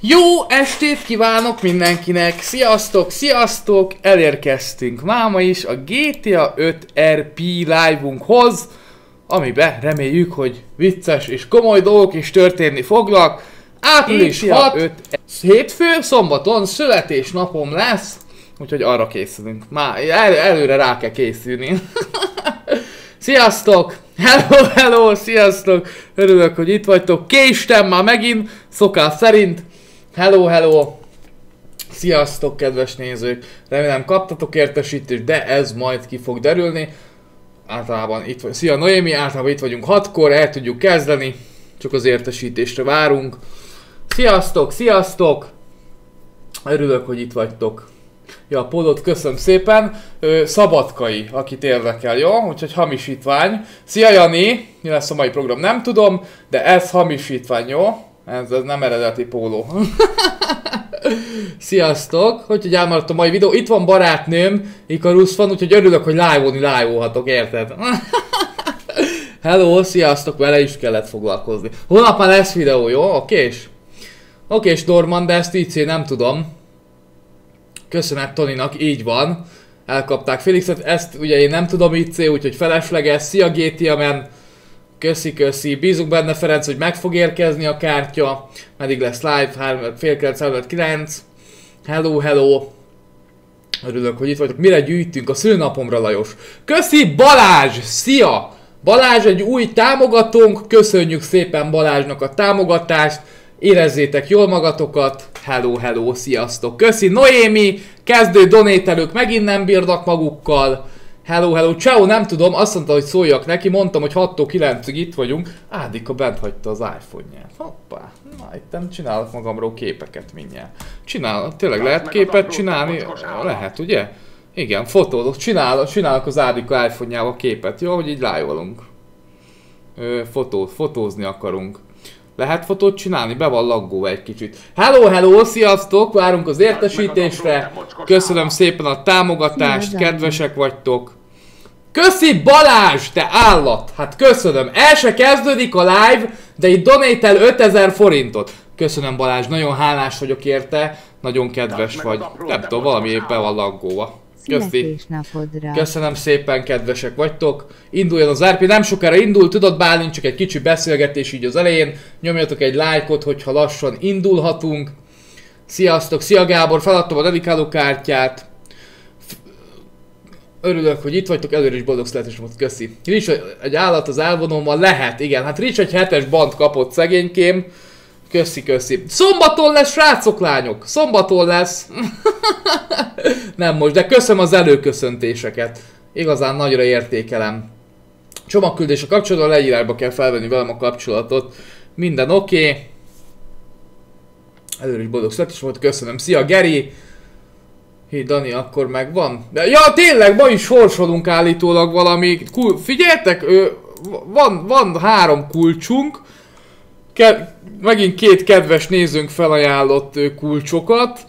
Jó estét kívánok mindenkinek! Sziasztok, sziasztok! Elérkeztünk máma is a GTA 5 RP live-unkhoz, amiben reméljük, hogy vicces és komoly dolgok is történni fognak. Április 6, 5, hétfő, szombaton születésnapom lesz, úgyhogy arra készülünk. Már el, előre rá kell készülni. Sziasztok! Hello, hello, sziasztok! Örülök, hogy itt vagytok. Késtem már megint, szokás szerint. Hello, hello! Sziasztok, kedves nézők! Remélem kaptatok értesítést, de ez majd ki fog derülni. Általában itt vagy. Szia Noémi, általában itt vagyunk 6-kor, el tudjuk kezdeni. Csak az értesítésre várunk. Sziasztok, sziasztok! Örülök, hogy itt vagytok. Ja, Polot, köszönöm szépen. Ö, Szabadkai, akit érdekel, jó? Úgyhogy hamisítvány. Szia Jani! Mi lesz a mai program? Nem tudom, de ez hamisítvány, jó? Ez, ez nem eredeti póló. Sziasztok! Hogy elmaradt a mai videó. Itt van barátnőm, Ikarus van, úgyhogy örülök, hogy live-olni live érted? Hello, sziasztok, vele is kellett foglalkozni. Holnap már lesz videó, jó? Okés? Okés Norman, de ezt így nem tudom. Köszönet Toninak, így van. Elkapták Felixet, ezt ugye én nem tudom így úgyhogy felesleges. Szia GTA Man! Köszi, köszi. Bízunk benne Ferenc, hogy meg fog érkezni a kártya. Meddig lesz live, 3, fél 9, 9. Hello, hello. Örülök, hogy itt vagyok. Mire gyűjtünk? A szülnapomra, Lajos. Köszi, Balázs! Szia! Balázs egy új támogatónk. Köszönjük szépen Balázsnak a támogatást. Érezzétek jól magatokat. Hello, hello, sziasztok. Köszi, Noémi. Kezdő donételők megint nem bírnak magukkal. Hello, hello, ciao, nem tudom, azt mondta, hogy szóljak neki, mondtam, hogy 6 9-ig itt vagyunk. Ádika bent hagyta az iPhone-ját. Hoppá, na itt csinálok magamról képeket mindjárt. Csinál, tényleg lehet képet csinálni? Lehet, ugye? Igen, fotózok, csinálok, csinálok az Ádika iPhone-jával képet, jó, hogy így live-olunk. Fotót, fotózni akarunk. Lehet fotót csinálni? Be van laggó egy kicsit. Hello, hello, sziasztok! Várunk az értesítésre. Köszönöm szépen a támogatást, kedvesek vagytok. Köszi Balázs, te állat! Hát köszönöm. El se kezdődik a live, de itt donate 5000 forintot. Köszönöm Balázs, nagyon hálás vagyok érte. Nagyon kedves vagy. Nem tudom, valami éppen van laggóva. Köszi. Köszönöm szépen, kedvesek vagytok. Induljon az RP, nem sokára indul, tudod Bálint, csak egy kicsi beszélgetés így az elején. Nyomjatok egy lájkot, hogyha lassan indulhatunk. Sziasztok, szia Gábor, feladtam a dedikáló kártyát. Örülök, hogy itt vagytok, előre is boldog születésnapot, köszi. Rich egy állat az elvonommal lehet, igen, hát Rich egy hetes band kapott szegénykém. Köszi, köszi. Szombaton lesz, srácok, lányok! Szombaton lesz! Nem most, de köszönöm az előköszöntéseket. Igazán nagyra értékelem. Csomagküldés a kapcsolatban, leírásba kell felvenni velem a kapcsolatot. Minden oké. Okay. Előre is boldog születésnapot, köszönöm. Szia, Geri! Hé, Dani, akkor megvan. De, ja, tényleg, ma is sorsolunk állítólag valami. Kul figyeltek, ő, van, van három kulcsunk. Ke megint két kedves nézőnk felajánlott kulcsokat.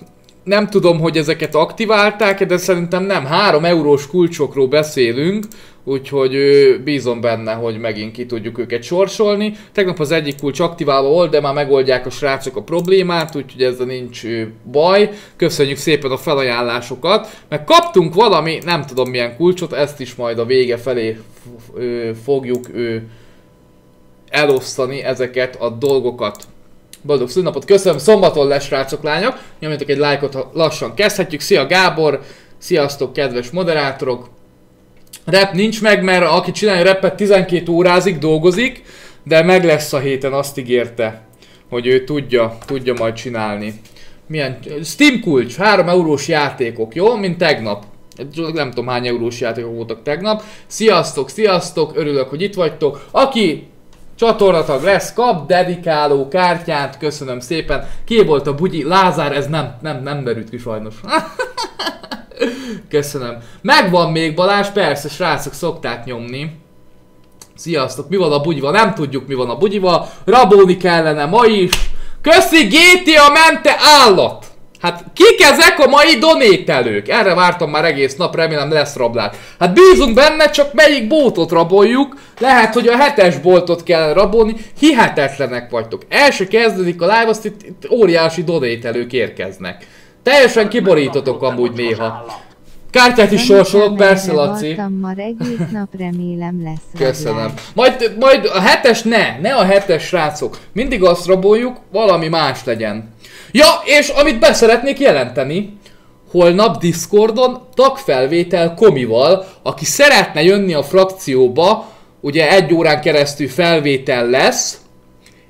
Nem tudom, hogy ezeket aktiválták, de szerintem nem. 3 eurós kulcsokról beszélünk, úgyhogy bízom benne, hogy megint ki tudjuk őket sorsolni. Tegnap az egyik kulcs aktiválva volt, de már megoldják a srácok a problémát, úgyhogy ezzel nincs baj. Köszönjük szépen a felajánlásokat, meg kaptunk valami, nem tudom milyen kulcsot, ezt is majd a vége felé fogjuk elosztani ezeket a dolgokat. Boldog szünnapot, köszönöm, szombaton lesz srácok, lányok. Nyomjatok egy lájkot, ha lassan kezdhetjük. Szia Gábor, sziasztok kedves moderátorok. Rep nincs meg, mert aki csinálja repet 12 órázik, dolgozik, de meg lesz a héten, azt ígérte, hogy ő tudja, tudja majd csinálni. Milyen? Steam kulcs, 3 eurós játékok, jó? Mint tegnap. Nem tudom hány eurós játékok voltak tegnap. Sziasztok, sziasztok, örülök, hogy itt vagytok. Aki Csatornatag lesz, kap dedikáló kártyát, köszönöm szépen. Ki volt a bugyi? Lázár, ez nem, nem, nem derült ki sajnos. köszönöm. Megvan még Balázs, persze, srácok szokták nyomni. Sziasztok, mi van a bugyival? Nem tudjuk mi van a bugyival. Rabolni kellene ma is. Köszi GTA mente állat! Hát kik ezek a mai donételők? Erre vártam már egész nap, remélem lesz rablás. Hát bízunk benne, csak melyik boltot raboljuk. Lehet, hogy a hetes boltot kell rabolni. Hihetetlenek vagytok. El se kezdődik a live, azt itt, itt óriási donételők érkeznek. Teljesen kiborítotok amúgy néha. Kártyát is sorsolok, persze, Laci. ma egész nap remélem lesz Köszönöm. Majd, majd a hetes ne, ne a hetes srácok. Mindig azt raboljuk, valami más legyen. Ja, és amit beszeretnék jelenteni, holnap Discordon tagfelvétel Komival, aki szeretne jönni a frakcióba, ugye egy órán keresztül felvétel lesz,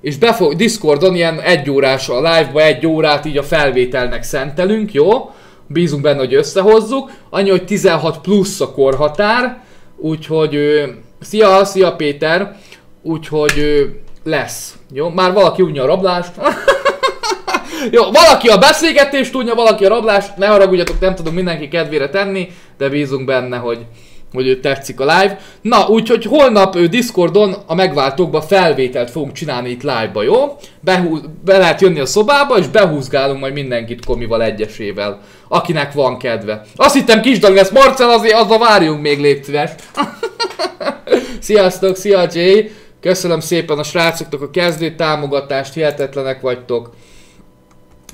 és befog, Discordon ilyen egy órás a live-ba egy órát így a felvételnek szentelünk, jó? Bízunk benne, hogy összehozzuk. Annyi, hogy 16 plusz a korhatár, úgyhogy ő, szia, szia Péter, úgyhogy ő, lesz. Jó, már valaki unja a rablást. Jó, valaki a beszélgetést tudja, valaki a rablást, ne haragudjatok, nem tudom mindenki kedvére tenni, de bízunk benne, hogy hogy ő tetszik a live. Na, úgyhogy holnap Discordon a megváltókba felvételt fogunk csinálni itt live-ba, jó? Behú- be lehet jönni a szobába, és behúzgálunk majd mindenkit komival egyesével, akinek van kedve. Azt hittem kis dolog lesz, Marcel, azért azra várjunk még, légy szíves. Sziasztok, szia Jay! Köszönöm szépen a srácoknak a kezdő támogatást, hihetetlenek vagytok.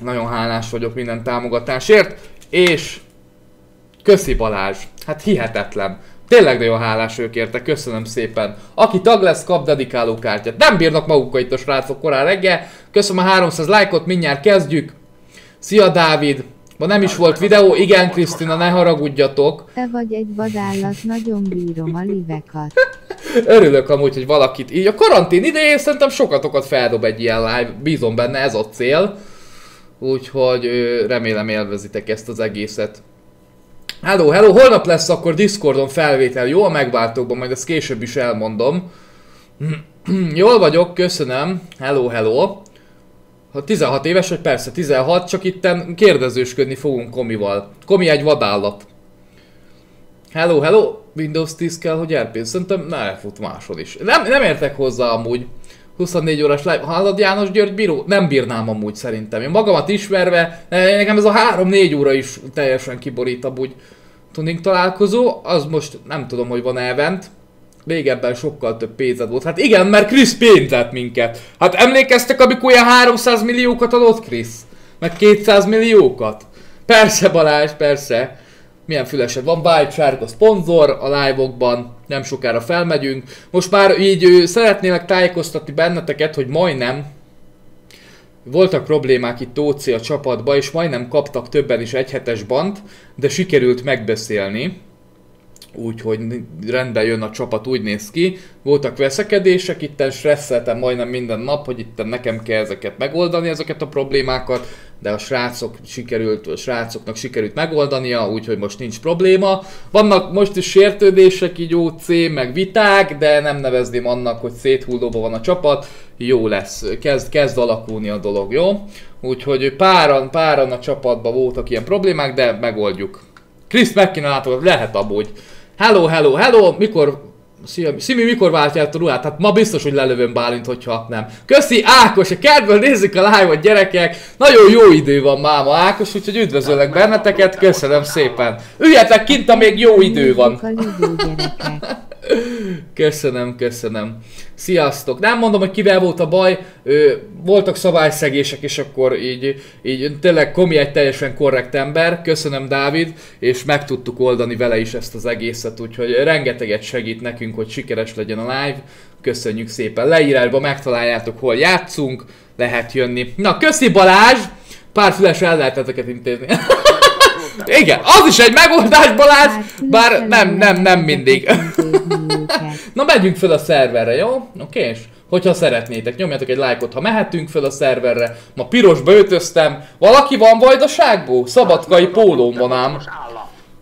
Nagyon hálás vagyok minden támogatásért, és köszi Balázs, hát hihetetlen. Tényleg nagyon hálás ők érte, köszönöm szépen. Aki tag lesz, kap dedikáló kártyát. Nem bírnak magukkal itt a srácok korán reggel. Köszönöm a 300 lájkot, mindjárt kezdjük. Szia Dávid! Ma nem is volt videó, igen Krisztina, ne haragudjatok. Te vagy egy vadállat, nagyon bírom a livekat. Örülök amúgy, hogy valakit így a karantén idején szerintem sokatokat feldob egy ilyen live, bízom benne, ez a cél. Úgyhogy remélem élvezitek ezt az egészet. Hello, hello, holnap lesz akkor Discordon felvétel, jó a megváltókban, majd ezt később is elmondom. Jól vagyok, köszönöm. Hello, hello. Ha 16 éves vagy, persze 16, csak itten kérdezősködni fogunk Komival. Komi egy vadállat. Hello, hello. Windows 10 kell, hogy RP. Szerintem ne elfut máshol is. Nem, nem értek hozzá amúgy. 24 órás live. Hallod János György bíró? Nem bírnám amúgy szerintem. Én magamat ismerve, nekem ez a 3-4 óra is teljesen kiborít amúgy tuning találkozó. Az most nem tudom, hogy van elvent. Régebben sokkal több pénzed volt. Hát igen, mert Chris pénzett minket. Hát emlékeztek, amikor olyan 300 milliókat adott Chris? Meg 200 milliókat? Persze Balázs, persze. Milyen fülesed van, White Shark a szponzor a live-okban, nem sokára felmegyünk. Most már így ő, szeretnélek tájékoztatni benneteket, hogy majdnem voltak problémák itt OC a csapatba, és majdnem kaptak többen is egyhetes bant, de sikerült megbeszélni úgyhogy rendben jön a csapat, úgy néz ki. Voltak veszekedések, itten stresszeltem majdnem minden nap, hogy itten nekem kell ezeket megoldani, ezeket a problémákat, de a srácok sikerült, a srácoknak sikerült megoldania, úgyhogy most nincs probléma. Vannak most is sértődések, így OC, meg viták, de nem nevezném annak, hogy széthullóban van a csapat. Jó lesz, kezd, kezd alakulni a dolog, jó? Úgyhogy páran, páran a csapatban voltak ilyen problémák, de megoldjuk. Kriszt meg kéne látogatni, lehet amúgy. Hello, hello, hello, mikor... Szia, mikor váltja a ruhát? Hát ma biztos, hogy lelövöm Bálint, hogyha nem. Köszi Ákos, a kertből nézzük a live-ot gyerekek. Nagyon jó idő van máma Ákos, úgyhogy üdvözöllek benneteket, köszönöm szépen. Üljetek kint, amíg jó idő van. Köszönöm, köszönöm. Sziasztok! Nem mondom, hogy kivel volt a baj, ö, voltak szabályszegések, és akkor így, így tényleg Komi egy teljesen korrekt ember. Köszönöm Dávid, és meg tudtuk oldani vele is ezt az egészet, úgyhogy rengeteget segít nekünk, hogy sikeres legyen a live. Köszönjük szépen. Leírásban megtaláljátok, hol játszunk, lehet jönni. Na, köszi Balázs! Pár füles el lehet intézni. Igen, az is egy megoldás Balázs, bár nem, nem, nem mindig. Na megyünk fel a szerverre, jó? Oké, és hogyha szeretnétek, nyomjatok egy lájkot, ha mehetünk fel a szerverre. Ma pirosba ötöztem. Valaki van vajdaságból? Szabadkai pólón van ám.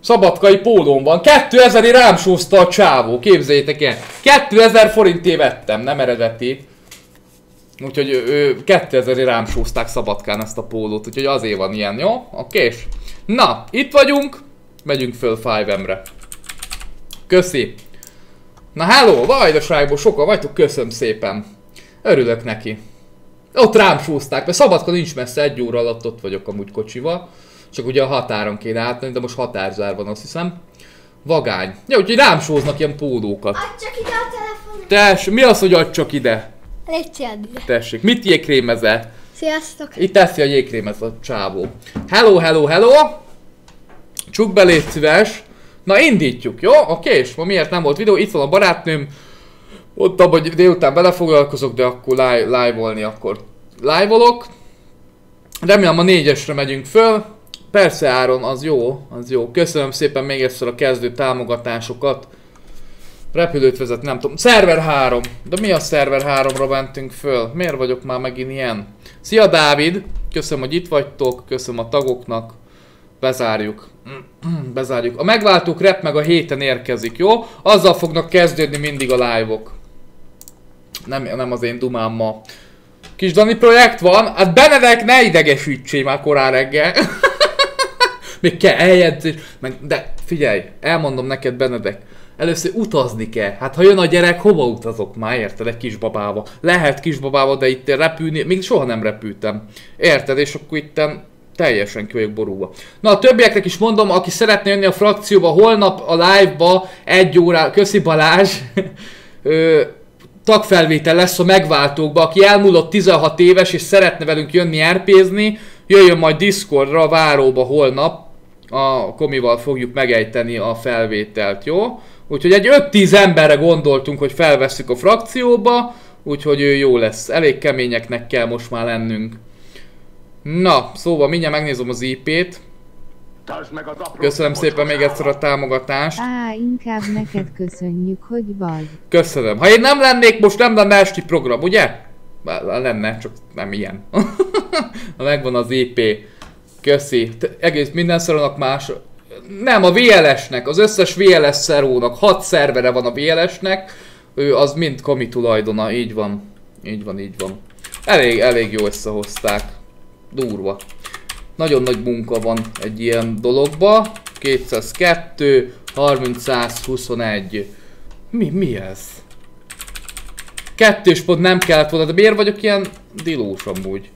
Szabadkai pólón van. 2000 rám sózta a csávó, képzeljétek el. 2000 forinté vettem, nem eredeti. Úgyhogy ő, 2000 rám sózták Szabadkán ezt a pólót, úgyhogy azért van ilyen, jó? Oké? Na, itt vagyunk. Megyünk föl 5M-re. Köszi. Na hello, vajdaságból sokan vagytok, köszönöm szépen. Örülök neki. Ott rám súzták, mert Szabadka nincs messze, egy óra alatt ott vagyok amúgy kocsival. Csak ugye a határon kéne átmenni, de most határzár van azt hiszem. Vagány. Ja, úgyhogy rám sóznak ilyen pólókat. Add csak ide a telefon. Tess, mi az, hogy adj csak ide? Légy. Tessék, mit jégkrémezel? Sziasztok. Itt teszi a jégkrémet a csávó. Hello, hello, hello! Csuk be, légy szíves. Na indítjuk, jó? Oké, és ma miért nem volt videó? Itt van a barátnőm. Ott abban, hogy délután belefoglalkozok, de akkor live- live-olni, akkor live-olok. Remélem a négyesre megyünk föl. Persze Áron, az jó, az jó. Köszönöm szépen még egyszer a kezdő támogatásokat. Repülőt vezet, nem tudom. Szerver 3. De mi a szerver 3-ra mentünk föl? Miért vagyok már megint ilyen? Szia Dávid! Köszönöm, hogy itt vagytok, köszönöm a tagoknak. Bezárjuk. Bezárjuk. A megváltók rep meg a héten érkezik, jó? Azzal fognak kezdődni mindig a live-ok. Nem, nem az én dumám ma. Kis Dani projekt van? Hát Benedek, ne idegesítsél már korán reggel. Még kell eljegyzés, de figyelj, elmondom neked Benedek, először utazni kell. Hát ha jön a gyerek, hova utazok már, érted, egy kisbabába. Lehet kisbabába, de itt repülni, még soha nem repültem. Érted, és akkor itt teljesen ki vagyok borulva. Na a többieknek is mondom, aki szeretne jönni a frakcióba holnap a live-ba egy órá, köszi Balázs, Ö, tagfelvétel lesz a megváltókba, aki elmúlott 16 éves és szeretne velünk jönni RP-zni, jöjjön majd Discordra váróba holnap, a komival fogjuk megejteni a felvételt, jó? Úgyhogy egy 5-10 emberre gondoltunk, hogy felvesszük a frakcióba, úgyhogy ő jó lesz. Elég keményeknek kell most már lennünk. Na, szóval mindjárt megnézem az IP-t. Köszönöm szépen még egyszer a támogatást. Á, inkább neked köszönjük, hogy vagy. Köszönöm. Ha én nem lennék, most nem lenne esti program, ugye? Lenne, csak nem ilyen. Ha Megvan az IP. Köszi. Te- Egész minden szerónak más. Nem, a VLS-nek, az összes VLS szerónak, 6 szervere van a VLS-nek, ő az mind komi tulajdona, így van. Így van, így van. Elég, elég jó összehozták. Durva. Nagyon nagy munka van egy ilyen dologba. 202, 30, 121. Mi, mi ez? Kettős pont nem kellett volna, de miért vagyok ilyen dilós amúgy?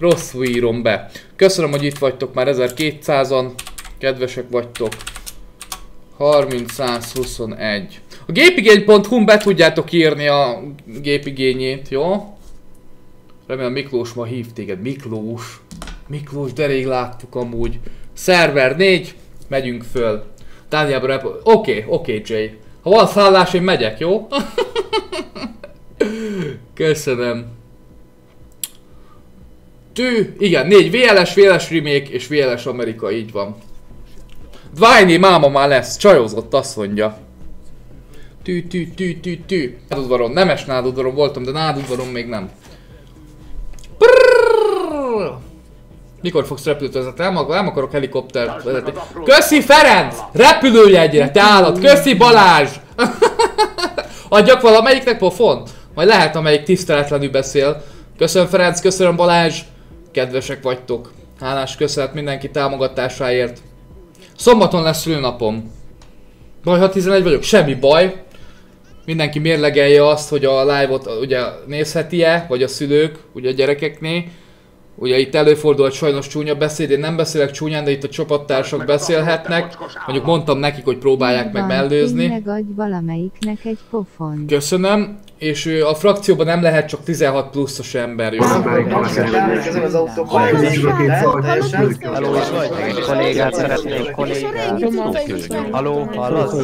Rosszul írom be. Köszönöm, hogy itt vagytok már 1200-an. Kedvesek vagytok. 30, 121. A gépigény.hu-n be tudjátok írni a gépigényét, jó? Remélem Miklós ma hív téged. Miklós. Miklós, de rég láttuk amúgy. Szerver 4, megyünk föl. Dánielbe rep... Oké, oké Jay. Ha van szállás, én megyek, jó? Köszönöm. Tű, igen, négy VLS, VLS remake és VLS Amerika, így van. Dwayne máma már lesz, csajozott, azt mondja. Tű, tű, tű, tű, tű. Nádudvaron, nemes nádudvaron voltam, de nádudvaron még nem. Prrrr. Mikor fogsz repülőt vezetni? Nem, ak- nem akarok helikoptert vezetni. Köszi Ferenc! Repülőjegyre, te állat! Köszi Balázs! Adjak valamelyiknek pofont? Majd lehet, amelyik tiszteletlenül beszél. Köszönöm Ferenc, köszönöm Balázs. Kedvesek vagytok. Hálás köszönet mindenki támogatásáért. Szombaton lesz szülőnapom. Baj, ha 11 vagyok? Semmi baj. Mindenki mérlegelje azt, hogy a live-ot ugye nézheti-e, vagy a szülők, ugye a gyerekeknél. Ugye itt előfordulhat sajnos csúnya beszéd, én nem beszélek csúnyán, de itt a csapattársak beszélhetnek. Mondjuk mondtam nekik, hogy próbálják meg mellőzni. Tényleg adj valamelyiknek egy pofon. Köszönöm, és a frakcióban nem lehet csak 16 pluszos ember, jó? Kollégát. Szeretnék, kollégát. Halló, hallasz?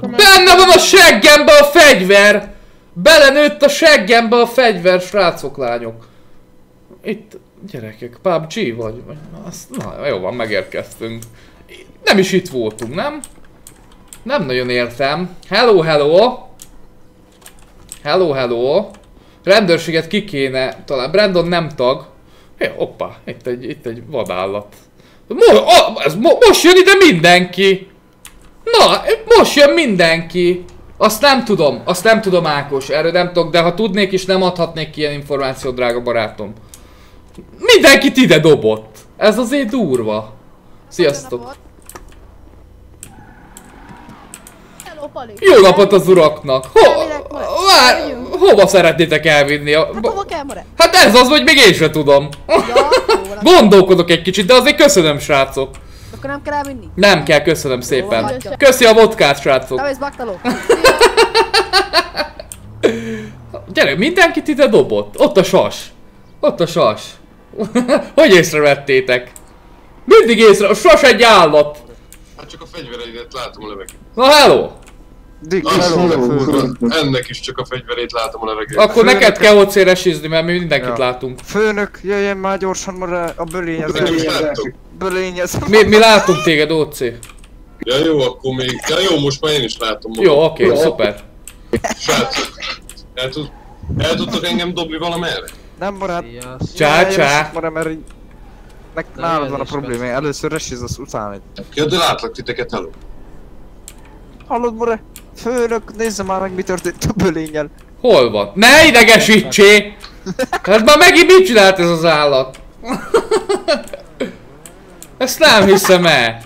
Benne van a seggembe a fegyver! Belenőtt a seggembe a fegyver, srácok, lányok. Itt, gyerekek, PUBG vagy? azt, na, jó van, megérkeztünk. Nem is itt voltunk, nem? Nem nagyon értem. Hello, hello! Hello, hello! Rendőrséget ki kéne talán. Brandon nem tag. Hé, oppa, itt egy, itt egy vadállat. Mo, oh, ez mo, most jön ide mindenki! Na, most jön mindenki! Azt nem tudom, azt nem tudom Ákos, erről nem tudok, de ha tudnék is nem adhatnék ki ilyen információt, drága barátom. Mindenkit ide dobott! Ez azért durva. Sziasztok! Jó napot az uraknak! Ho, vár, hova szeretnétek elvinni? A, Hát hát ez az, hogy még én sem tudom. Gondolkodok egy kicsit, de azért köszönöm, srácok. Akkor nem kell elvinni? Nem kell, köszönöm szépen. Jó, Köszi a vodkát, srácok. Nem, ez baktaló. Gyere, mindenkit ide dobott. Ott a sas. Ott a sas. hogy észrevettétek? Mindig észre, a sas egy állat. Hát csak a fegyvereidet látom a levegőt. Na hello! Dick, Azt hello, mondom, főnök. kurva, ennek is csak a fegyverét látom a levegőt. Akkor neked kell ott szélesizni, mert mi mindenkit Ja. látunk. Főnök, jöjjön már gyorsan, mert a bölény az Engem is láttok. Bölény az... Mi, mi látunk téged, OC. Ja jó, akkor még... Ja jó, most már én is látom magam. Jó, oké, okay, szuper. Srácok, el, tud, el tudtok engem dobni valamerre? Nem barát. Csá, csá. Nek, nálad van a probléma, először resiz, az utána egy. Ja, de látlak titeket, hello. Hallod, More? Főnök, nézze már meg, mi történt a bölényel. Hol van? Ne idegesítsé! Hát már megint mit csinált ez az állat? Ezt nem hiszem el.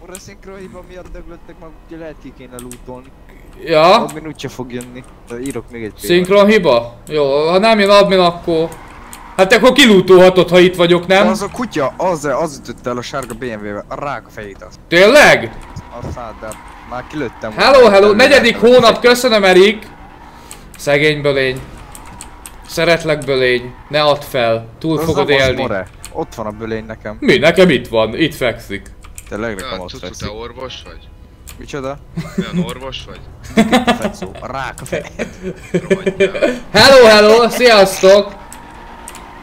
More szinkronhiba miatt döglöttek meg, ugye lehet ki kéne lootolni. Ja? Admin úgyse fog jönni. Írok még egy példát. Jó, ha nem jön admin, akkor... Hát akkor kilútolhatod, ha itt vagyok, nem? Az a kutya, az, az ütötte el a sárga BMW-vel, a rák fejét azt. Tényleg? A szád, de már kilőttem. Hello, hello, negyedik hónap, köszönöm Erik! Szegény bölény. Szeretlek bölény, ne add fel, túl Az fogod az élni. More. Ott van a bölény nekem. Mi? Nekem itt van, itt fekszik. Tényleg nekem Ja, ott fekszik. te orvos vagy? Micsoda? Olyan orvos vagy? A fecó, a rák fejét. Rohadjál. Hello, hello, sziasztok!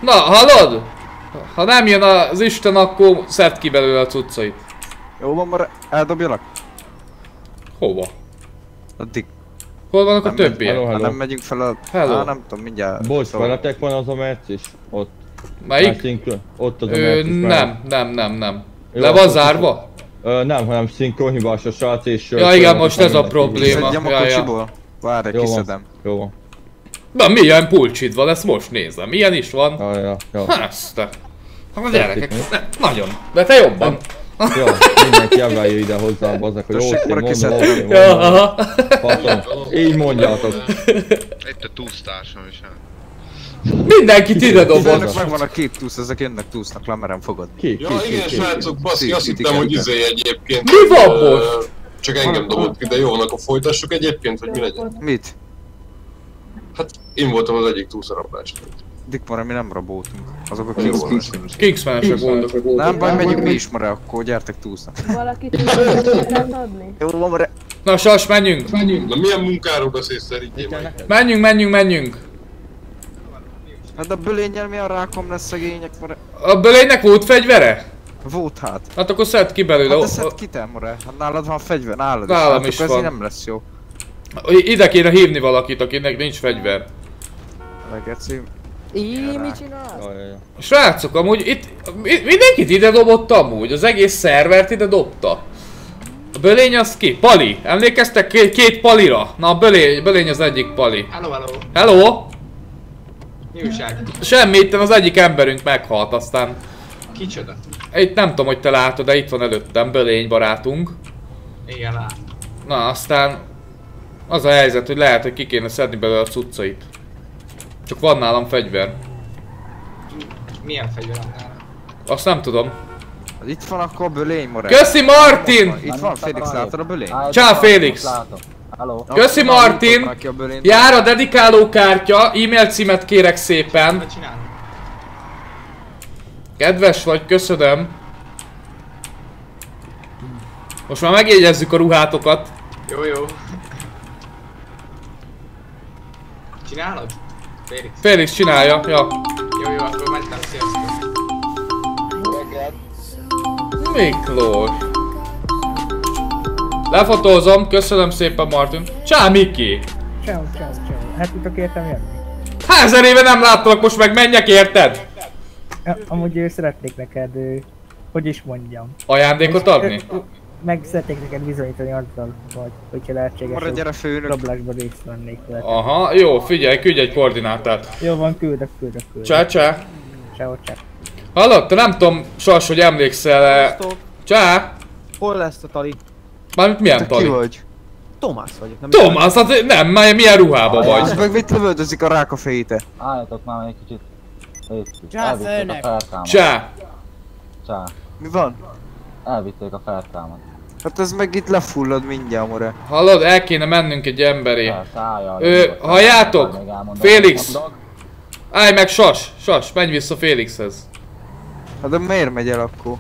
Na, hallod? Ha nem jön az Isten, akkor szedd ki belőle a cuccait. Jó van, More, eldobjalak? Hova? Addig. Hol vannak a Nem megy- többiek? Ha nem megyünk fel a... Hello. Á, nem tudom, mindjárt. Bocs, Szóval- veletek van az a Mercis? Ott. Melyik? Már szinkron- Ott az a Ö, Mercis. nem, nem, nem, nem. Jó, Le van zárva? Ö, nem, hanem szinkronhibás a srác és... Ja, igen, most ez a probléma. Szedjem a kocsiból? Várj, Jó van. kiszedem. Jó van. Na, milyen pulcsid van, ezt most nézem. Milyen is van? Ja, ja, jó. Ezt te. Hát a gyerekek, ne, nagyon. De te jobban. Jó, mindenki emelje ide hozzám, bazzak, hogy oké, már mondom, Ja, mondom. aha. Faszom. Így mondjátok. Itt a túsztársam is hát. Mindenkit ide dobod. Főnök megvan a két túsz, ezek jönnek túsznak, lemerem fogod. Ki, Ja, ki, ki, igen, ki, srácok, baszki, azt hittem, hogy izé egyébként. Mi van most? Csak engem dobott ki, de jó, akkor folytassuk egyébként, vagy mi legyen? Mit? Hát én voltam az egyik túlszarapás. Dick Mara, mi nem raboltunk. Azok a. Kingsmanesek gondok. Nem baj, megyünk mi is Mara, akkor gyertek túsznak. Valaki tudja adni? Jó van. Na, sas, menjünk. Na milyen munkáról beszélsz szerintem? Menjünk, menjünk, menjünk. Hát a bölényel mi a rákom lesz szegények, Mara? A bölénynek volt fegyvere? Volt hát. Hát akkor szedd ki belőle. Hát szedd ki te, Mara. Hát nálad van fegyver, nálad Nálam hát is akkor ez van. így nem lesz jó. Ide kéne hívni valakit, akinek nincs fegyver. Legeci. Így, mit csinálsz? Srácok, amúgy itt mi- mindenkit ide dobott amúgy, az egész szervert ide dobta. A bölény az ki? Pali. Emlékeztek két, két palira? Na a bölény, bölény az egyik pali. Hello, hello. Hello? Mi újság? Semmi, itt az egyik emberünk meghalt aztán. Kicsoda? Itt nem tudom, hogy te látod, de itt van előttem bölény barátunk. Igen, lát. Na aztán az a helyzet, hogy lehet, hogy ki kéne szedni belőle a cuccait. Csak van nálam fegyver. Milyen fegyver annál? Azt nem tudom. Hát Itt van akkor a bölény, Mara. Köszi Martin! Itt van, Félix, látod a bölény? Ciao Félix! Köszi Martin! Jár a dedikáló kártya, e-mail címet kérek szépen. Kedves vagy, köszönöm. Most már megjegyezzük a ruhátokat. Jó, jó. Csinálod? Félix. Félix csinálja, ja. Jó, jó, akkor mentem, sziasztok. Miklós. Lefotózom, köszönöm szépen Martin. Csá Miki! Ciao, ciao, ciao. Hát itt értem jönni. Házer éve nem láttalak, most meg menjek érted? Ja, Amúgy ő szeretnék neked, ő, hogy is mondjam. Ajándékot adni? Ö, Meg szeretnék neked bizonyítani azzal, hogy, hogyha lehetséges, Mara, gyere főnök. rablásban részt vennék vele. Aha, jó, figyelj, küldj egy koordinátát. Jó van, küldök, küldök, küldök. Csá, csá. Ciao, ciao. Hallod, te nem tudom, Sas, hogy emlékszel -e... Csá! Hol lesz a tali? Mármint milyen tali? vagy? Tomás vagyok. Nem Tomás, hát nem, már milyen ruhába Az vagy? meg mit lövöldözik a rák a fejéte? Álljatok már egy kicsit. Csá, a főnök. Csá! Csá. Mi van? Elvitték a felkámat. Hát ez meg itt lefullad mindjárt, more. Hallod, el kéne mennünk egy emberé. Ö, halljátok? Félix! Állj meg, Sas! Sas, menj vissza Félixhez. Hát de miért megy el akkor?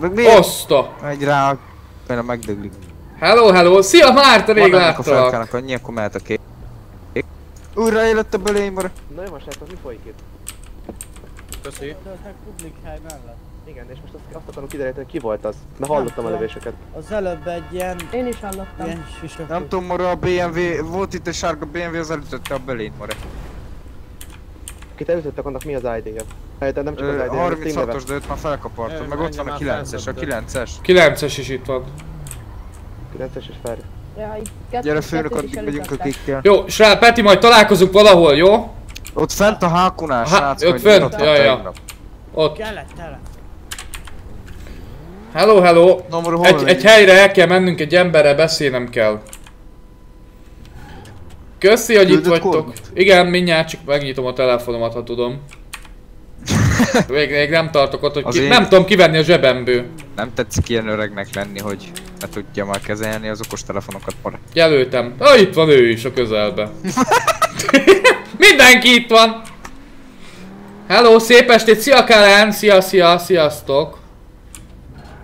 Meg miért? Oszta! Megy rá, mert megdöglik. Hello, hello! Szia Márta, rég Van ennek a láttalak! annyi, akkor mehet a kép. Újra élet a belény, more. Na jó, most hát az mi folyik itt? Köszi. meg publik hely mellett. Igen, és most azt, azt akarom kideríteni, hogy ki volt az. Mert hallottam a lövéseket. Az előbb egy ilyen... Én is hallottam. Ilyen süsök. Nem tudom, more a BMW, volt itt egy sárga BMW, az elütötte a belényt, more. Akit elütöttek, annak mi az ID-ja? Hát nem csak az ID-ja, hanem a Steam neve. 36-os, de őt már felkapartad, meg ott van a 9-es, a 9-es. 9-es is itt van. 9-es és Ferri. Ja, kettő, Gyere főnök, is addig megyünk elütöttek. akikkel. Jó, srác, Peti, majd találkozunk valahol, jó? Ott fent a hákunál, Há- srác, ott fent, ott ja, van ja. tegnap. Ott. Kellett, kellett. Hello, hello! Hol Egy, egy helyre el kell mennünk, egy emberrel beszélnem kell. Köszi, hogy itt Küldött vagytok. kódot? Igen, mindjárt csak megnyitom a telefonomat, ha tudom. Még, még nem tartok ott, hogy Az ki, én- nem tudom kivenni a zsebemből. Nem tetszik ilyen öregnek lenni, hogy ne tudja már kezelni az okos telefonokat, more. Jelöltem. Ah, itt van ő is a közelbe. Mindenki itt van! Hello, szép estét, szia Karen, szia, szia, sziasztok.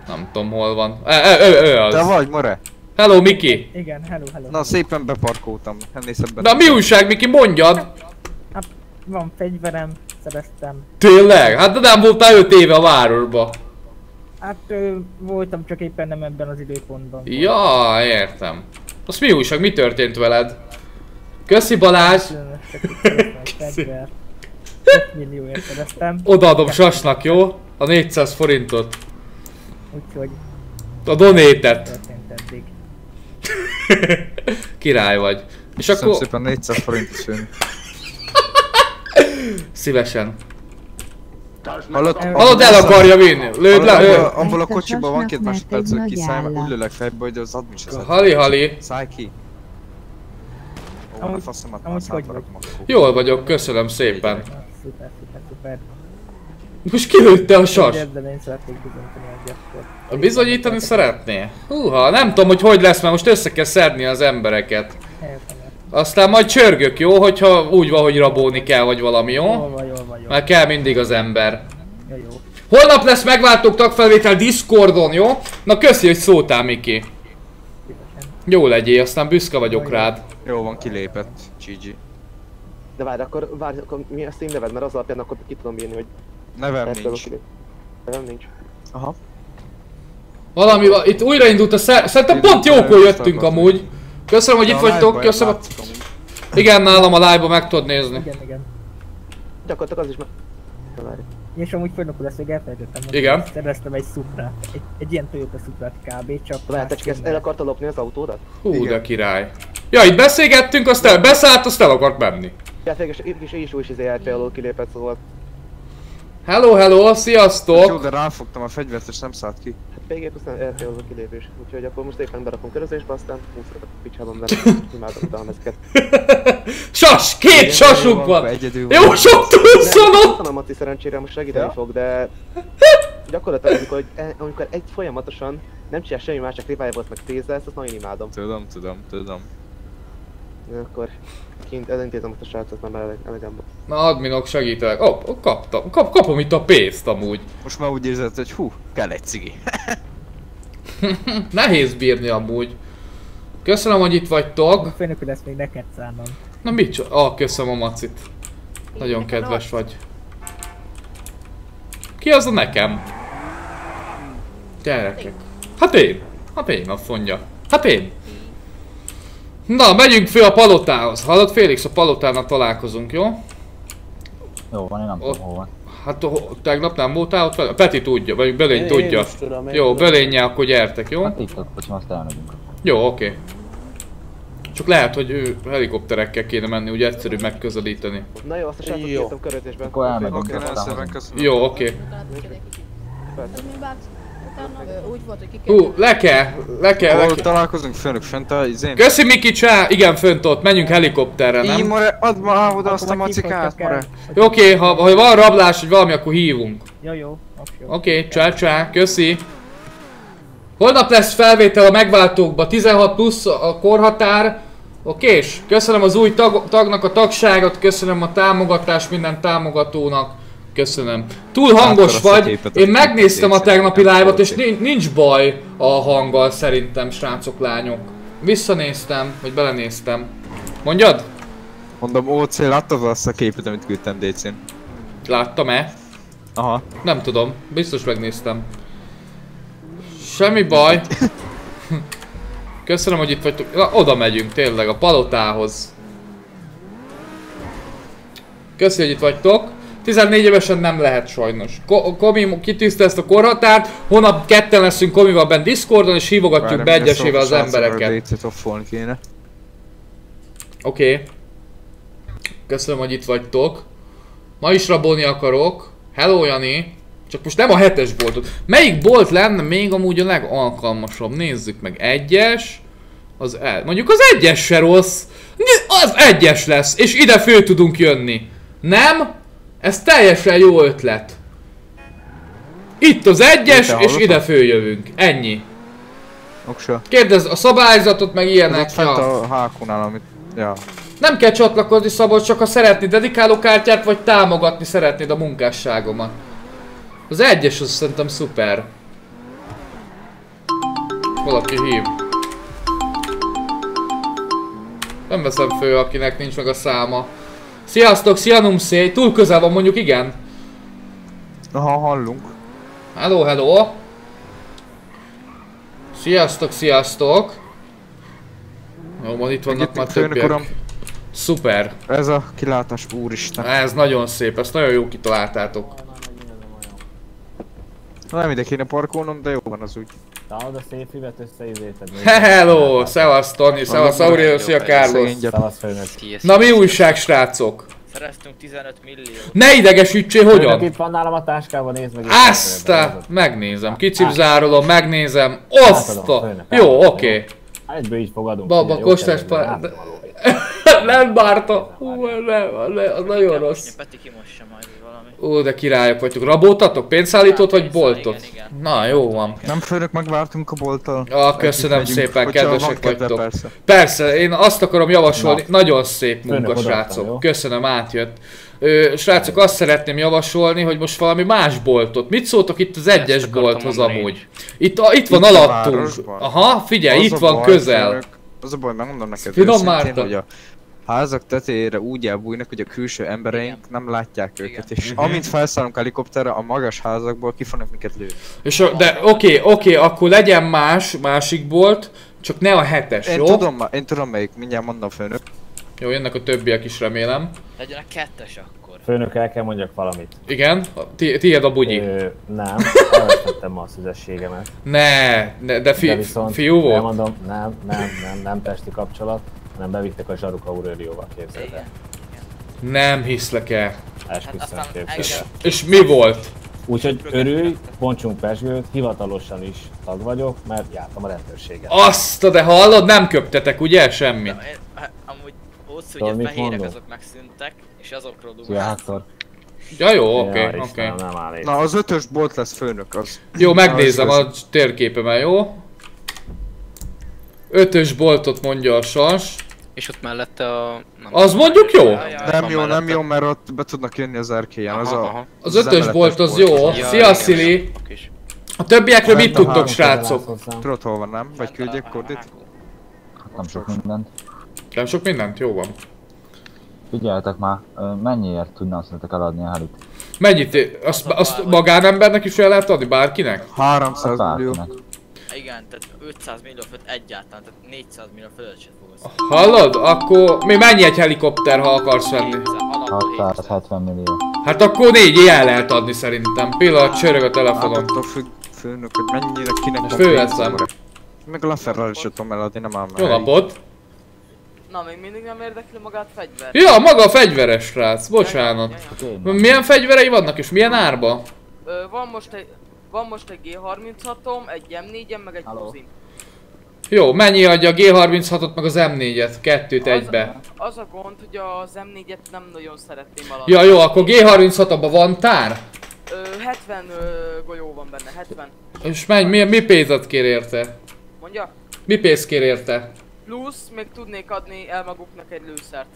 Nem tudom hol van. E, e, ő, ő az. Te vagy, more? Hello, Miki. Igen, hello, hello. Na, szépen beparkoltam. Ennél szebben. Na mi újság, Miki, mondjad! Hát, van fegyverem, szereztem. Tényleg? Hát de nem voltál 5 éve a városba. Hát ö, voltam csak éppen nem ebben az időpontban. Ja, értem. Azt mi újság, mi történt veled? Köszi Balázs! Fegyvert. 5 millióért szereztem. Odaadom Sasnak, jó? A 400 forintot. Úgyhogy A donétet. Király vagy. És Köszönöm akkor szépen 400 forintot főn. szívesen. Hallod? Hallod, el akarja vinni. Lőd le, ő. Abból, a kocsiban van két másodperc, hogy kiszállj, mert úgy lőlek fejbe, hogy az admin se. Hali, hali. Szállj ki. Ó, a Amúgy- faszomat már szálltarak. Jól vagyok, köszönöm szépen. Szuper, szuper, szuper. Most kilőtte a sas. Ezzel én szeretnék bizonyítani a gyakkor. Bizonyítani szeretné? Húha, nem tudom, hogy hogy lesz, mert most össze kell szedni az embereket. Aztán majd csörgök, jó? Hogyha úgy van, hogy rabolni kell, vagy valami, Jól jó? van, jól van, jól. Mert kell mindig az ember. Ja, jó. Holnap lesz megváltók tagfelvétel Discordon, jó? Na köszi, hogy szóltál, Miki. Jó legyél, aztán büszke vagyok rád. Jó van, kilépett. GG. De várj, akkor, várj, akkor mi a Steam neved, mert az alapján akkor ki tudom írni, hogy... Nevem Persze, nincs. Nevem nincs. Aha. Valami, va- itt újraindult a szer... Szerintem pont jókor jöttünk amúgy. Köszönöm, hogy itt vagytok, köszönöm. Igen, nálam a live-ba meg tudod nézni. Igen, igen. Gyakorlatilag az is meg... És amúgy főnök ezt még elfelejtettem mondani, Igen. hogy Szereztem egy Suprát, egy, egy ilyen Toyota Suprát kb. csak Lehet, más csak ezt el akarta lopni az autódat? Hú, de király. Ja, itt beszélgettünk, aztán beszállt, azt el akart menni. Ja, végül is, is, is, is izé RP alól kilépett, szóval... Hello, hello, Jó, sziasztok! de ráfogtam a fegyvert és nem szállt ki. Hát PG plusz RP alól kilépés. Úgyhogy akkor most éppen berakom körözésbe, aztán 20 a picsában, mert imádom utána ezeket. Sas! Két Igen, sasunk jó, van! egyedül van. Jó sok túlszonok! Köszönöm, Mati, szerencsére most segíteni fog, de... Gyakorlatilag, amikor, amikor egy folyamatosan nem csinál semmi más, csak revive-ot meg tézelsz, azt nagyon imádom. Tudom, tudom, tudom. Akkor kint elintézem azt a srácot, mert már ele- elegem van. Na adminok segítek. Hopp, oh, kaptam. Kap, kapom itt a pénzt amúgy. Most már úgy érzed, hogy hú, kell egy cigi. Nehéz bírni amúgy. Köszönöm, hogy itt vagytok. Főnök úr, ezt még neked szánom. Na mit csinál? Ah, köszönöm a macit. Nagyon kedves vagy. Ki az a nekem? Gyerekek. Hát én. Hát én, azt mondja. Hát én. Na, megyünk föl a palotához. Hallod, Félix, a palotánál találkozunk, jó? Jó van, én nem tudom hol van. Hát tegnap nem voltál ott vele? Peti tudja, vagy Bölény Én- én tudja. is tudom, én jó, tudom. Bölényel akkor gyertek, jó? Hát itt a kocsma, azt elmegyünk. Jó, oké. Csak lehet, hogy ő helikopterekkel kéne menni, úgy egyszerű megközelíteni. Na jó, azt a srácot kértem körözésben. Akkor elmegyünk, Oké, köszönöm. Jó, oké. Persze. Úgy volt, hogy ki kell... Hú, le kell, le kell, le kell. találkozunk főnök fent a izén? Köszi Miki csá, igen fönt ott, menjünk helikopterre, Így, nem? more, add ma oda azt a macikát, more. Oké, ha, ha van rablás vagy valami, akkor hívunk. Jó, jó. Oké. Oké, csá csá, köszi. Holnap lesz felvétel a megváltókba, 16 plusz a korhatár. Okés, köszönöm az új tag, tagnak a tagságot, köszönöm a támogatást minden támogatónak. Köszönöm. Túl hangos vagy, én megnéztem a tegnapi live-ot és nincs, baj a hanggal szerintem, srácok, lányok. Visszanéztem, vagy belenéztem. Mondjad? Mondom, OC, láttad azt a képet, amit küldtem DC-n? Láttam-e? Aha. Nem tudom, biztos megnéztem. Semmi baj. Köszönöm, hogy itt vagytok. Na, oda megyünk tényleg, a palotához. Köszi, hogy itt vagytok. 14 évesen nem lehet sajnos. Ko Komi kitűzte ezt a korhatárt, holnap ketten leszünk Komival bent Discordon, és hívogatjuk be egyesével az embereket. Oké. Okay. Köszönöm, hogy itt vagytok. Ma is rabolni akarok. Hello, Jani. Csak most nem a hetes boltot. Melyik bolt lenne még amúgy a legalkalmasabb? Nézzük meg. Egyes. Az el. Mondjuk az egyes se rossz. Az egyes lesz. És ide föl tudunk jönni. Nem? Ez teljesen jó ötlet. Itt az egyes, és ide följövünk. Ennyi. Oksa. Kérdezz a szabályzatot, meg ilyenek. Ja. a hákunál, amit... Ja. Nem kell csatlakozni Szabolcs, csak ha szeretnéd dedikáló kártyát, vagy támogatni szeretnéd a munkásságomat. Az egyes az szerintem szuper. Valaki hív. Nem veszem föl, akinek nincs meg a száma. Sziasztok, szia Numszé, túl közel van mondjuk, igen? Aha, hallunk. Hello, hello. Sziasztok, sziasztok. Jó, van itt vannak már többiek. uram. Szuper. Ez a kilátás, úristen. Ez nagyon szép, ezt nagyon jó kitaláltátok. Nem ide kéne parkolnom, de jó van az úgy. Találod a szép füvet összeizéted. Hello, szevasz Tony, szevasz Aurelio, szia Carlos. Szevasz főnök. Na mi újság srácok? Szereztünk 15 millió. Ne idegesítsél, Főnök hogyan? itt van nálam a táskában, nézd meg. Azt a... Megnézem, kicipzárolom, megnézem. Azt a... Jó, oké. Egyből így fogadunk. Baba, kostás pár... Nem bárta. Hú, nem, nem, az nagyon rossz. Peti kimossa. Ó, de királyok vagytok. Raboltatok? Pénzszállítót vagy boltot? Na, jó van. Nem főnök, megvártunk a bolttal. Ah, köszönöm szépen, kedvesek kedve, vagytok. Persze. Persze, én azt akarom javasolni, Na. nagyon szép munka, srácok. Köszönöm, átjött. Ö, srácok, azt szeretném javasolni, hogy most valami más boltot. Mit szóltok itt az egyes bolthoz amúgy? Itt, a, itt van Itt alattunk. Aha, figyelj, Az itt van baj, közel. főnök, Az a baj, megmondom neked Finom őszintén, Márta. hogy a házak tetejére úgy elbújnak, hogy a külső embereink nem látják őket, és Mhm. amint felszállunk helikopterre, a magas házakból ki fognak minket lőni. És a, de oké, oké, akkor legyen más, másik bolt, csak ne a hetes, Én jó? tudom, én tudom melyik, mindjárt mondom főnök. Jó, jönnek a többiek is remélem. Legyen a kettes akkor. Főnök, el kell mondjak valamit. Igen? Ti, tiéd a bugyi. Ö, nem, elvesztettem ma a szüzességemet. Ne, ne, de, fi, De viszont fiú volt? Elmondom, nem, nem, nem, nem testi kapcsolat, hanem bevittek a zsaruk Aurelióval, képzeld el. Nem hiszlek el. Esküszöm, képzeld És, és mi volt? Úgyhogy örülj, bontsunk pesgőt, hivatalosan is tag vagyok, mert jártam a rendőrséget. Azt, a de hallod, nem köptetek, ugye? Semmit. Én, hát, amúgy ott, hogy a fehérek azok megszűntek, és azokról Szia, dumálsz. Hector. Ja jó, oké, Ja, oké. Nem itt. Na, az ötös bolt lesz főnök, az. Jó, megnézem Az- a térképemen, jó? Ötös boltot mondja a sas. És ott mellette a... Nem Az mondjuk jó? Nem jó, nem jó, mert ott be tudnak jönni az erkélyen, az a... Az ötös bolt az jó. Ja, Szia. Szili! A többiekről mit tudtok, srácok? Tudod hol van, nem? Vagy küldjek kordit? Nem sok mindent. Nem sok mindent? Jó van. Figyeljetek már, mennyiért tudnám szerintetek eladni a helit? Mennyit? Azt, azt magánembernek is el lehet adni? Bárkinek? 300 millió. Igen, tehát 500 millió fölött egyáltalán, tehát 400 millió fölött se fogsz. Hallod? Akkor mi mennyi egy helikopter, ha akarsz venni? 670 millió. Hát akkor négy el lehet adni szerintem. Pillanat, csörög a telefonom. Hát függ, főnök, hogy mennyire kinek Most van fölveszem. Meg a Laferrel is tudom eladni, nem ám Jó napot! Na, még mindig nem érdekli magát fegyver? Ja, maga a fegyveres srác, bocsánat. Milyen fegyverei vannak és milyen árba? Ö, van most egy Van most egy G36-om, egy M4-em, meg egy Kuzin. Jó, mennyi adja a G36-ot meg az M4-et? Kettőt egybe. Az a gond, hogy az M4-et nem nagyon szeretném alatt. Ja jó, akkor G36-abban van tár? Ö, 70 ö, golyó van benne, 70. És menj, mi, mi pénzet kér érte? Mondja? Mi pénzt kér érte? Plusz még tudnék adni el maguknak egy lőszert.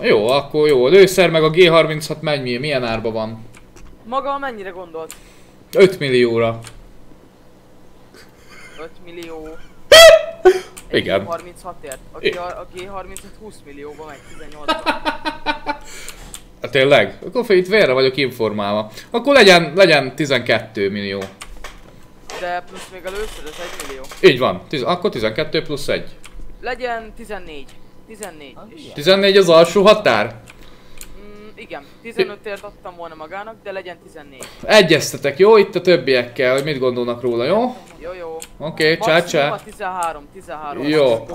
Jó, akkor jó. A lőszer meg a G36 mennyi, milyen árba van? Maga mennyire gondolt? 5 millióra. 5 millió. Igen. 36-ért. A, G- a G36 20 millióba megy, 18 Hát tényleg? Akkor fél itt vérre vagyok informálva. Akkor legyen, legyen 12 millió. De plusz még a lőszer, ez 1 millió. Így van. Tiz akkor 12 plusz 1. Legyen 14. 14. És 14 az alsó határ? Igen, 15-ért adtam volna magának, de legyen 14. Egyeztetek, jó? Itt a többiekkel, hogy mit gondolnak róla, jó? Jó, jó. Oké, okay, csá csá. Maximum a 13, 13. Jó,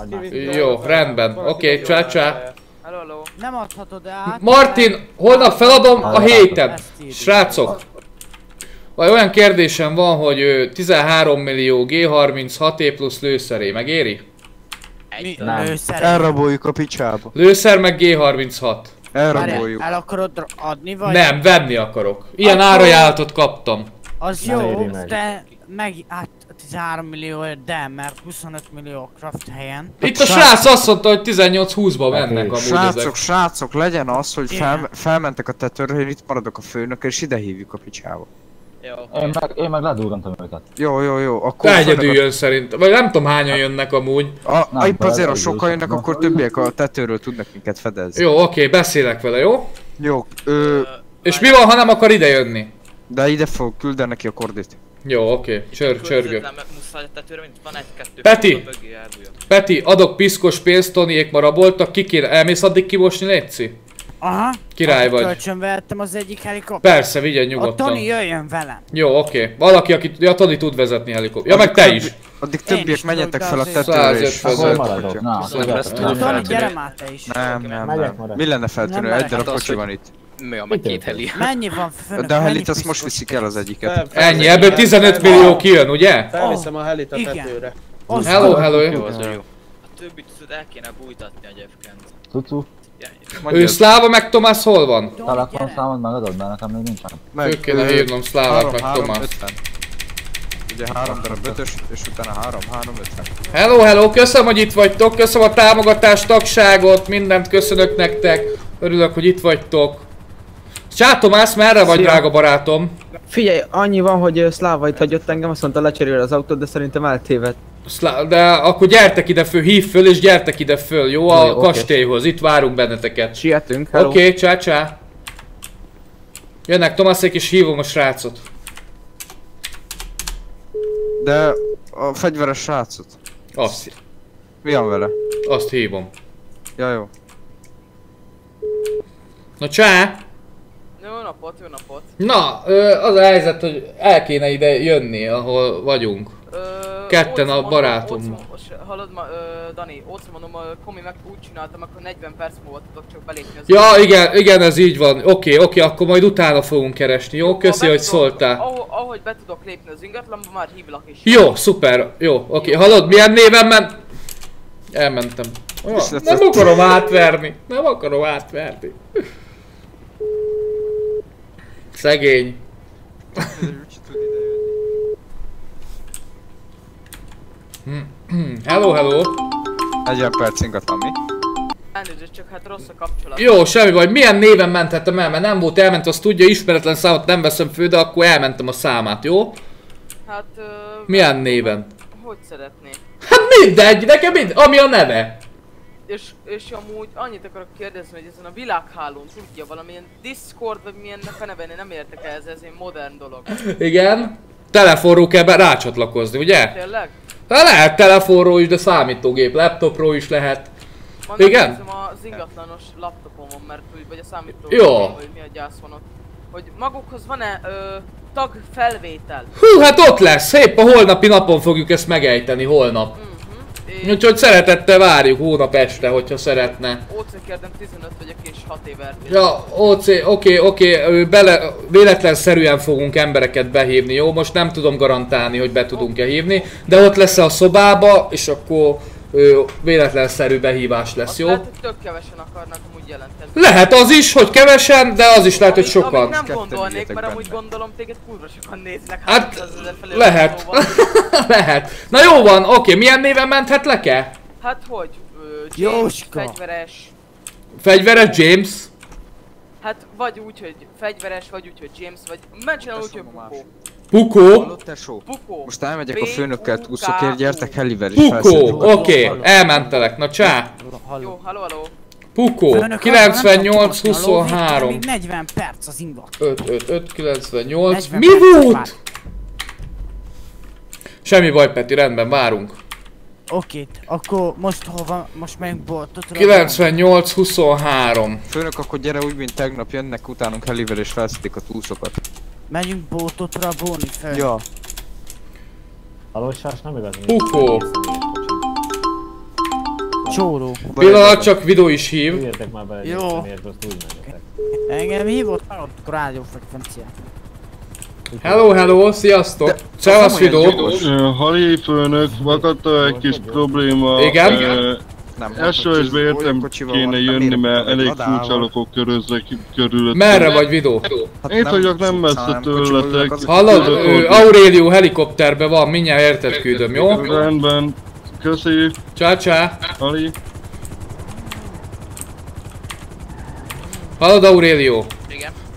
jó, rendben. Oké, okay, csá csá. Hello, hello. Nem adhatod át. Martin, holnap feladom a héten. Srácok, vagy olyan kérdésem van, hogy ö, 13 millió G36 plusz lőszeré, megéri? Mi? Nem. Lőszer. Elraboljuk a picsába. Lőszer meg G36. Elraboljuk. El akarod adni vagy? Nem, venni akarok. Ilyen Akkor- árajánlatot kaptam. Az Nem jó, de meg hát 13 millióért, de mert 25 millió a craft helyen. Itt a srác azt mondta, hogy 18-20-ba mennek amúgy Srácok, ezek. srácok, legyen az, hogy fel, felmentek a tetőre, hogy itt maradok a főnök, és ide hívjuk a picsába. Jó. Én meg, én meg ledurrantam őket. Jó, jó, jó, akkor... Te egyedül jön szerint. Vagy nem tudom hányan jönnek amúgy. A, a, Nem, épp azért, ha sokan jönnek, sokan. akkor többiek a tetőről tudnak minket fedezni. Jó, oké, beszélek vele, jó? Jó, ö, És mi van, ha nem akar ide jönni? de ide fog küldeni neki a kordit. Jó, oké, csör, csörgök. A. Peti! a. Peti, adok piszkos pénzt, Toniék ma raboltak, ki kéne, elmész addig kimosni, Léci? Aha. Király vagy. Kölcsön vettem az egyik helikoptert. Persze, vigyen A Tony nyugodtan. jöjjön velem. Jó, oké. Valaki, aki... Ja, Toni tud vezetni helikopter. Ja, meg te is. Addig többiek menjetek fel a tetőre és 150. Akkor vezethetjük. maradok. Na, Tony, gyere már te is. Nem, nem, nem. Mi lenne feltűnő? Egy darab kocsi van itt. Mi meg két heli. Mennyi van fönök? De a helit azt most viszik el az egyiket. Ennyi, ebből 15 millió kijön, ugye? Felviszem a helit a Igen. tetőre. Hello, hello. Jó, az jó. A többit tudod, el kéne bújtatni egyébként. Cucu, Ő Szláva meg Tomás hol van? Tony, telefonszámod megadod, mert nekem még nincsen. Ő kéne hívnom Szlávát meg Tomás. Ugye három darab ötös, és utána három, három, ötven. Hello, hello, köszönöm, hogy itt vagytok, köszönöm a támogatást, tagságot, mindent köszönök nektek. Örülök, hogy itt vagytok. Csá Tomás, merre vagy, Szia. drága barátom? Figyelj, annyi van, hogy Szláva itt hagyott engem, azt mondta lecserél az autót, de szerintem eltévedt. De akkor gyertek ide föl, hív föl és gyertek ide föl, jó? A Jó, oké. kastélyhoz, itt várunk benneteket. Sietünk, Oké, hello. okay, csá csá. Jönnek Tomászék és hívom a srácot. De a fegyveres srácot. Azt, Mi van vele? azt hívom. Ja, jó. Na csá! Jó napot, jó napot. Na, az a helyzet, hogy el kéne ide jönni, ahol vagyunk. Ö, Ketten a barátom. Hallod ma, ö, Dani, ott mondom, a Komi meg úgy csináltam, akkor 40 perc múlva tudok csak belépni az Ja, igen, igen, ez így van. Oké, oké, akkor majd utána fogunk keresni, jó? Köszi, hogy szóltál. Ahogy, ahogy be tudok lépni az ingatlanba, már hívlak is. Jó, szuper, jó, oké. Hallod, milyen néven ment? Elmentem. Ja, nem akarom átverni, nem akarom átverni. Szegény. Hello, hello. Egy perc ingatlan, mi? Elnézést, csak hát rossz a kapcsolat. Jó, semmi baj. Milyen néven menthettem el? Mert nem volt elment, azt tudja, ismeretlen számot nem veszem fő, de akkor elmentem a számát, jó? Hát... Ö, Milyen néven? Hogy szeretné? Hát mindegy, nekem mind, ami a neve. És, és amúgy annyit akarok kérdezni, hogy ezen a világhálón tudja valamilyen Discord, vagy milyennek a neve, én nem értek ehhez, ez egy modern dolog. Igen. Telefonról kell be rácsatlakozni, ugye? Tényleg? Hát lehet telefonról is, de számítógép, laptopról is lehet. Ma Igen? az ingatlanos laptopomon, mert úgy, vagy a számítógépon, Jó. hogy mi a gyász van ott. Hogy magukhoz van-e ö, tag felvétel? Hú, hát ott lesz, szép a holnapi napon fogjuk ezt megejteni, holnap. Mhm. Úgyhogy szeretettel várjuk hónap este, hogyha szeretne. OC kérdem 15 vagyok és 6 évet. Ja, OC, oké, oké, bele, véletlenszerűen fogunk embereket behívni, jó? Most nem tudom garantálni, hogy be tudunk-e hívni, de ott lesz a szobába, és akkor ő, véletlenszerű behívás lesz, Azt jó? lehet, hogy tök kevesen akarnak amúgy jelenteni. Lehet az is, hogy kevesen, de az is lehet, hogy Amit- sokan. Amit nem gondolnék, mert amúgy gondolom téged kurva sokan néznek. Hát, 300 ezer felé Lehet. Lehet. Na jó van, oké, milyen néven menthetlek-e? Hát hogy? Ö, James, Jóska. fegyveres. Fegyveres James? Hát vagy úgy, hogy fegyveres, vagy úgy, hogy James, vagy... Megcsinál úgy, hogy Bukó. Pukó? Bukó. most elmegyek a főnökkel K, gyertek Helivel is Pukó, oké, elmentelek, na csá. Jó, halló, halló. Pukó, Főnök, 98, nem tudom, a lóvéktől 23. Még 40 perc az ingat. 5, 5, 5, 98. 40 Mi volt? Semmi baj, Peti, rendben, várunk. Oké, akkor most hova, most megyünk boltot? 98, 23. Főnök, akkor gyere úgy, mint tegnap jönnek utánunk Helivel és felszedik a túszokat. Megyünk boltot rabolni fel. Ja. Alossás nem igaz? Pukó. Csóró. Pillanat, csak videó is hív. Jöjjetek már bele Jó. Engem hívott, hallott a rádiófrekvenciát. Hello, hello, sziasztok. Szevasz, videó. Hali főnök, vakadta egy kis probléma. Igen? Nem, SOS-be értem kéne jönni, mert elég furcsalakok köröznek körülöttem. Merre vagy, videó? Én vagyok nem messze tőletek. Hallod, Aurelio helikopterben van, mindjárt érted küldöm, jó? Rendben. Köszi. Csá, csá. Ali. Hallod, Aurelio?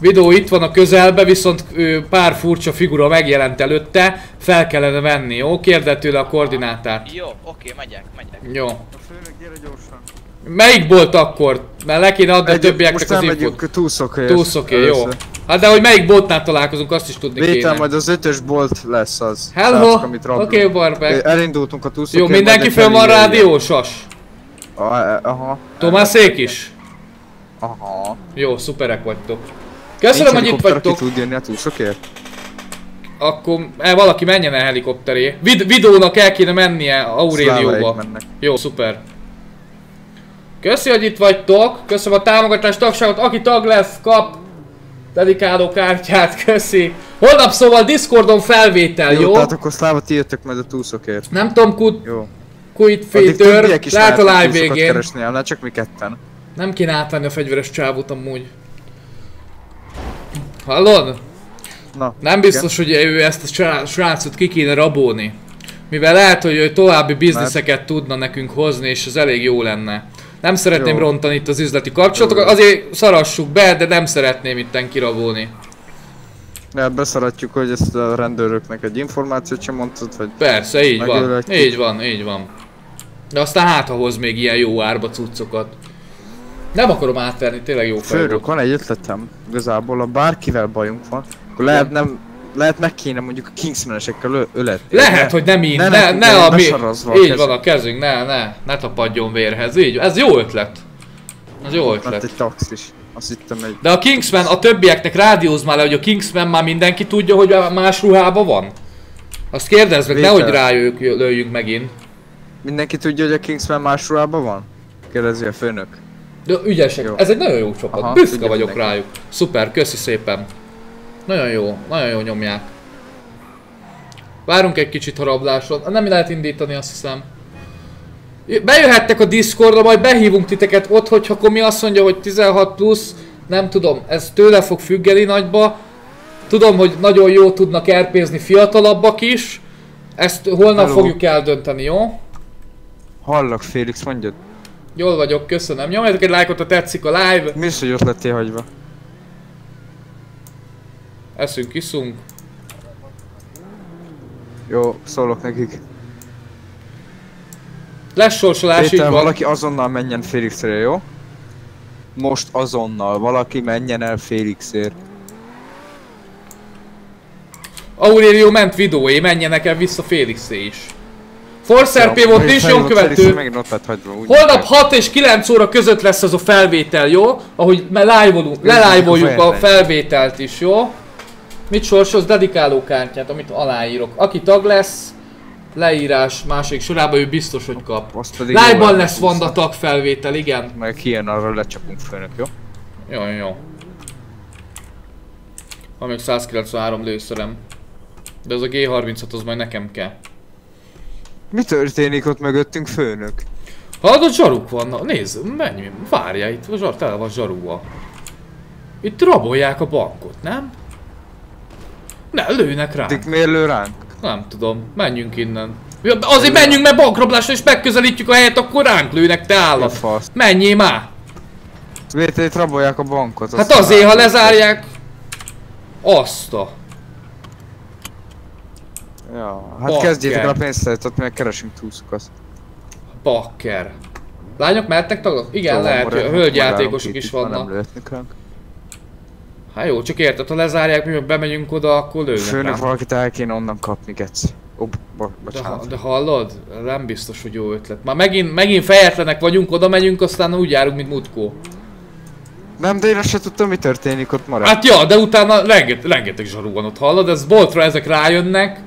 Videó itt van a közelbe, viszont pár furcsa figura megjelent előtte, fel kellene venni, jó? Kérde tőle a koordinátát. Jó, oké, megyek, megyek. Jó. Főnök, gyere gyorsan. Melyik bolt akkor? Mert le kéne adni a többieknek az infót. túszokért. Túszoké, jó. Hát de hogy melyik boltnál találkozunk, azt is tudni Vétel, kéne. majd az ötös bolt lesz az. Hello! Oké, Barbek. Ö, Elindultunk a túszokért. Jó, mindenki föl van rádiósas? Ah, Aha. Tomászék is? Aha. Jó, szuperek vagytok. Köszönöm, hogy itt vagytok. Tud jönni a túszokért? Akkor el, valaki menjen el helikopteré. Vid videónak el kéne mennie mennek. Jó, szuper. Köszi, hogy itt vagytok. Köszönöm a támogatást, tagságot. Aki tag lesz, kap dedikáló kártyát. Köszi. Holnap szóval Discordon felvétel, jó? Jó, tehát akkor Szláva, ti jöttök majd a túszokért. Nem tudom, kut... Jó. Quit is Lehet a live végén. keresni, nem csak mi ketten. Nem kéne átvenni a fegyveres csávót amúgy. Hallod? Na, Nem biztos, hogy ő ezt a srá- srácot ki kéne rabolni. Mivel lehet, hogy ő további bizniszeket tudna nekünk hozni, és ez elég jó lenne. Nem szeretném Jó. rontani itt az üzleti kapcsolatokat, azért szarassuk be, de nem szeretném itten kirabolni. Ja, beszaratjuk, hogy ezt a rendőröknek egy információt sem mondtad, vagy... Persze, így van. Így van, így van. De aztán hát, ha hoz még ilyen jó árba cuccokat. Nem akarom átverni, tényleg jó Főnök, van egy ötletem. Igazából, ha bárkivel bajunk van, akkor lehet nem... Lehet meg kéne mondjuk a Kingsman-esekkel ö- öletni. Lehet, hogy nem így, ne, ne, ne, legyen a mi... a Így van a kezünk, ne, ne, ne tapadjon vérhez, így, ez jó ötlet. Ez jó Hát ötlet. egy tax is. Azt hittem egy... De a Kingsman, a többieknek rádióz már le, hogy a Kingsman már mindenki tudja, hogy a más ruhában van. Azt kérdezd meg, nehogy rájuk lőjünk megint. Mindenki tudja, hogy a Kingsman más ruhában van? Kérdezi a főnök. De ügyesek, Jó. ez egy nagyon jó csapat, Aha, büszke vagyok mindenki. rájuk. Szuper, köszi szépen. Nagyon jó, nagyon jó nyomják. Várunk egy kicsit a rabláson, nem lehet indítani azt hiszem. Bejöhettek a Discordra, majd behívunk titeket ott, hogyha akkor mi azt mondja, hogy 16 plusz, nem tudom, ez tőle fog függeni nagyba. Tudom, hogy nagyon jó tudnak erpézni fiatalabbak is. Ezt holnap Hello. fogjuk eldönteni, jó? Hallak, Félix, mondjad. Jól vagyok, köszönöm. Nyomjatok egy lájkot, ha tetszik a live. Mi is, hogy ott lettél hagyva? Eszünk, iszunk. Jó, szólok nekik. Lesz sorsolás, így Péter, van. valaki azonnal menjen Félixre, jó? Most azonnal, valaki menjen el Félixért. Aurelio ment videóé, menjenek el vissza Félixé is. Force RP Ja, volt, nincs nyomkövető. Holnap mondták. 6 és 9 óra között lesz ez a felvétel, jó? Ahogy lelive-oljuk a felvételt is, jó? Mit sorsolsz? Dedikáló kártyát, amit aláírok. Aki tag lesz, leírás másik sorában ő biztos, hogy kap. Live-ban lesz. Vanda tagfelvétel, igen. Meg kijön arra lecsapunk főnök, jó? Jó, jó. Van még 193 lőszerem. De az a G36 az majd nekem kell. Mi történik ott mögöttünk főnök? Hát ott zsaruk vannak, nézd, menj, várjál, itt a zsar, tele van zsarúval. Itt rabolják a bankot, nem? Ne, lőnek ránk. Dik miért lő ránk? Nem tudom, menjünk innen. Ja, azért menjünk, mert bankrablásra is megközelítjük a helyet, akkor ránk lőnek, te állat. Menjél már! Miért itt rabolják a bankot? Hát azért, ha lezárják... Azt a... Ja, hát Bakker. kezdjétek el a pénztárcát, ott meg keresünk túszokat. Bakker. Lányok mehettek tagok? Igen, Tudom, lehet, hogy a hölgyjátékosok is Nem vannak. lőhetnek ránk. Hát jó, csak érted, ha lezárják, mi meg bemegyünk oda, akkor lőnek Főnök rám. valakit el kéne onnan kapni, gec. Ó, bo De, bocsánat. ha- de hallod? Nem biztos, hogy jó ötlet. Már megint, megint fejetlenek vagyunk, oda megyünk, aztán úgy járunk, mint mutkó. Nem, de én azt se tudtam, mi történik ott ma. Hát ja, de utána rengeteg, rengeteg zsarú van ott, hallod? Ez boltra ezek rájönnek,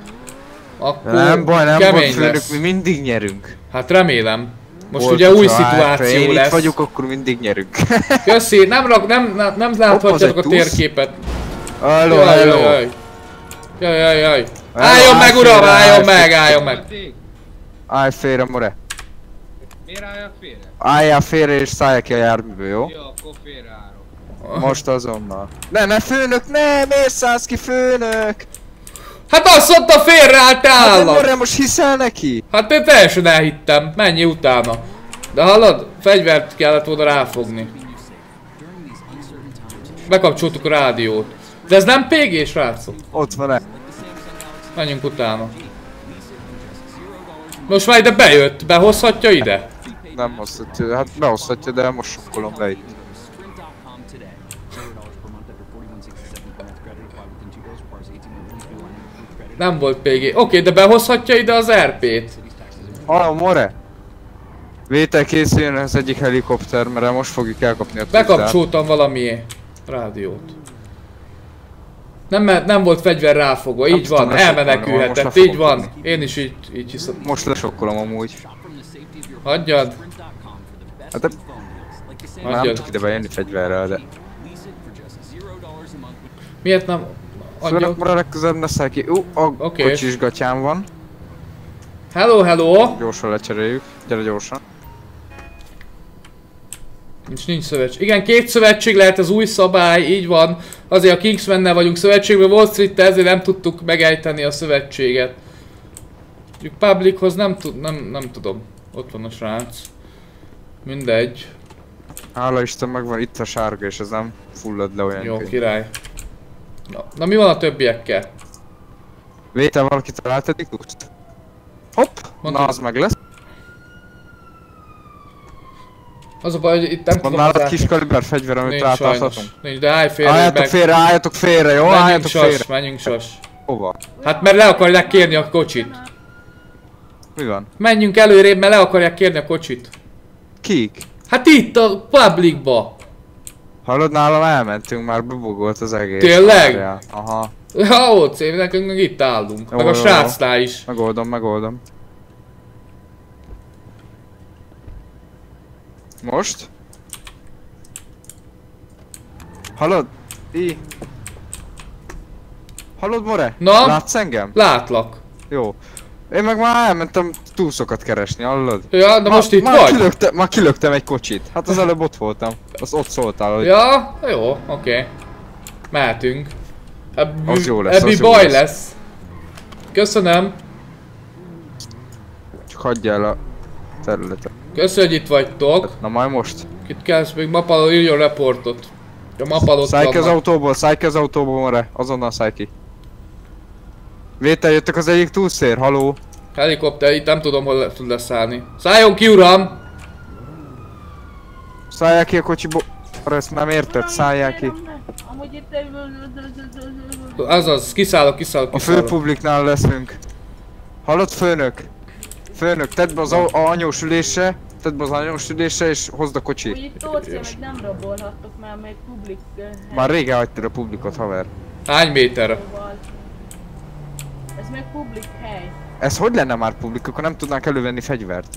akkor Nem baj, nem kemény baj, lesz. mi mindig nyerünk. Hát remélem. Most Volt, ugye új ha szituáció én lesz. itt vagyok, akkor mindig nyerünk. Köszi, nem, rak, nem, nem, nem láthatjátok a térképet. Halló, Jaj, halló. jaj, jaj. Jaj, jaj, jaj. Hello, Álljon meg, állj uram, félre, álljon állj meg, félre. álljon meg. Állj félre, more. Miért álljak félre? Álljál félre és szállj ki a járműből, jó? Jó, akkor félreállok. Most azonnal. Ne, ne főnök, ne, miért szállsz ki főnök? Hát azt mondta félreállt Hát állat. more, most hiszel neki? Hát én teljesen elhittem, mennyi utána. De hallod, fegyvert kellett volna ráfogni. Bekapcsoltuk a rádiót. De ez nem PG, srácok? Ott van-e? Menjünk utána. Most már ide bejött, behozhatja ide? Nem hozhatja, hát behozhatja, de most sokkolom le itt. Nem volt PG. Oké, de behozhatja ide az RP-t. Halló, more! Vétel készüljön az egyik helikopter, mert most fogjuk elkapni a tuzdát. Bekapcsoltam valami rádiót. Nem, mert nem volt fegyver ráfogva, Nem így tudom, van, elmenekülhetett, így van. Én is így, így hiszem. Most lesokkolom amúgy. Hagyjad. Hát de... Nem Hagyjad. tudok ide bejönni fegyverrel, de... Miért nem Adjuk? mara legközelebb ne szállj ki. Ú, a Oké. kocsis gatyám van. Hello, hello! Gyorsan lecseréljük. Gyere gyorsan. Nincs, nincs szövetség. Igen, két szövetség lehet az új szabály, így van. Azért a Kingsmennel vagyunk szövetségben, Wall street ezért nem tudtuk megejteni a szövetséget. Mondjuk Publichoz nem, tud, nem, nem tudom. Ott van a srác. Mindegy. Hála Isten megvan itt a sárga és ez nem fullad le olyan Jó, könnyű. király. Na, na mi van a többiekkel? Vétel valaki talált eddig tuszt? Hopp! Mondom. Na az meg lesz. Az a baj, hogy itt nem Van tudom nálad kis kaliber fegyver, amit sajnos. Nincs, de állj félre, Álljatok meg... félre, álljatok félre, jó? Menjünk Álljatok sos, félre. menjünk sos. Hova? Hát mert le akarják kérni a kocsit. Mi van? Menjünk előrébb, mert le akarják kérni a kocsit. Kik? Hát itt a publicba. Hallod, nálam elmentünk, már bebugolt az egész. Tényleg? Várjál. Aha. Ja, ott szép, nekünk meg itt állunk. Jó, meg a jó, srácnál is. Megoldom, megoldom. Most? Hallod? I. Hallod, More? Na? Látsz engem? Látlak. Jó. Én meg már elmentem túszokat keresni, hallod? Ja, de most itt már vagy? Kilökte, már kilöktem egy kocsit. Hát az előbb ott voltam. Az ott szóltál, hogy... Ja, jó, oké. Mehetünk. Ebb, Az jó lesz, Ebbi az jó baj lesz. lesz. Köszönöm. Csak hagyja el a területet. Köszönöm, hogy itt vagytok. Na majd most. Itt kellsz még mapalon írjon reportot. A mapalot Szállj ki az autóból, szállj ki az autóból, More. Azonnal szállj ki. Vétel, jöttek az egyik túlszér, haló. Helikopter, itt nem tudom hol le tud leszállni. Szálljon ki uram! Szálljál ki a kocsiból. Arra ezt nem érted, szálljál ki. Amúgy itt... Azaz, kiszállok, kiszállok, A kiszállok. főpubliknál leszünk. Hallott főnök? Főnök, tedd be az a, a anyós ülésre, tedd be az anyós ülésre és hozd a Úgy kocsi. itt Tóci meg nem rabolhattok, mert még publik... Már rég elhagytad a publikot, haver. Hány méterre? Ez még publik hely. Ez hogy lenne már publik, akkor nem tudnánk elővenni fegyvert.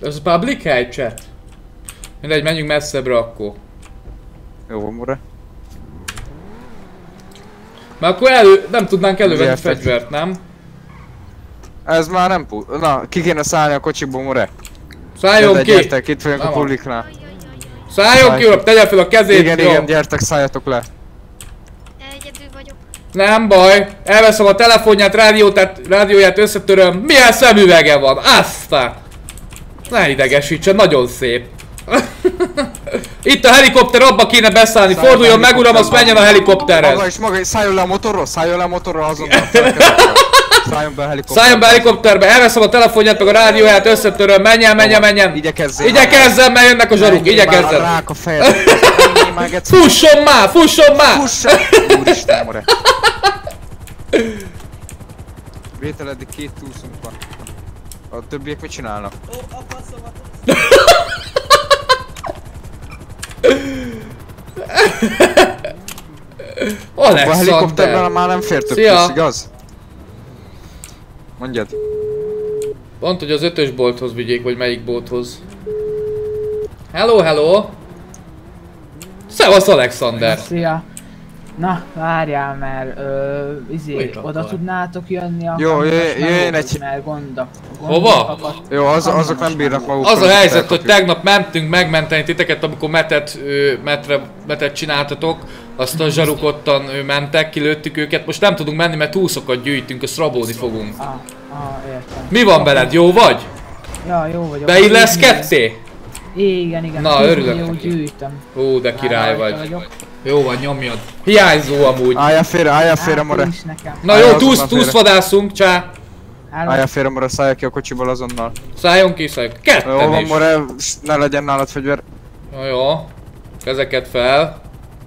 Ez public hely chat? Mindegy, menjünk messzebbre akkor. Jó, Mure. Mert akkor elő, nem tudnánk elővenni Értek. fegyvert, nem? Ez már nem pu... Na, ki kéne szállni a kocsiból, Mure? Szálljon ki! Gyertek, itt vagyunk a Nem. publiknál. Szálljon ki, uram, tegye fel a kezét, Igen, jó? igen, gyertek, szálljatok le. Nem baj, elveszem a telefonját, rádióját, rádióját összetöröm. Milyen szemüvege van? Aztán! Ne idegesítsen, nagyon szép. Itt a helikopter, abba kéne beszállni. Szállj Forduljon meg, uram, azt menjen a Maga helikopterhez. is, maga is, szálljon le a motorról, szálljon le a motorról azonnal. Szálljon be a helikopterbe. Szálljon be a helikopterbe, elveszem a telefonját, meg a rádióját, összetöröm. Menjen, menjen, menjen. Igyekezzél. Igyekezzen, mert jönnek a zsaruk, Menjél már a igyekezzen. rák a fejedre. Már, geci. Fusson már, fusson már! Fusson! Úristen, more. Vétel eddig két túszunk van. A többiek mit csinálnak? A helikopterben Alexander. már nem fér több Szia. plusz, igaz? Mondjad. Pont, hogy az ötös bolthoz vigyék, vagy melyik bolthoz. Hello, hello! Szevasz Alexander! Szia! Na, várjál, mert ö, izé, Mit oda akar? tudnátok jönni a Jó, jöjjön egy- Mert gondok. Hova? Jó, az, azok nem bírnak maguk. Az a helyzet, hogy tegnap mentünk megmenteni titeket, amikor metet, ö, metre, metet csináltatok, azt a zsaruk ottan ö, mentek, kilőttük őket, most nem tudunk menni, mert túszokat gyűjtünk, azt rabolni fogunk. Ah, ah, értem. Mi van veled, jó vagy? Ja, jó vagyok. Beilleszkedtél? Igen, igen. Na, örülök neki. gyűjtöm. Ó, de király Már vagy. vagyok. Jó van, nyomjad. Hiányzó amúgy. Álljál félre, álljál félre, more. Na jó, túsz, azonnal félre. túszvadászunk, csá. Álljál félre, more, szállj ki a kocsiból azonnal. Szálljon ki, szálljon. Jó Ketten van, is. more, ne legyen nálad fegyver. Jó, jó. Kezeket fel.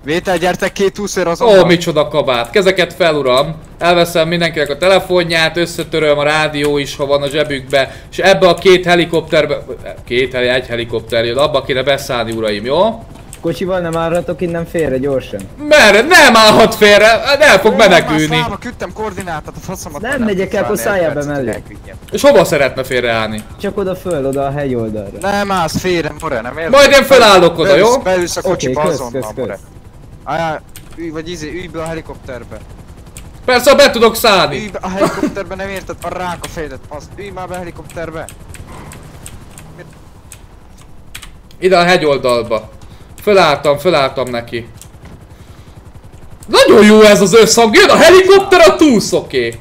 Vétel, gyertek két túszér azonnal. Ó, micsoda kabát. Kezeket fel, uram. Elveszem mindenkinek a telefonját, összetöröm a rádió is, ha van a zsebükbe. És ebbe a két helikopterbe... Két, heli, egy helikopter jön. Abba kéne beszállni, uraim, jó? Kocsival nem állhatok innen félre gyorsan. Merre? Nem állhat félre, el fog menekülni. Szláva, küldtem koordinátát, a faszomat Nem megyek el, akkor szálljál be mellé. És hova szeretne félreállni? Csak oda föl, oda a hegy oldalra. Nem állsz félre, more, nem érted? Majd én felállok oda, jó? Beülsz a kocsiba kösz, azonnal, kösz, kösz. Álljál, ülj, vagy izé, ülj be a helikopterbe. Persze, be tudok szállni. Ülj be a helikopterbe, nem érted? A rák a fejedet, az. Ülj már be a helikopterbe. Ide a hegyoldalba. Fölálltam, fölálltam neki. Nagyon jó ez az összhang, jön a helikopter a túszoké.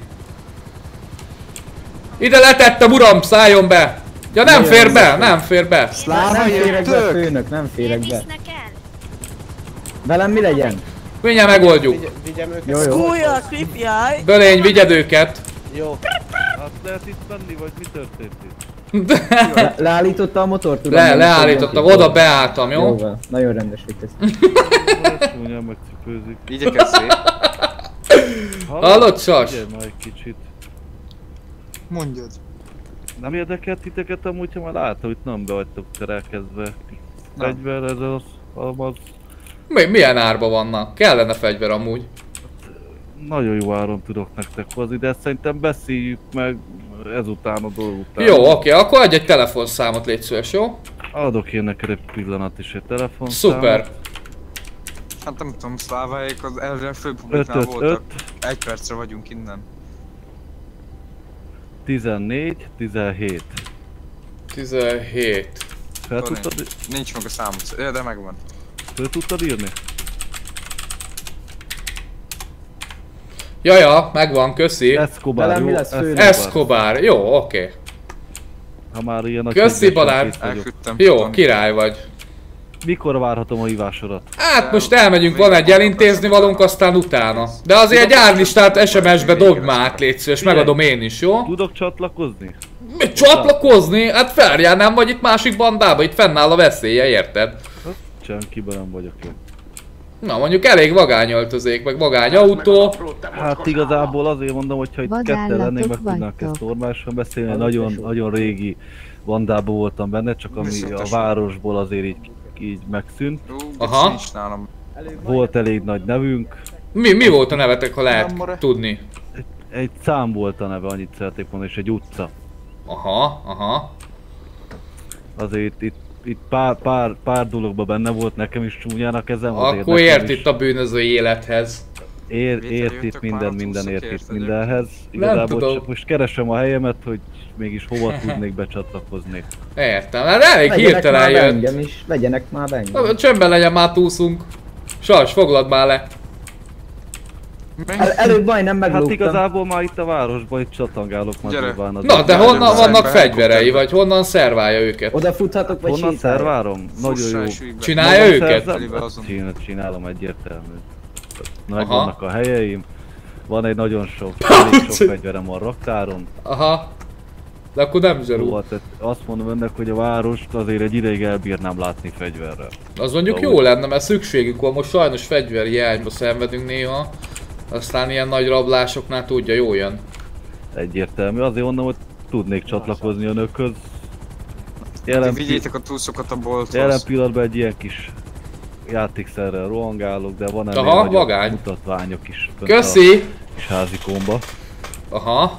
Ide letettem, uram, szálljon be. Ja nem fér be, nem fér be. Nem férek be, főnök, nem férek be. Velem mi legyen? Mindjárt megoldjuk. Jó, jó. Skúlja, klipjaj! Bölény, vigyed őket. Jó. Hát lehet itt menni, vagy mi történt itt? Le- leállította a motort, uram? Le, leállítottam, oda beálltam, jó? Jó van, nagyon rendes ez. Csúnyán megcipőzik. Igyekezzél. Hallod, Sas? Figyelj már egy kicsit. Mondjad. Nem érdekelt titeket amúgy, ha már látom, hogy nem be vagytok terelkezve. Fegyver, ez az, az Mi, milyen árba vannak? Kellene fegyver amúgy. nagyon jó áron tudok nektek hozni, de szerintem beszéljük meg ezután a dolog után. Jó, oké, akkor adj egy telefonszámot, légy szíves, jó? Adok én neked egy pillanat is egy telefon. Szuper. Hát nem tudom, szláváik az előre főpubliknál voltak. Egy percre vagyunk innen. 14, 17. 17. Fel tudtad, nincs- meg a számot, de megvan. Fel tudtad írni? Jaja, megvan, köszi. Escobar, Velem mi jó? lesz, főnök? Escobar, jó, oké. Ha már ilyen Köszi Balázs. Jó, király vagy. Mikor várhatom a hívásodat? Hát most elmegyünk, van egy elintézni valunk, aztán utána. De azért egy árlistát SMS-be dobd már át, légy szíves, megadom én is, jó? Tudok csatlakozni? Mit csatlakozni? Hát Ferján nem vagy itt másik bandába, itt fennáll a veszélye, érted? Senkiben nem vagyok én. Na mondjuk elég vagány öltözék, meg vagány autó. Hát igazából azért mondom, hogy ha itt ketten lennénk, meg tudnánk ezt normálisan beszélni, nagyon, nagyon régi bandában voltam benne, csak ami a városból azért így, így megszűnt. Aha. Volt elég nagy nevünk, Mi, mi volt a nevetek, ha lehet tudni? Egy szám volt a neve, annyit szeretnék mondani, és egy utca. Aha, aha. Azért itt, itt, pár, pár, pár dologban benne volt nekem is csúnyán a kezem. azért Akkor ért itt a bűnöző élethez. Ér, ért itt minden, minden ért itt mindenhez. Igazából tudom. csak most keresem a helyemet, hogy mégis hova tudnék becsatlakozni. Értem, hát elég Vegyenek hirtelen jött. engem is, vegyenek már engem. Na, Csöndben legyen, már túszunk. Sas, foglald már le. El, előbb majdnem Hát meglógtam. igazából már itt a városban itt csatangálok már az Na, de honnan vannak fegyverei, vagy honnan szerválja őket? Oda futhatok, vagy Honnan szervárom? Nagyon jó. Csinálja őket? Csinál, csinálom egyértelmű. Megvannak a helyeim. Van egy nagyon sok, elég sok fegyverem a raktáron. Aha. De akkor nem zsarú. Tehát azt mondom önnek, hogy a várost azért egy ideig elbírnám látni fegyverrel. Az mondjuk Ahogy- jó lenne, mert szükségünk van, most sajnos fegyveri hiányba szenvedünk néha. Aztán ilyen nagy rablásoknál tudja, jó jön. Egyértelmű, azért mondom, hogy tudnék csatlakozni önökhöz. Jelen pi- vigyétek a túszokat a bolthoz. Jelen pillanatban egy ilyen kis játékszerrel rohangálok, de van ennél Aha, vagány. mutatványok is. Köszi! A kis házikómba. Aha.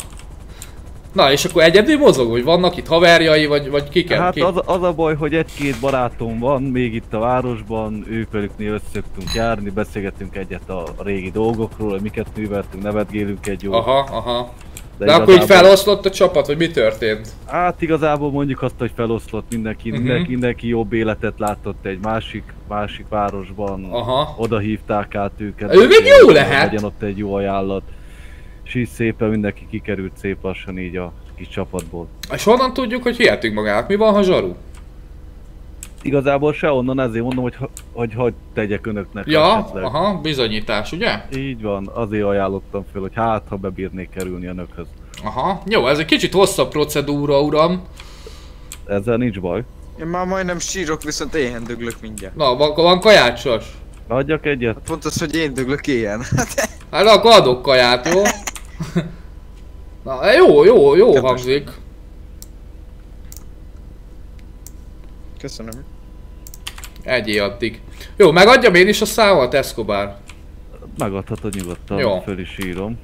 Na és akkor egyedül mozog, hogy vannak itt haverjai, vagy, vagy kiken? Hát ki? az, az a baj, hogy egy-két barátom van még itt a városban, ők velüknél összöktünk járni, beszélgetünk egyet a régi dolgokról, hogy miket műveltünk, nevetgélünk egy jó. Aha, aha. De, De De akkor így igazából- feloszlott a csapat, vagy mi történt? Hát igazából mondjuk azt, hogy feloszlott mindenki, Mhm. mindenki, mindenki jobb életet látott egy másik, másik városban, Aha. oda hívták át őket. Ő még jó hogy lehet. Legyen ott egy jó ajánlat. És így szépen mindenki kikerült szép lassan így a kis csapatból. És honnan tudjuk, hogy hihetünk magának? Mi van, ha zsaru? Igazából se onnan ezért mondom, hogy, ha- hogy hagyd tegyek önöknek Ja, esetleg. aha, bizonyítás, ugye? Így van, azért ajánlottam fel, hogy hát, ha bebírnék kerülni önökhöz. Aha, jó, ez egy kicsit hosszabb procedúra, uram. Ezzel nincs baj. Én már majdnem sírok, viszont éhen döglök mindjárt. Na, van, van kajácsos? Adjak egyet? Hát pont az, hogy én döglök éhen. Hát akkor adok kaját, jó? Na, jó, jó, jó hangzik. Köszönöm. Egyé addig. Jó, megadjam én is a számot, Escobar. Megadhatod nyugodtan, Jó. föl is írom.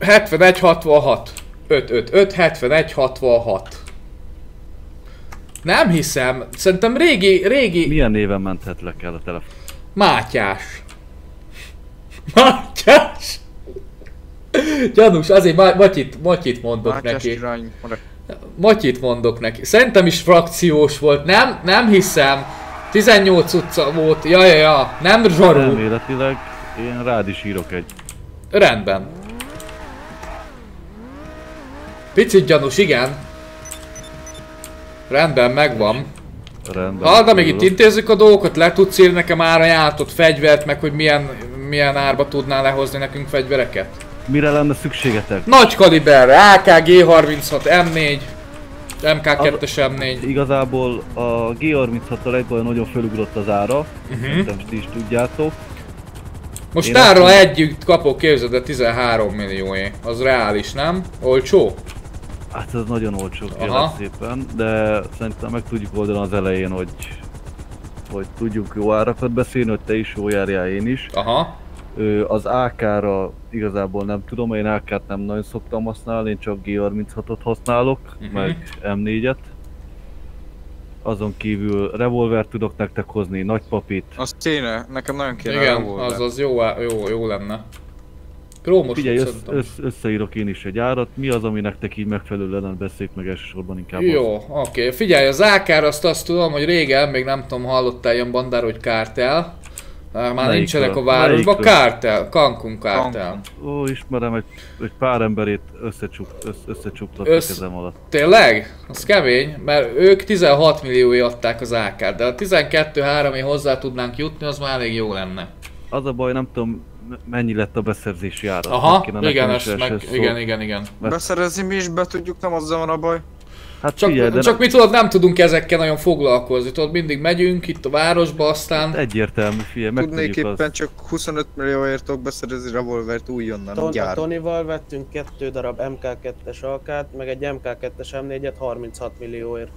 71 66. 5 5 5 71 66. Nem hiszem, szerintem régi, régi... Milyen néven menthetlek el a telefon? Mátyás. Mátyás? Gyanús, azért Ma- Matyit, Matyit mondok Mátyás neki. irány. Matyit mondok neki. Szerintem is frakciós volt. Nem, nem hiszem. 18 utca volt. Ja, ja, ja. Nem zsarú. Elméletileg én rád is írok egy. Rendben. Picit gyanús, igen. Rendben, megvan. Rendben. Ha, de még itt intézzük a dolgokat, le tudsz írni nekem árajánlatot, fegyvert, meg hogy milyen, milyen árba tudnál lehozni nekünk fegyvereket? Mire lenne szükségetek? Nagy kaliberre, AK, G36, M4, MK2-es M4. Igazából a G36-tal egy nagyon fölugrott az ára, Mhm. szerintem ti is tudjátok. Most Én tárra azt- együtt kapok, képzeld, de 13 millióé. Az reális, nem? Olcsó? Hát ez nagyon olcsó, kérlek szépen, de szerintem meg tudjuk oldani az elején, hogy hogy tudjuk jó árakat beszélni, hogy te is jó járjál, én is. Aha. Az AK-ra igazából nem tudom, én AK-t nem nagyon szoktam használni, én csak G36-ot használok, Mhm. meg M4-et. Azon kívül revolver tudok nektek hozni, nagy papit. Az kéne, nekem nagyon kéne Igen, revolver. az, az jó, jó, jó lenne. Krómos Figyelj, össz, össz, összeírok én is egy árat, mi az, ami nektek így megfelelő lenne, beszéljük meg elsősorban inkább Jó, oké. Figyelj, az AK-ra azt, azt tudom, hogy régen, még nem tudom, hallottál ilyen bandára, hogy kártel. Már Melyikről? nincsenek a városban. Kártel, Cancun kártel. Ó, ismerem, egy, egy pár emberét összecsup, össz, összecsuptattak Össz- kezem alatt. Tényleg? Az kemény, mert ők 16 milliói adták az AK-t, de a 12-3 én hozzá tudnánk jutni, az már elég jó lenne. Az a baj, nem tudom mennyi lett a beszerzési ára. Aha, igen, ezt meg, igen, igen, igen. Beszerezni mi is be tudjuk, nem azzal van a baj. Hát Csak, figyelj, de csak mi tudod, nem tudunk ezekkel nagyon foglalkozni, tudod, mindig megyünk itt a városba, aztán... Egyértelmű, figyelj, meg Tudnék éppen azt. csak 25 millióért tudok beszerezni revolvert újonnan, Ton- a gyár. Tonival vettünk kettő darab MK2-es alkát, meg egy MK2-es M4-et 36 millióért.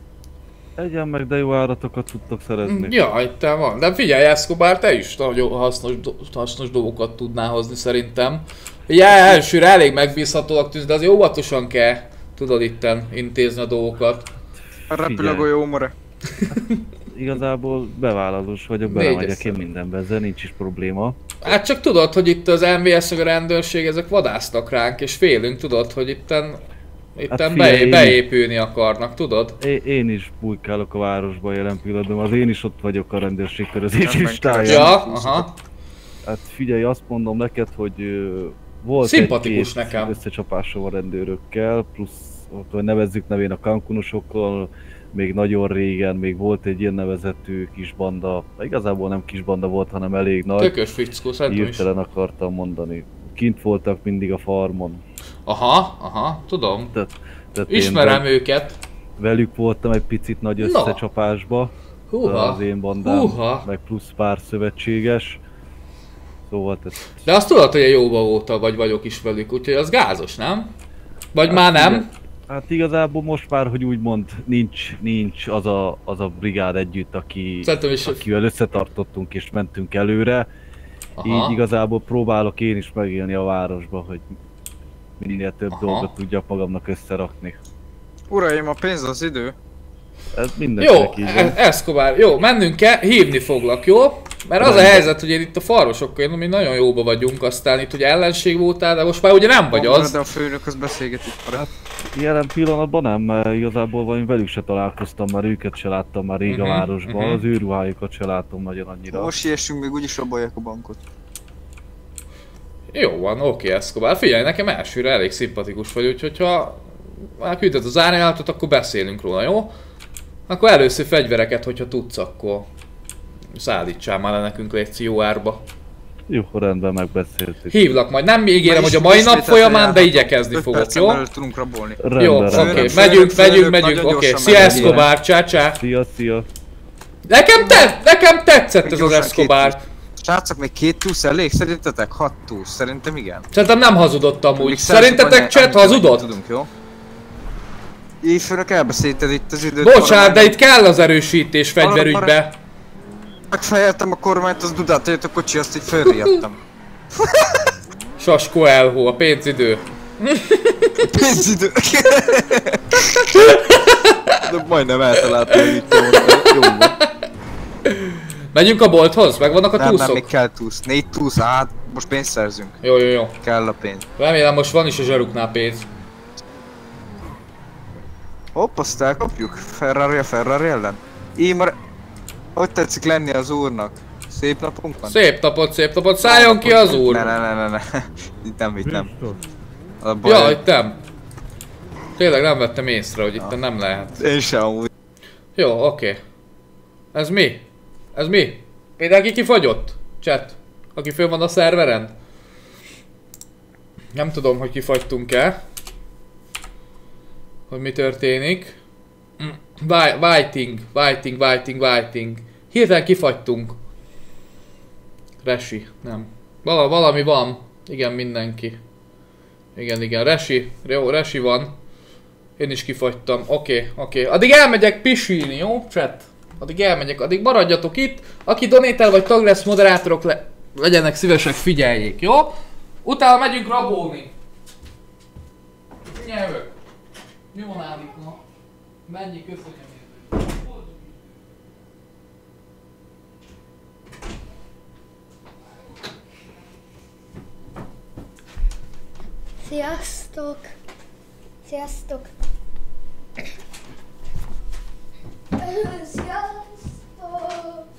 Egyen meg, de jó áratokat tudtok szerezni. Ja, itt te van. De figyelj, Escobar, te is nagyon hasznos, do- hasznos dolgokat tudnál hozni szerintem. Ugye elsőre elég megbízhatóak tűz, de azért óvatosan kell, tudod itten intézni a dolgokat. Repül a golyó, more. Igazából bevállalós vagyok, belemegyek én mindenbe, ezzel nincs is probléma. Hát csak tudod, hogy itt az MVS meg a rendőrség, ezek vadásznak ránk, és félünk, tudod, hogy itten, itten Hát figyelj, én- beépülni akarnak, tudod? Én, én is bujkálok a városban jelen pillanatban, az én is ott vagyok a rendőrség körözési Ja, listáján. Ja, aha. Hát figyelj, azt mondom neked, hogy volt Szimpatikus egy-két nekem. összecsapásom a rendőrökkel, plusz, hogy nevezzük nevén a kankunosokkal, még nagyon régen, még volt egy ilyen nevezetű kis banda, igazából nem kis banda volt, hanem elég nagy. Tökös fickó, szerintem. Hirtelen akartam mondani. Kint voltak mindig a farmon. Aha, aha, tudom. Tehát, tehát Ismerem én őket. Velük voltam egy picit nagy Na. összecsapásba. Húha. Az én bandám, Húha. meg plusz pár szövetséges. Szóval tehát De azt tudod, hogy én jóba voltam, vagy vagyok is velük, úgyhogy az gázos, nem? Vagy Hát már nem? igen. Hát igazából most már, hogy úgymond nincs, nincs az a, az a brigád együtt, aki, Szerintem is- akivel összetartottunk és mentünk előre. Aha. Így igazából próbálok én is megélni a városba, hogy minél több Aha. dolgot tudjak magamnak összerakni. Uraim, a pénz az idő. Ez Jó, mindenkinek így van. E- Escobar, jó, mennünk kell, hívni foglak, jó? Mert az a helyzet, hogy én itt a farmosokkal, én mi nagyon jóba vagyunk, aztán itt ugye ellenség voltál, de most már ugye nem vagy az. De a főnök az beszélgetik. Hát, Jelen pillanatban nem, mert igazából vagy velük se találkoztam, már őket se láttam már rég a Mhm, városban, mhm. az ő ruhájukat se látom nagyon annyira. Most siessünk, még úgyis rabolják a bankot. Jó van, oké Escobar, figyelj, nekem elsőre elég szimpatikus vagy, úgyhogy ha már küldted az árnyalatot, akkor beszélünk róla, jó? Akkor először fegyvereket, hogyha tudsz, akkor szállítsál már le nekünk légy jó árba. Jó, rendben megbeszéltük. Hívlak majd, nem ígérem, Na hogy a mai nap folyamán, de igyekezni fogok, jó? tudunk rabolni. Jó, Rendben, oké, rendben. megyünk, megyünk, megyünk, oké, gyorsan szia. Escobar, csá csá. Szia, szia. Nekem, te, nekem tetszett ez az Escobar. Srácok, még két túsz elég? Szerintetek? Hat túsz? Szerintem igen. Szerintem nem hazudott amúgy. Szerintetek chat hazudott? Tudunk, jó? Így főnök elbeszélted itt az időt. Bocsánat, de itt kell az erősítés fegyverügybe. Megfejeltem a kormányt, az dudát jött a kocsi, azt így fölriadtam. Saskó elhó, a pénzidő. Pénzidő. De majdnem eltaláltam, hogy itt jó. Megyünk a bolthoz? Megvannak a Nem, nem, túszok? még kell túsz. Négy túsz, hát most pénzt szerzünk. Jó, jó, jó. Kell a pénz. Remélem most van is a zsaruknál pénz. Hopp, azt elkapjuk. Ferrari a Ferrari ellen. Már... Hogy tetszik lenni az úrnak? Szép napunk van? Szép napot, szép napot, szálljon ki az úr! Ne, ne, ne, ne, ne. Itt nem, itt nem. A baj, Ja, itt nem. Tényleg nem vettem észre, hogy itt nem lehet. Én sem amúgy. Jó, oké. Ez mi? Ez mi? Mindenki kifagyott? Chat. Aki föl van a szerveren? Nem tudom, hogy kifagytunk-e. Hogy mi történik. Whiting, whiting, whiting, whiting. Hirtelen kifagytunk. Resi, nem. Vala, valami van. Igen, mindenki. Igen, igen, Resi. Jó, Resi van. Én is kifagytam. Oké, okay, oké. Okay. Addig elmegyek pisilni, jó? Chat. Addig elmegyek, addig maradjatok itt. Aki donétel vagy tag lesz, moderátorok le legyenek szívesek, figyeljék, jó? Utána megyünk rabolni. Nyelvök. Állítva? Mennyi közlekedés? Sziasztok! Sziasztok! Sziasztok!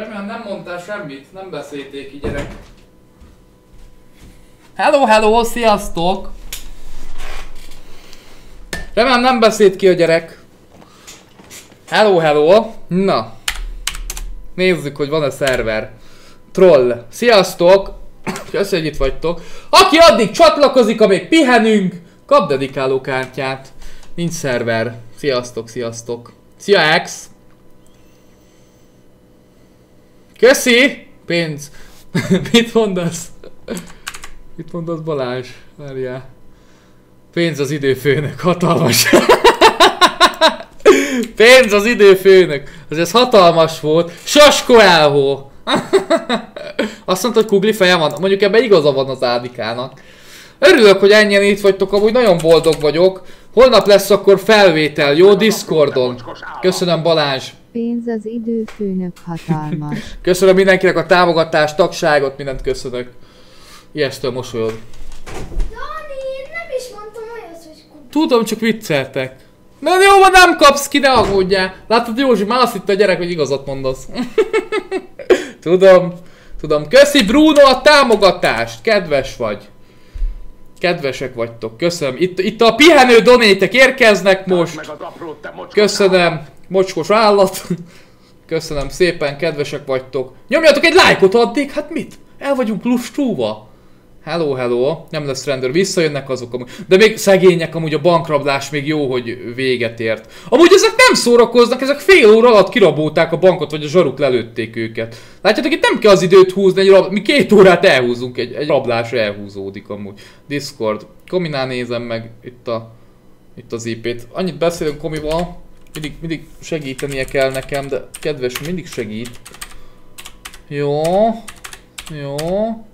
Remélem nem mondtál semmit, nem beszélték így gyerek. Hello, hello, sziasztok! Remélem nem beszélt ki a gyerek. Hello, hello. Na. Nézzük, hogy van-e szerver. Troll. Sziasztok! Köszönjük, hogy itt vagytok. Aki addig csatlakozik, amíg pihenünk, kap dedikáló kártyát. Nincs szerver. Sziasztok, sziasztok. Szia, X! Köszi! Pénz. Mit mondasz? Mit mondasz Balázs? Várjál. Pénz az időfőnök, hatalmas. Pénz az időfőnök. Az ez hatalmas volt. Sasko elhó. Azt mondta, hogy kugli feje van. Mondjuk ebben igaza van az Ádikának. Örülök, hogy ennyien itt vagytok, amúgy nagyon boldog vagyok. Holnap lesz akkor felvétel, jó? Discordon. Köszönöm Balázs. Pénz az időfőnök hatalmas. Köszönöm mindenkinek a támogatást, tagságot, mindent köszönök. Ijesztő mosolyod. Dani, én nem is mondtam olyat, hogy Tudom, csak vicceltek. Na jó, van, nem kapsz ki, ne aggódjál. Látod Józsi, már azt hitte a gyerek, hogy igazat mondasz. tudom, tudom. Köszi Bruno a támogatást, kedves vagy. Kedvesek vagytok, köszönöm. Itt, itt a pihenő donétek érkeznek most. Köszönöm, mocskos állat. Köszönöm szépen, kedvesek vagytok. Nyomjatok egy lájkot addig, hát mit? El vagyunk lustúva. Hello, hello. Nem lesz rendőr, visszajönnek azok amúgy. De még szegények amúgy a bankrablás még jó, hogy véget ért. Amúgy ezek nem szórakoznak, ezek fél óra alatt kirabolták a bankot, vagy a zsaruk lelőtték őket. Látjátok, itt nem kell az időt húzni, egy rab... mi két órát elhúzunk, egy, egy rablás elhúzódik amúgy. Discord. Kominál nézem meg itt a itt az IP-t. Annyit beszélünk komival, mindig, mindig segítenie kell nekem, de kedves, mindig segít. Jó. Jó.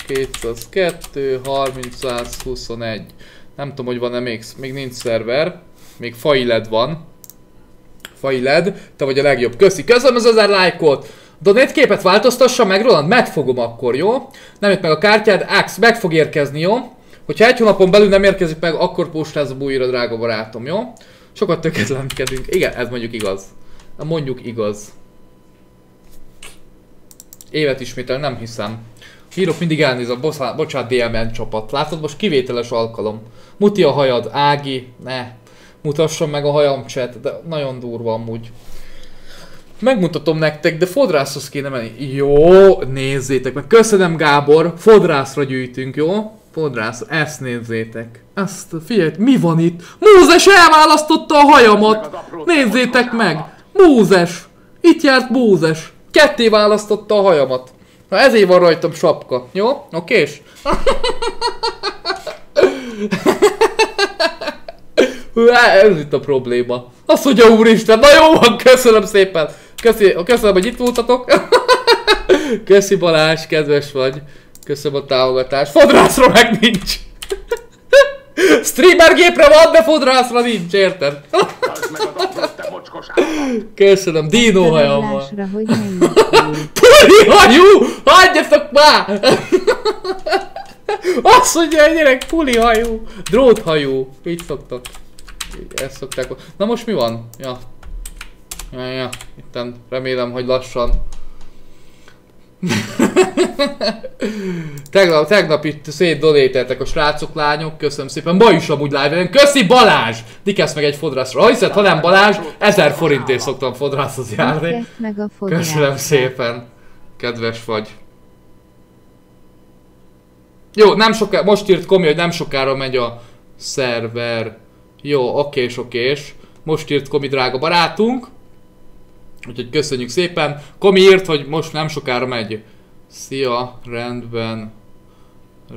202, 30, 121. Nem tudom, hogy van-e még, még nincs szerver. Még failed van. Failed, te vagy a legjobb. Köszi, köszönöm az ezer lájkot! Donate képet változtassa meg, Roland? Megfogom akkor, jó? Nem jött meg a kártyád, Ax, meg fog érkezni, jó? Hogyha egy hónapon belül nem érkezik meg, akkor postázom újra, drága barátom, jó? Sokat tökéletlenkedünk. Igen, ez mondjuk igaz. Mondjuk igaz. Évet ismétel, nem hiszem. Hírok mindig elnézem, bocsánat, bocsánat DMN csapat. Látod, most kivételes alkalom. Muti a hajad, Ági, ne. Mutassam meg a hajam chat, de nagyon durva amúgy. Megmutatom nektek, de fodrászhoz kéne menni. Jó, nézzétek meg. Köszönöm Gábor, fodrászra gyűjtünk, jó? Fodrász, ezt nézzétek. Ezt, figyelj, mi van itt? Mózes elválasztotta a hajamat! Nézzétek meg! Mózes! Itt járt Mózes! Ketté választotta a hajamat. Na ezért van rajtam sapka, jó? Okés? Ez itt a probléma. Azt mondja úristen, na jó van, köszönöm szépen. Köszi, köszönöm, hogy itt voltatok. Köszi Balázs, kedves vagy. Köszönöm a támogatást. Fodrászra meg nincs. Streamer gépre van, de fodrászra nincs, érted? Köszönöm, Dino hajam van. Lásra, hogy nem Puli hajú! Hagyjatok már! Azt mondja a gyerek, puli hajú, dróthajú. Így szoktak. Ezt szokták. Na most mi van? Ja. Ja, ja. Itten remélem, hogy lassan. tegnap, tegnap itt szétdonételtek a srácok, lányok, köszönöm szépen. Ma is amúgy live Köszi Balázs! Dikesz meg egy fodrászra. Ha hiszed, ha nem Balázs, 1000 forintért szoktam fodrászhoz járni. Meg a. Köszönöm szépen. Kedves vagy. Jó, nem soká, most írt Komi, hogy nem sokára megy a szerver. Jó, okés, okés. Most írt Komi drága barátunk. Úgyhogy köszönjük szépen. Komi írt, hogy most nem sokára megy. Szia, rendben.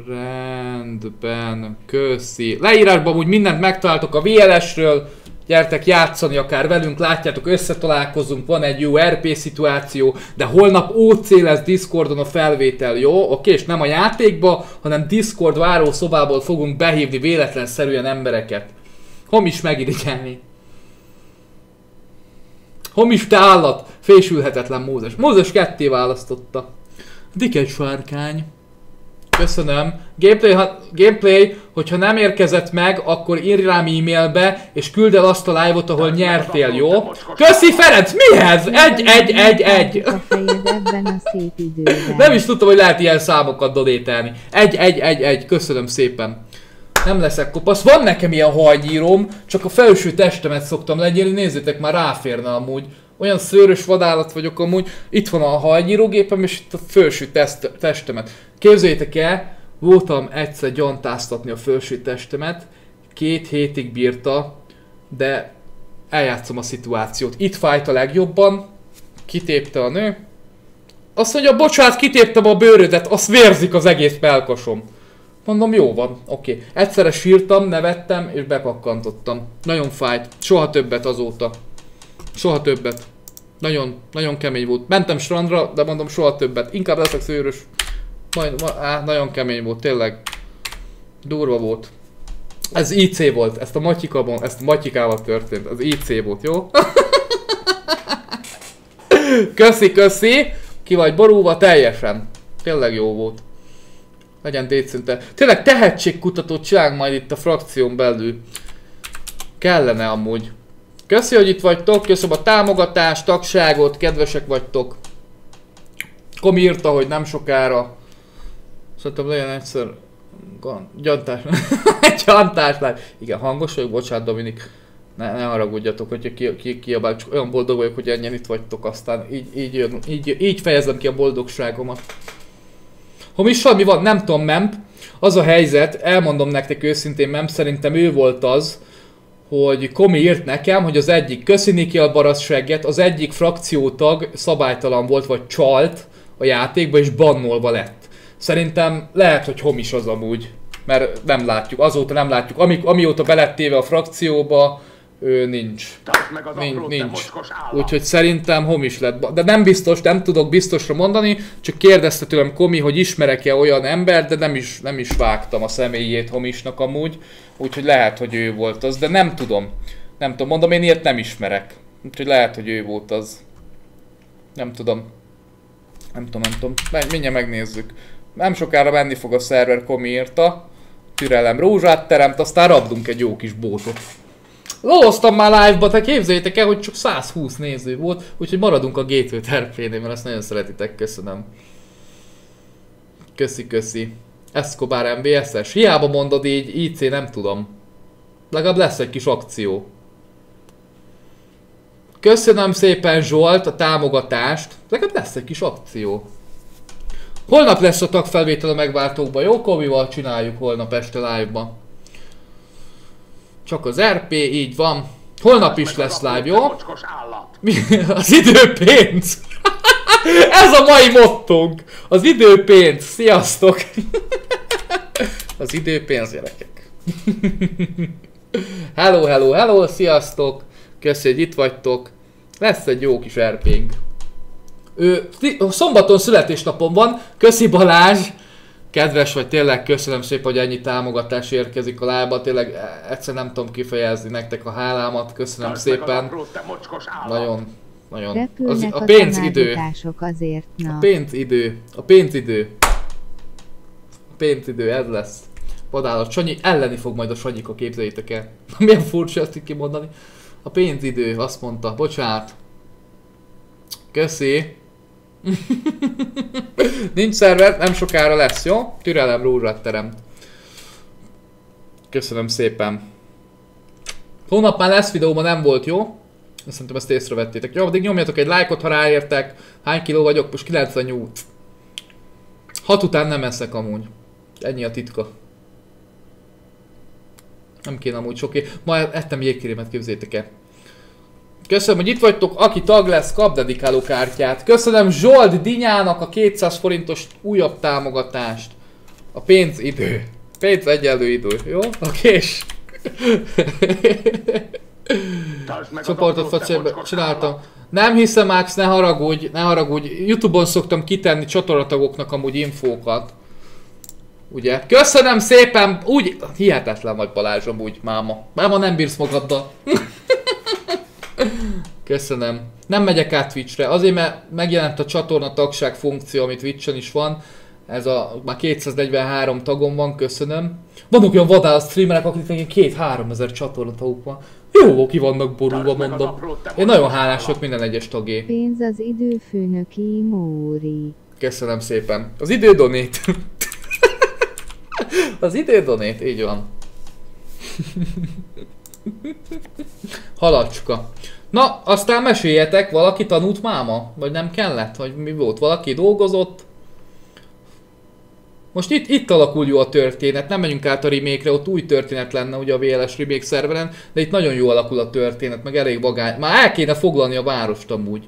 Rendben, köszi. Leírásban úgy mindent megtaláltok a VLS-ről. Gyertek játszani akár velünk, látjátok, összetalálkozunk, van egy jó RP szituáció, de holnap OC lesz Discordon a felvétel, jó? Oké, és nem a játékba, hanem Discord váró szobából fogunk behívni véletlenszerűen embereket. Homis megirigyelni. Homis te állat, fésülhetetlen Mózes. Mózes ketté választotta. Dik egy sárkány. Köszönöm. Gameplay, ha, gameplay, hogyha nem érkezett meg, akkor írj rám e-mailbe, és küld el azt a live-ot, ahol nyertél, jó? Köszi Ferenc, mi ez? Egy, egy, egy, egy. Nem is tudtam, hogy lehet ilyen számokat donételni. Egy, egy, egy, egy, köszönöm szépen. Nem leszek kopasz. Van nekem ilyen hajnyírom, csak a felső testemet szoktam legyérni, nézzétek, már ráférne amúgy. Olyan szőrös vadállat vagyok amúgy. Itt van a hajnyírógépem, és itt a felső teszt, testemet. Képzeljétek el, voltam egyszer gyantáztatni a felső testemet, két hétig bírta, de eljátszom a szituációt. Itt fájt a legjobban, kitépte a nő, azt mondja, bocsánat, kitéptem a bőrödet, azt vérzik az egész melkasom. Mondom, jó van, oké. Okay. Egyszerre sírtam, nevettem, és bepakkantottam. Nagyon fájt. Soha többet azóta. Soha többet. Nagyon, nagyon kemény volt. Mentem strandra, de mondom, soha többet. Inkább leszek szőrös. Majd, ma, á, nagyon kemény volt, tényleg. Durva volt. Ez IC volt, ezt a Matyikabon, ezt a Matyikával történt. Az IC volt, jó? köszi, köszi! Ki vagy borulva teljesen. Tényleg jó volt. Legyen décinte. Tényleg tehetségkutatót csinálunk majd itt a frakción belül. Kellene amúgy. Köszi, hogy itt vagytok, köszönöm a támogatást, tagságot, kedvesek vagytok. Komi írta, hogy nem sokára. Szerintem legyen egyszer... Gyantás. Gyantás lány. Igen, hangos vagyok, bocsánat Dominik. Ne, ne haragudjatok, hogyha ki, ki, kiabál, csak olyan boldog vagyok, hogy ennyien itt vagytok, aztán így, így, jön, így, így fejezem ki a boldogságomat. Ha mi van, nem tudom, Memp. Az a helyzet, elmondom nektek őszintén, Memp, szerintem ő volt az, hogy Komi írt nekem, hogy az egyik, köszi Niki a baraszsegget, az egyik frakciótag szabálytalan volt, vagy csalt a játékba, és bannolva lett. Szerintem lehet, hogy homis az amúgy, mert nem látjuk, azóta nem látjuk. Ami, amióta belettéve a frakcióba, ő nincs. Nincs, nincs. Úgyhogy szerintem homis lett. De nem biztos, nem tudok biztosra mondani, csak kérdezte tőlem Komi, hogy ismerek-e olyan ember, de nem is, nem is vágtam a személyét homisnak amúgy. Úgyhogy lehet, hogy ő volt az, de nem tudom. Nem tudom, mondom, én ilyet nem ismerek. Úgyhogy lehet, hogy ő volt az. Nem tudom. Nem tudom, nem tudom. Mindjárt megnézzük. Nem sokára menni fog a szerver, Komi írta. Türelem rózsát teremt, aztán rabdunk egy jó kis bótot. Lóztam már live-ba, te képzeljétek el, hogy csak 120 néző volt, úgyhogy maradunk a Gateway terpénél, mert azt nagyon szeretitek, köszönöm. Köszi, köszi. Escobar MBS-es. Hiába mondod így, IC nem tudom. Legalább lesz egy kis akció. Köszönöm szépen Zsolt a támogatást. Legalább lesz egy kis akció. Holnap lesz a tagfelvétel a megváltókba, jó? Komival csináljuk holnap este live-ba. Csak az RP, így van. Holnap is lesz live, jó? Az idő pénz! Ez a mai mottónk! Az idő pénz! Sziasztok! Az idő pénz, gyerekek. hello, hello, hello, sziasztok! Köszi, hogy itt vagytok. Lesz egy jó kis RP-nk. Ő, szombaton születésnapom van, köszi Balázs! Kedves vagy, tényleg köszönöm szépen, hogy ennyi támogatás érkezik a lába, tényleg egyszer nem tudom kifejezni nektek a hálámat, köszönöm Tartsd szépen. Nagyon, nagyon. Az, a pénz idő. Azért, na. A pénz idő. A pénz idő. A pénz idő, ez lesz. Vadállat. Sanyi elleni fog majd a Sanyika, képzeljétek el. Milyen furcsa ezt így kimondani. A pénzidő, azt mondta. Bocsánat. Köszi. Nincs szerver, nem sokára lesz, jó? Türelem rózsát teremt. Köszönöm szépen. Hónap már lesz videó, ma nem volt, jó? Szerintem ezt észrevettétek. Jó, addig nyomjatok egy lájkot, ha ráértek. Hány kiló vagyok? Most 98. Hat után nem eszek amúgy. Ennyi a titka. Nem kéne amúgy soké. Ma ettem jégkérémet, képzétek el. Köszönöm, hogy itt vagytok. Aki tag lesz, kap dedikáló kártyát. Köszönöm Zsold Dinyának a 200 forintos újabb támogatást. A pénz idő. Pénz egyenlő idő, jó? Oké, és... Csoportot facérbe csináltam. Nem hiszem, Max, ne haragudj, ne haragudj. Youtube-on szoktam kitenni csatornatagoknak amúgy infókat. Ugye? Köszönöm szépen! Úgy... Hihetetlen vagy Balázsom úgy, máma. Máma nem bírsz magaddal. Köszönöm. Nem megyek át Twitchre, azért mert megjelent a csatorna tagság funkció, amit Twitchen is van. Ez a, már 243 tagom van, köszönöm. Vannak olyan vadállat streamerek, akiknek két-három ezer csatornataguk van. Jó, ki vannak borulva, mondom. Én nagyon hálás vagyok minden egyes tagé. Pénz az időfőnöki Móri. Köszönöm szépen. Az idő donét. Az idő donét, így van. Halacska. Na, aztán meséljetek, valaki tanult máma? Vagy nem kellett? Vagy mi volt? Valaki dolgozott? Most itt, itt alakul jó a történet, nem megyünk át a remake ott új történet lenne ugye a VLS remake szerveren, de itt nagyon jó alakul a történet, meg elég vagány. Már el kéne foglalni a várost amúgy.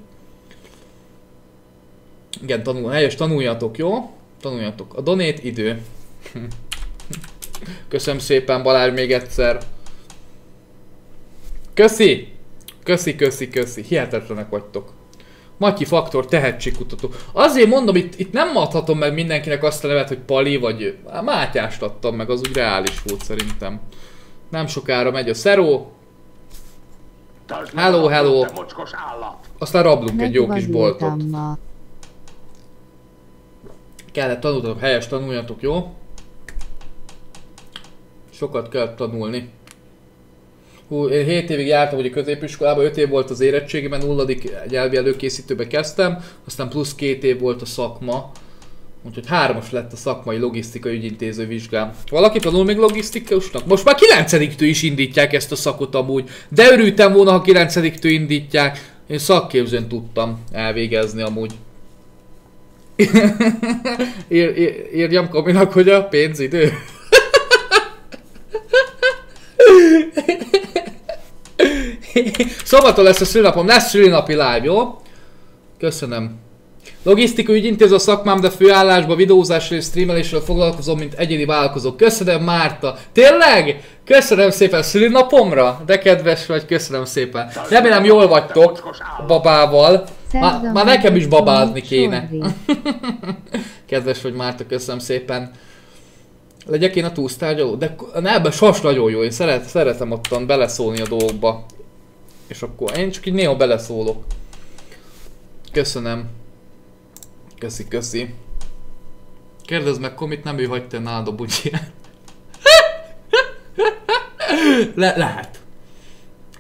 Igen, tanul, helyes, tanuljatok, jó? Tanuljatok. A donét idő. Köszönöm szépen Balázs még egyszer. Köszi! Köszi, köszi, köszi. Hihetetlenek vagytok. Matyi Faktor, tehetségkutató. Azért mondom, itt, itt nem adhatom meg mindenkinek azt a nevet, hogy Pali, vagy Mátyást adtam meg, az úgy reális volt szerintem. Nem sokára megy a Szeró. Hello, hello. Aztán rablunk egy jó kis boltot. Ma. Kellett tanultatok, helyes tanuljatok, jó? Sokat kell tanulni. Hú, én 7 évig jártam ugye középiskolában, 5 év volt az érettségében, nulladik nyelvi előkészítőbe kezdtem, aztán plusz 2 év volt a szakma. Úgyhogy hármas lett a szakmai logisztikai ügyintéző vizsgám. Valaki tanul még logisztikusnak? Most már 9 is indítják ezt a szakot amúgy. De örültem volna, ha 9 indítják. Én szakképzőn tudtam elvégezni amúgy. Ír, ír, írjam Kaminak, hogy a pénzidő. Szombaton lesz a szülinapom, lesz szülinapi live, jó? Köszönöm. Logisztikai ügyintéző a szakmám, de főállásban videózással és streamelésről foglalkozom, mint egyéni vállalkozó. Köszönöm Márta. Tényleg? Köszönöm szépen szülinapomra? De kedves vagy, köszönöm szépen. Remélem jól vagytok babával. Má, már nekem is babázni kéne. Kedves vagy Márta, köszönöm szépen. Legyek én a túlsztárgyaló? De ne, ebben sas nagyon jó, én szeret, szeretem ottan beleszólni a dolgokba. És akkor én csak így néha beleszólok. Köszönöm. Köszi, köszi. Kérdezd meg komit, nem ő hagyta nálad a. Le, lehet.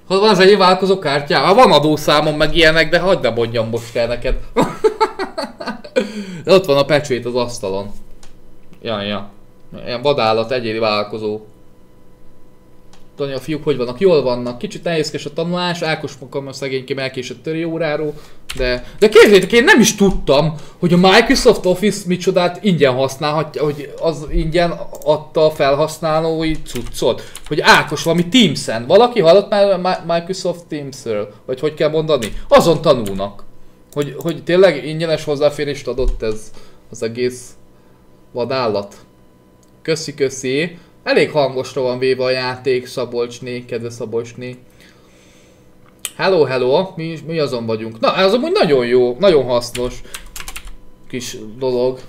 Ha van az egy kártyám, ha van adószámom meg ilyenek, de hagyd ne mondjam most el neked. ott van a pecsét az asztalon. Ja, ja. Ilyen vadállat, egyéni vállalkozó. Tudni a fiúk hogy vannak? Jól vannak. Kicsit nehézkes a tanulás, Ákos magam a szegénykém elkésett töri óráról, de... De képzeljétek, én nem is tudtam, hogy a Microsoft Office micsodát ingyen használhatja, hogy az ingyen adta a felhasználói cuccot. Hogy Ákos valami Teams-en. Valaki hallott már Mi- Microsoft Teams-ről? Vagy hogy kell mondani? Azon tanulnak. Hogy, hogy tényleg ingyenes hozzáférést adott ez az egész vadállat. Köszi, köszi. Elég hangosra van véve a játék, Szabolcsné, kedves Szabolcsné. Hello, hello, mi, mi azon vagyunk. Na, ez amúgy nagyon jó, nagyon hasznos kis dolog.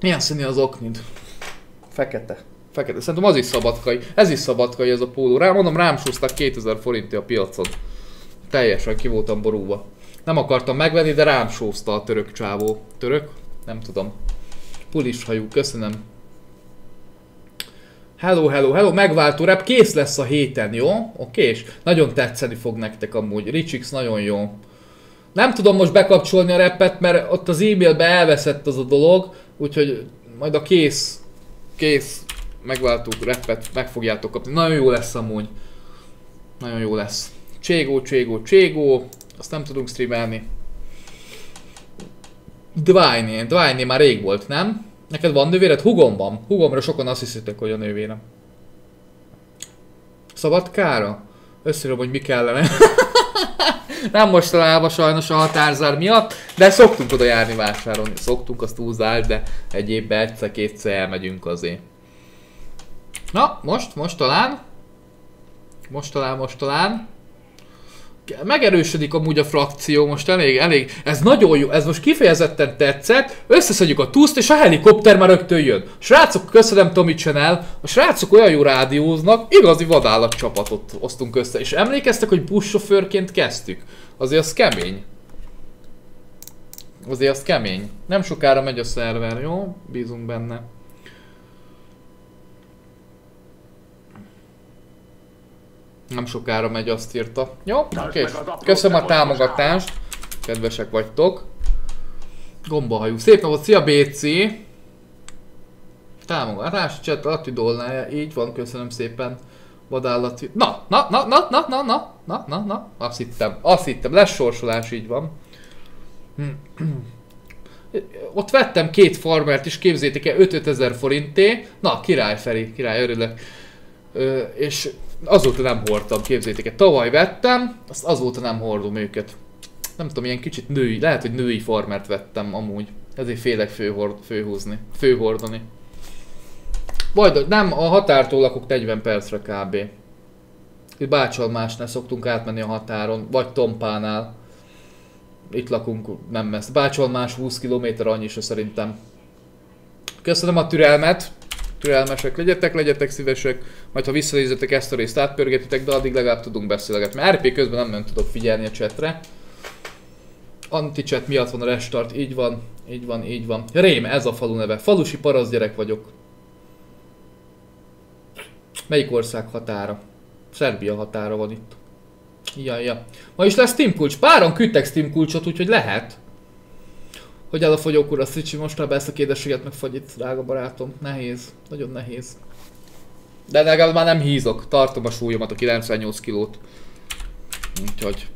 Milyen színű az oknid? Fekete. Fekete. Szerintem az is szabadkai. Ez is szabadkai ez a póló. Rá, mondom, rám súztak 2000 forintja a piacon. Teljesen ki voltam borúva. Nem akartam megvenni, de rám sózta a török csávó. Török? Nem tudom. Pulis hajú, köszönöm. Hello, hello, hello, megváltó rep, kész lesz a héten, jó? Oké, és nagyon tetszeni fog nektek amúgy. Richix nagyon jó. Nem tudom most bekapcsolni a repet, mert ott az e-mailbe elveszett az a dolog, úgyhogy majd a kész, kész megváltó repet meg fogjátok kapni. Nagyon jó lesz amúgy. Nagyon jó lesz. Cségó, Cségó, Cségó. Azt nem tudunk streamelni. Dwayne, Dwayne már rég volt, nem? Neked van nővéred? Hugom van. Hugomra sokan azt hiszitek, hogy a nővérem. Szabadkára? Összerom, hogy mi kellene. nem mostanában sajnos a határzár miatt, de szoktunk oda járni vásárolni. Szoktunk, azt túlzás, de egy évben egyszer-kétszer elmegyünk azért. Na, most, most talán. Most talán, most talán. Megerősödik amúgy a frakció, most elég, elég, ez nagyon jó, ez most kifejezetten tetszett, összeszedjük a túszt és a helikopter már rögtön jön. Srácok, köszönöm Tomi Channel, a srácok olyan jó rádióznak, igazi vadállat osztunk össze, és emlékeztek, hogy buszsofőrként kezdtük? Azért az kemény. Azért az kemény. Nem sokára megy a szerver, jó? Bízunk benne. Nem sokára megy, azt írta. Jó, oké. Köszönöm a támogatást. Kedvesek vagytok. Gombahajú. Szép napot, szia BC! Támogatás, chat, Atti Dolnája. Így van, köszönöm szépen. Vadállati. Na, na, na, na, na, na, na, na, na, na. Azt hittem, azt hittem. Lesz sorsolás, így van. Ott vettem két farmert is, képzétek el, 5000 ezer forinté. Na, király Feri, király, örülök. Ö, és azóta nem hordtam, képzétek. Tavaly vettem, azt azóta nem hordom őket. Nem tudom, ilyen kicsit női, lehet, hogy női farmert vettem amúgy. Ezért félek főhord, főhúzni, főhordani. Majd nem, a határtól lakok 40 percre kb. Itt Bácsalmásnál szoktunk átmenni a határon, vagy Tompánál. Itt lakunk nem messze. Bácsalmás 20 km annyi se szerintem. Köszönöm a türelmet. Türelmesek legyetek, legyetek szívesek. Majd ha visszanézzetek ezt a részt átpörgetitek, de addig legalább tudunk beszélgetni. Mert RP közben nem nagyon tudok figyelni a chatre. Anti-chat miatt van a restart, így van, így van, így van. Rém, ez a falu neve. Falusi parasz gyerek vagyok. Melyik ország határa? Szerbia határa van itt. Ja, ja. Ma is lesz Steam kulcs. Páran küldtek Steam kulcsot, úgyhogy lehet. Hogy el a fogyókúr a Szicsi mostanában ezt a kédességet meg drága barátom. Nehéz. Nagyon nehéz. De legalább már nem hízok. Tartom a súlyomat, a 98 kilót. Úgyhogy.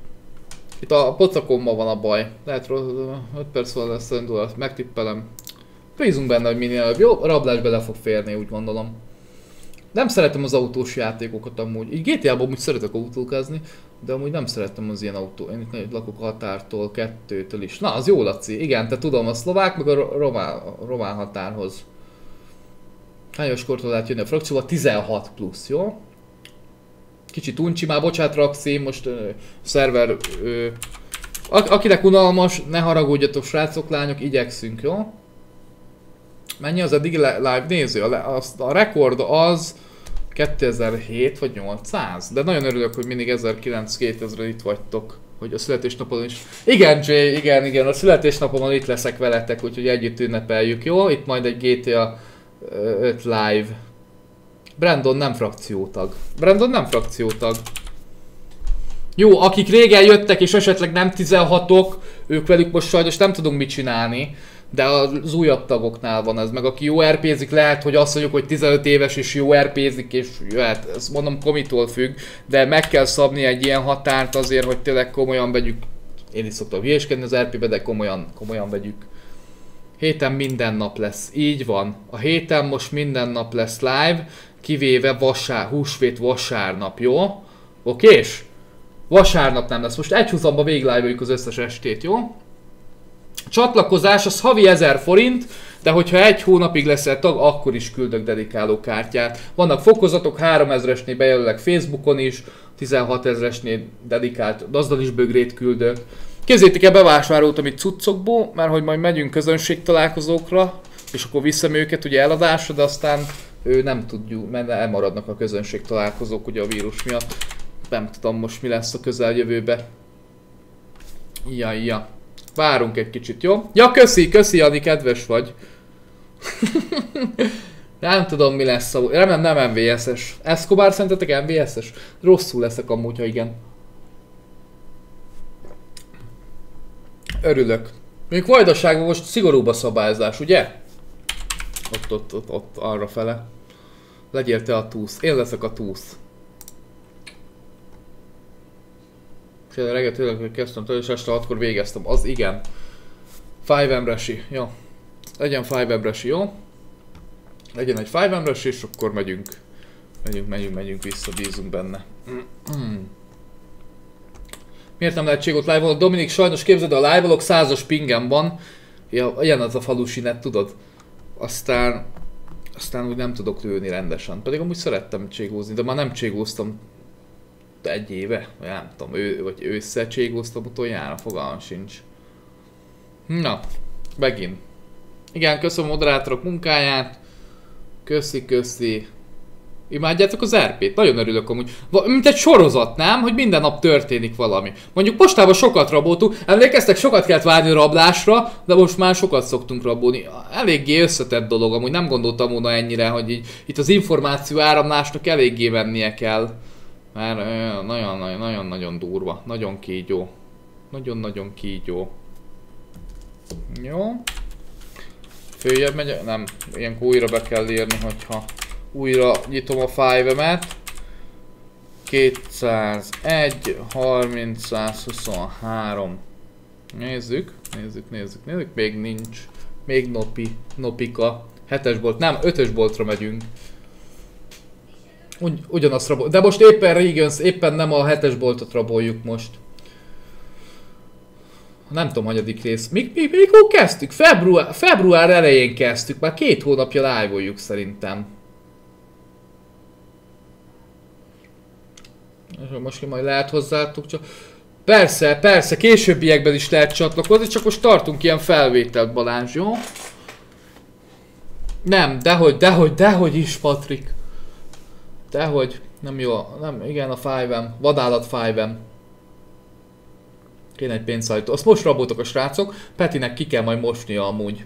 Itt a pocakommal van a baj. Lehet 5 perc van lesz indul, azt megtippelem. Bízunk benne, hogy minél előbb. Jó, rablás bele fog férni, úgy gondolom. Nem szeretem az autós játékokat amúgy. Így GTA-ban amúgy szeretek autókázni, de amúgy nem szeretem az ilyen autó. Én itt lakok a határtól, kettőtől is. Na, az jó Laci. Igen, te tudom, a szlovák meg a ro- román, a román határhoz. Hányos kortól lehet jönni a frakcióba? 16 plusz, jó? Kicsit uncsi, már bocsát Raxi, most ö, szerver... Ö, ak- akinek unalmas, ne haragudjatok srácok, lányok, igyekszünk, jó? Mennyi az eddig live néző? A, az, a rekord az 2007 vagy 800, de nagyon örülök, hogy mindig 1900-2000 itt vagytok, hogy a születésnapon is. Igen Jay, igen, igen, a születésnapomon itt leszek veletek, úgyhogy együtt ünnepeljük, jó? Itt majd egy GTA 5 live. Brandon nem frakciótag. Brandon nem frakciótag. Jó, akik régen jöttek és esetleg nem 16-ok, ők velük most sajnos nem tudunk mit csinálni. De az újabb tagoknál van ez, meg aki jó RP-zik, lehet, hogy azt mondjuk, hogy 15 éves és jó RP-zik, és jöhet, ezt mondom komitól függ, de meg kell szabni egy ilyen határt azért, hogy tényleg komolyan vegyük, én is szoktam hülyéskedni az RP-be, de komolyan, komolyan vegyük. Héten minden nap lesz, így van. A héten most minden nap lesz live, kivéve vasár, húsvét vasárnap, jó? Okés? Vasárnap nem lesz. Most egy húzamba végiglive az összes estét, jó? Csatlakozás az havi 1000 forint, de hogyha egy hónapig leszel tag, akkor is küldök dedikáló kártyát. Vannak fokozatok, 3000-esnél bejelölek Facebookon is, 16 ezeresnél dedikált Dazdal is bögrét küldök. Képzétek el, bevásároltam itt cuccokból, mert hogy majd megyünk közönség találkozókra, és akkor viszem őket ugye eladásra, de aztán ő nem tudjuk, mert elmaradnak a közönség találkozók ugye a vírus miatt. Nem tudom most mi lesz a közeljövőbe. Ja, ja. Várunk egy kicsit, jó? Ja, köszi, köszi, Jani, kedves vagy. nem tudom mi lesz a... Remélem nem MVS-es. Escobar szerintetek MVS-es? Rosszul leszek amúgy, ha igen. Örülök. Még vajdaságban most szigorúbb a szabályzás, ugye? Ott, ott, ott, ott, arra fele. Legyél te a túsz. Én leszek a túsz. És reggel tényleg kezdtem tőle, és este 6-kor végeztem. Az igen. 5 embresi, jó. Legyen 5 embresi, jó? Legyen egy 5 embresi, és akkor megyünk. Megyünk, megyünk, megyünk vissza, bízunk benne. Miért nem lehet cségot live Dominik, sajnos képzeld, a live százas pingem van. Ja, ilyen az a falusi net, tudod? Aztán... Aztán úgy nem tudok lőni rendesen. Pedig amúgy szerettem cségózni, de már nem cségóztam egy éve, vagy nem tudom, ő, vagy ősszel cségóztam utoljára, fogalmam sincs. Na, megint. Igen, köszönöm a moderátorok munkáját. Köszi, köszi. Imádjátok az RP-t? Nagyon örülök amúgy. Va- Mint egy sorozat, nem? Hogy minden nap történik valami. Mondjuk postában sokat raboltunk, emlékeztek, sokat kellett várni rablásra, de most már sokat szoktunk rabolni. Eléggé összetett dolog, amúgy nem gondoltam volna ennyire, hogy így, itt az információ áramlásnak eléggé vennie kell. Mert nagyon-nagyon-nagyon durva, nagyon kígyó. Nagyon-nagyon kígyó. Jó. Följebb megy, nem, ilyenkor újra be kell írni, hogyha újra nyitom a 5-emet. 201, 30, 123. Nézzük, nézzük, nézzük, nézzük, még nincs. Még nopi, nopika. 7-es bolt, nem, 5-ös boltra megyünk. Ugy, ugyanazt rabol, de most éppen Regans, éppen nem a 7-es boltot raboljuk most. Nem tudom, hanyadik rész. Mi, mi, mikor kezdtük? Február, február elején kezdtük, már két hónapja live szerintem. Most majd lehet hozzátok csak... Persze, persze, későbbiekben is lehet csatlakozni, csak most tartunk ilyen felvételt Balázs, jó? Nem, dehogy, dehogy, dehogy is, Patrik. Dehogy, nem jó, nem, igen, a 5 vadállat 5 Kéne egy pénzszállító. Azt most raboltok a srácok, Petinek ki kell majd mosnia amúgy.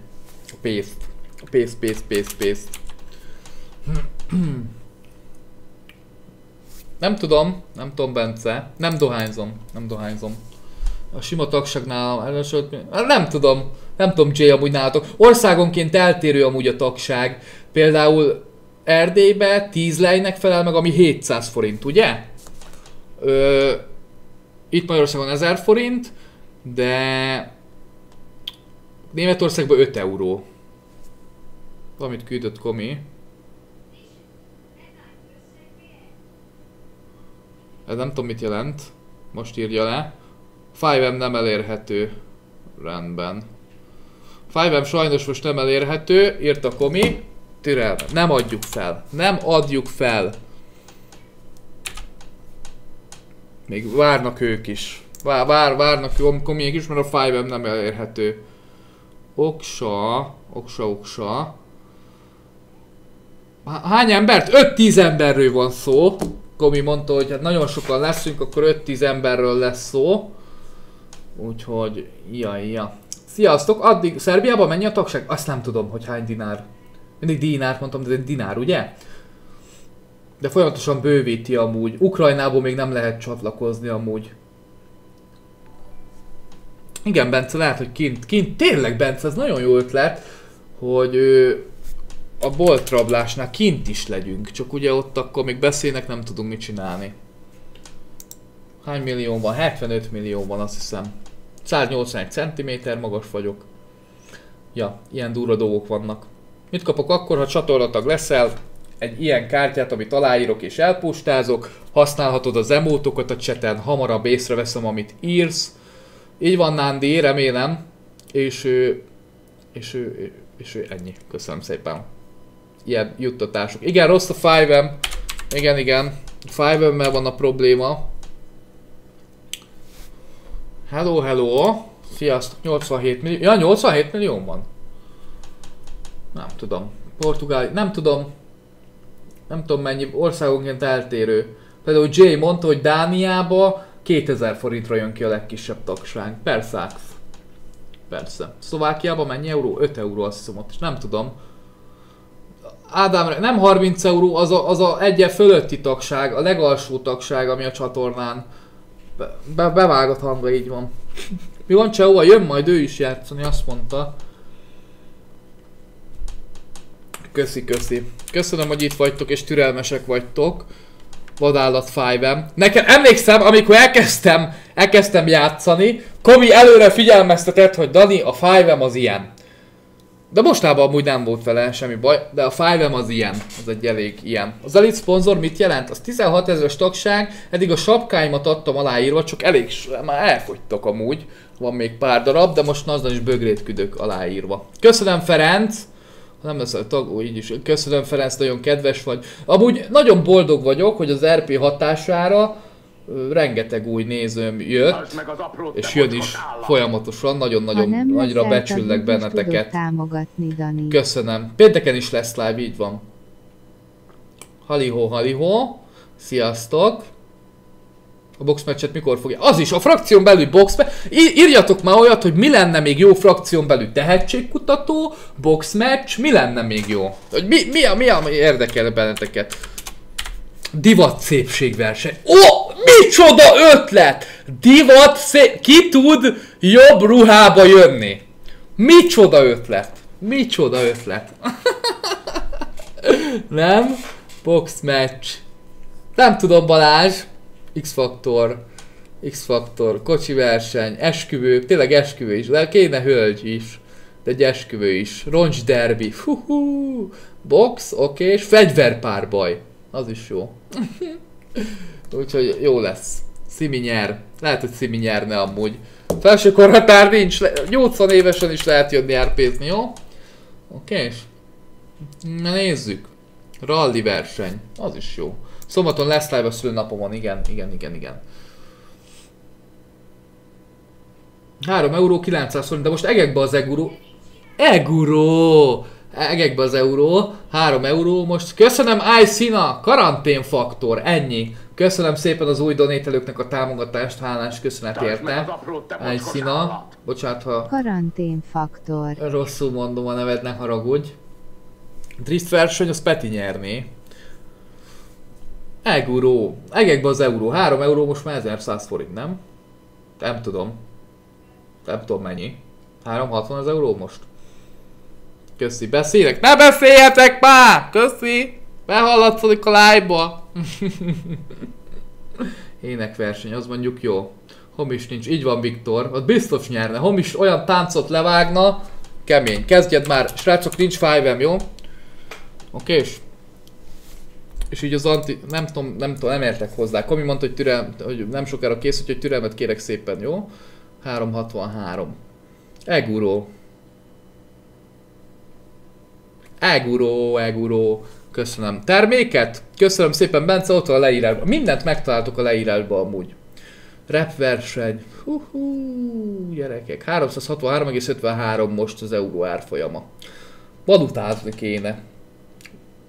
A pénzt. A pénzt, pénzt, pénzt, pénzt. Nem tudom, nem tudom Bence. Nem dohányzom, nem dohányzom. A sima tagságnál elősöd, nem tudom, nem tudom Jay amúgy nálatok. Országonként eltérő amúgy a tagság. Például Erdélybe 10 lejnek felel meg, ami 700 forint, ugye? Ö, itt Magyarországon 1000 forint, de Németországban 5 euró. Valamit küldött Komi. Ez nem tudom mit jelent. Most írja le. 5M nem elérhető. Rendben. 5M sajnos most nem elérhető, írta Komi. Türelme. Nem adjuk fel. Nem adjuk fel. Még várnak ők is. Vár, vár, várnak kom- komiék is, mert a 5M nem elérhető. Oksa, oksa, oksa. Há- Hány embert? 5-10 emberről van szó. Komi mondta, hogy hát nagyon sokan leszünk, akkor 5-10 emberről lesz szó. Úgyhogy, ja, ja. Sziasztok, addig Szerbiában mennyi a tagság? Azt nem tudom, hogy hány dinár. Mindig dinárt mondtam, de dinár, ugye? De folyamatosan bővíti amúgy. Ukrajnából még nem lehet csatlakozni amúgy. Igen, Bence, lehet, hogy kint, kint, tényleg Bence, ez nagyon jó ötlet, hogy ö, a boltrablásnál kint is legyünk, csak ugye ott akkor még beszélnek, nem tudunk mit csinálni. Hány millió van? 75 millió van, azt hiszem. 181 cm magas vagyok. Ja, ilyen durva dolgok vannak. Mit kapok akkor, ha csatornatag leszel? Egy ilyen kártyát, amit aláírok és elpostázok. Használhatod az emótokat a cseten, hamarabb észreveszem, amit írsz. Így van Nándi, remélem. És ő... És ő... És ő ennyi. Köszönöm szépen. Ilyen juttatások. Igen, rossz a 5 Igen, igen. 5 van a probléma. Hello, hello. Sziasztok, 87 millió. Ja, 87 millió van. Nem tudom. Portugál, nem tudom. Nem tudom mennyi országonként eltérő. Például Jay mondta, hogy Dániába 2000 forintra jön ki a legkisebb tagság. Persze, Ax. Persze. Szlovákiában mennyi euró? 5 euró azt hiszem és nem tudom. Ádám, nem 30 euró, az a, az a egyen fölötti tagság, a legalsó tagság, ami a csatornán. Be, be, bevágott hangba, így van. Mi van Cseóa? Jön majd ő is játszani, azt mondta. Köszi, köszi. Köszönöm, hogy itt vagytok és türelmesek vagytok. Vadállat 5 Nekem emlékszem, amikor elkezdtem, elkezdtem játszani, Komi előre figyelmeztetett, hogy Dani, a 5 az ilyen. De mostában amúgy nem volt vele semmi baj, de a 5 az ilyen, az egy elég ilyen. Az Elite szponzor mit jelent? Az 16 ezeres tagság, eddig a sapkáimat adtam aláírva, csak elég, már elfogytak amúgy. Van még pár darab, de most azon is bögrét küldök aláírva. Köszönöm Ferenc! Nem leszel tag, ó, így is. Köszönöm Ferenc, nagyon kedves vagy. Amúgy nagyon boldog vagyok, hogy az RP hatására rengeteg új nézőm jött, és jön is folyamatosan, nagyon-nagyon nagyra becsüllek benneteket. támogatni, Dani. Köszönöm. Pénteken is lesz live, így van. Halihó, halihó. Sziasztok. A boxmeccset mikor fogja? Az is, a frakción belül boxme... Írjatok már olyat, hogy mi lenne még jó frakción belül tehetségkutató, boxmatch, mi lenne még jó? Hogy mi, mi, a, mi, a, mi érdekel benneteket? Divat szépségverseny. Ó, micsoda ötlet! Divat szép... Ki tud jobb ruhába jönni? Micsoda ötlet! Micsoda ötlet! Nem? Box match. Nem tudom Balázs. X-faktor. X-faktor, kocsi verseny, esküvő, tényleg esküvő is, de kéne hölgy is. De egy esküvő is. Roncs derby. Fuhu. Box, oké, és fegyverpárbaj. Az is jó. Úgyhogy jó lesz. Szimi nyer. Lehet, hogy Szimi nyerne amúgy. Felső korhatár nincs, le- 80 évesen is lehet jönni rp jó? Oké? Na nézzük. Rally verseny. Az is jó. Szombaton lesz live a szülőnapomon, igen, igen, igen, igen. 3 euró 900 forint, de most egekbe az eguró. Eguró! Egekbe az euró. 3 euró, most köszönöm iSina, karanténfaktor, ennyi. Köszönöm szépen az új donételőknek a támogatást, hálás köszönet érte. iSina, bocsánat, ha Karanténfaktor. rosszul mondom a neved, ne haragudj. Drift verseny, az Peti nyerné. Eguró. Egekbe az euró. 3 euró most már 1100 forint, nem? Nem tudom. Nem tudom mennyi. 360 az euró most? Köszi, beszélek. Ne beszéljetek már! Köszi! Behallatszik a live-ba. Énekverseny, az mondjuk jó. Homis nincs, így van Viktor, ott biztos nyerne. Homis olyan táncot levágna, kemény. Kezdjed már, srácok, nincs 5 jó? Oké, és és így az anti... Nem tudom, nem tudom, nem értek hozzá. Komi mondta, hogy, türel, hogy nem sokára kész, úgyhogy türelmet kérek szépen, jó? 363. Eguró. Eguró, eguró. Köszönöm. Terméket? Köszönöm szépen, Bence, ott van a leírásban. Mindent megtaláltok a leírásban amúgy. Rap verseny. Hú, gyerekek. 363,53 most az euró árfolyama. Valutázni kéne.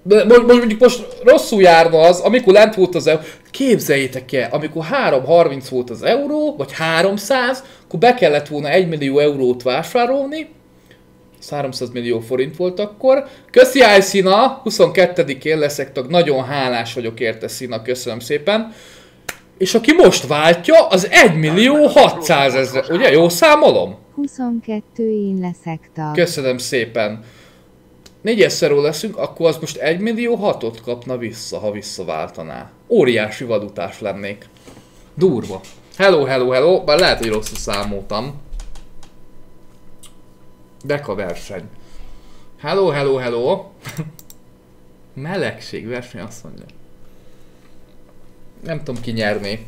De most, most mondjuk most rosszul járna az, amikor lent volt az euró. Képzeljétek el, amikor 330 volt az euró, vagy 300, akkor be kellett volna 1 millió eurót vásárolni, 300 millió forint volt akkor. Köszi Szina, 22-én leszek tag, nagyon hálás vagyok érte Szina, köszönöm szépen. És aki most váltja, az 1 millió 600 ezer, ugye? Jó számolom? 22 én leszek tag. Köszönöm szépen. Négyesszerről leszünk, akkor az most 1 millió 6-ot kapna vissza, ha visszaváltaná. Óriási valutás lennék. Durva. Hello, hello, hello, bár lehet, hogy rosszul számoltam. Beka verseny. Hello, hello, hello. Melegség verseny azt mondja. Nem tudom ki nyerné.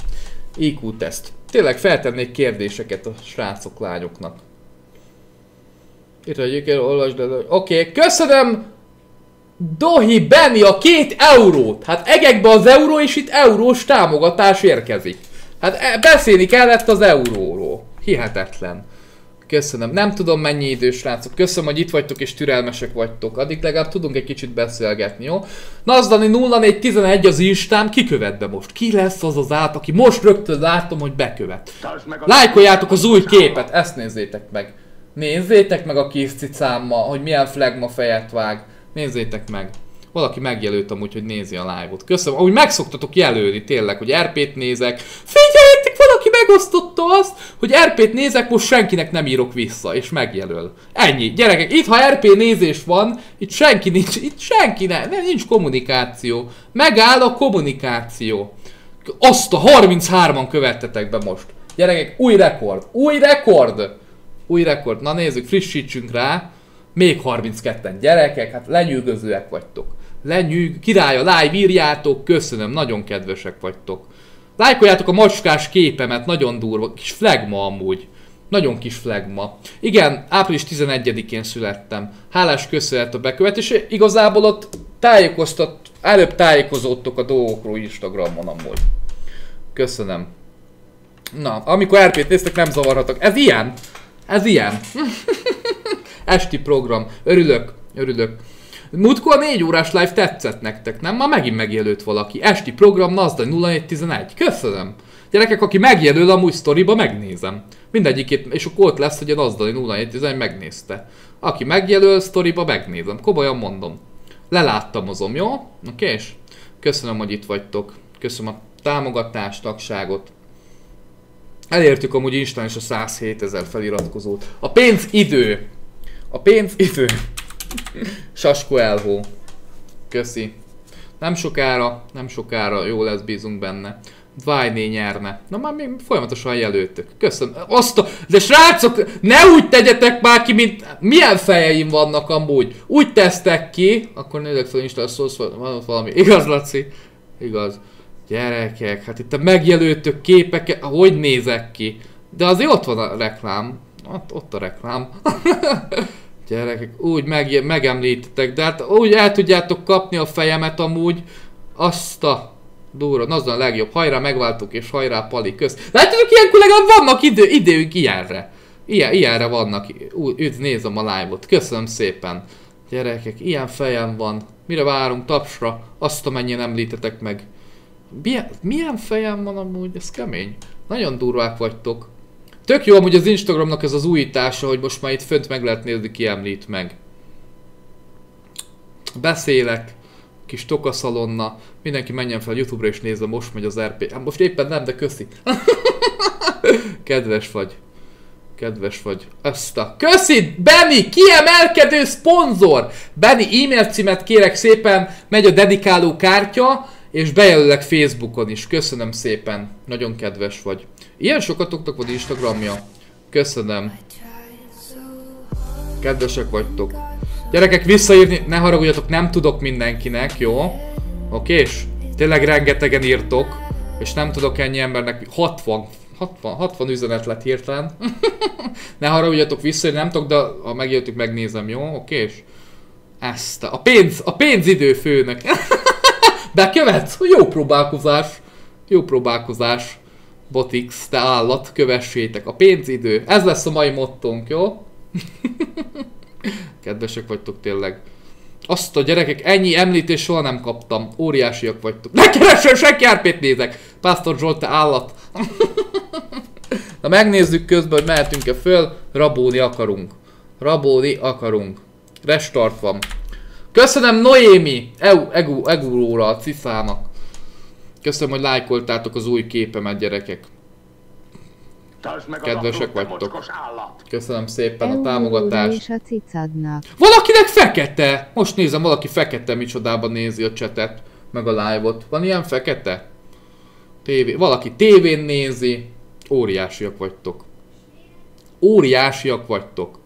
IQ teszt. Tényleg feltennék kérdéseket a srácok, lányoknak. Itt vagyok, el, olvasd el. Oké, okay, köszönöm! Dohi Benny a két eurót! Hát egekbe az euró, és itt eurós támogatás érkezik. Hát e- beszélni kellett az euróról. Hihetetlen. Köszönöm. Nem tudom mennyi idő, srácok. Köszönöm, hogy itt vagytok és türelmesek vagytok. Addig legalább tudunk egy kicsit beszélgetni, jó? Nazdani 0411 az Instám. Ki követ be most? Ki lesz az az át, aki most rögtön látom, hogy bekövet? Lájkoljátok az új képet, ezt nézzétek meg. Nézzétek meg a kis cicámmal, hogy milyen flagma fejet vág. Nézzétek meg. Valaki megjelölt amúgy, hogy nézi a live-ot. Köszönöm. Ahogy megszoktatok jelölni tényleg, hogy RP-t nézek. Figyeljetek, valaki megosztotta azt, hogy RP-t nézek, most senkinek nem írok vissza, és megjelöl. Ennyi. Gyerekek, itt ha RP nézés van, itt senki nincs, itt senki ne, nincs kommunikáció. Megáll a kommunikáció. Azt a 33-an követtetek be most. Gyerekek, új rekord. Új rekord! Új rekord. Na nézzük, frissítsünk rá. Még 32-en gyerekek, hát lenyűgözőek vagytok. Lenyűg, király a live, írjátok, köszönöm, nagyon kedvesek vagytok. Lájkoljátok a macskás képemet, nagyon durva, kis flagma amúgy. Nagyon kis flagma. Igen, április 11-én születtem. Hálás köszönet a bekövetés, igazából ott tájékoztat, előbb tájékozódtok a dolgokról Instagramon amúgy. Köszönöm. Na, amikor RP-t néztek, nem zavarhatok. Ez ilyen. Ez ilyen. Esti program. Örülök. Örülök. Múltkor a 4 órás live tetszett nektek, nem? Már megint megjelölt valaki. Esti program Nazda 0111. Köszönöm. Gyerekek, aki megjelöl amúgy sztoriba, megnézem. Mindegyikét, és akkor ott lesz, hogy a Nazdali 0111 megnézte. Aki megjelöl sztoriba, megnézem. Komolyan mondom. Leláttamozom, jó? Oké? és Köszönöm, hogy itt vagytok. Köszönöm a támogatást, tagságot. Elértük amúgy Instán is a 107 ezer feliratkozót. A pénz idő. A pénz idő. Sasko elhó. Köszi. Nem sokára, nem sokára jó lesz, bízunk benne. Vajné nyerne. Na már még folyamatosan jelöltök. Köszönöm. Azt a... De srácok, ne úgy tegyetek már ki, mint... Milyen fejeim vannak amúgy? Úgy tesztek ki, akkor nézek fel van ott valami. Igaz, Laci? Igaz. Gyerekek, hát itt a megjelöltök képek, hogy nézek ki? De azért ott van a reklám. Ott, ott a reklám. Gyerekek, úgy meg, megemlítetek, de hát úgy el tudjátok kapni a fejemet amúgy. Azt a durva, az a legjobb. Hajrá megváltuk és hajrá Pali, kösz. Látjátok, ilyenkor legalább vannak idő, időnk ilyenre. Ilyen, ilyenre vannak. Úgy, nézem a live-ot. Köszönöm szépen. Gyerekek, ilyen fejem van. Mire várunk? Tapsra. Azt amennyien említetek meg. Milyen, milyen fejem van amúgy? Ez kemény. Nagyon durvák vagytok. Tök jó amúgy az Instagramnak ez az újítása, hogy most már itt fönt meg lehet nézni, ki említ meg. Beszélek, kis tokaszalonna, mindenki menjen fel a Youtube-ra és nézze, most megy az RP. Hát most éppen nem, de köszi. Kedves vagy. Kedves vagy. Ezt a... Köszi, Benny! Kiemelkedő szponzor! Benny, e-mail címet kérek szépen, megy a dedikáló kártya, és bejelölek Facebookon is. Köszönöm szépen. Nagyon kedves vagy. Ilyen sokatoknak van Instagramja. Köszönöm. Kedvesek vagytok. Gyerekek, visszaírni, ne haragudjatok, nem tudok mindenkinek, jó? Oké, és tényleg rengetegen írtok, és nem tudok ennyi embernek, 60, 60, 60 üzenet lett hirtelen. ne haragudjatok vissza, nem tudok, de ha megjöttük, megnézem, jó? Oké, és ezt a, pénz, a pénzidő főnök. de követsz, jó próbálkozás. Jó próbálkozás. Botix, te állat, kövessétek. A pénzidő. Ez lesz a mai mottónk, jó? Kedvesek vagytok tényleg. Azt a gyerekek, ennyi említés soha nem kaptam. Óriásiak vagytok. Ne keressen, senki árpét nézek! Pásztor Zsolt, te állat! Na megnézzük közben, hogy mehetünk-e föl. Rabóni akarunk. Rabóni akarunk. Restart van. Köszönöm Noémi! EU, egu, egulóra a cifának. Köszönöm, hogy lájkoltátok az új képemet, gyerekek. Kedvesek vagytok. Köszönöm szépen a támogatást. és a cicadnak. Valakinek fekete! Most nézem, valaki fekete micsodában nézi a csetet, meg a live-ot. Van ilyen fekete? TV. Valaki tévén nézi. Óriásiak vagytok. Óriásiak vagytok.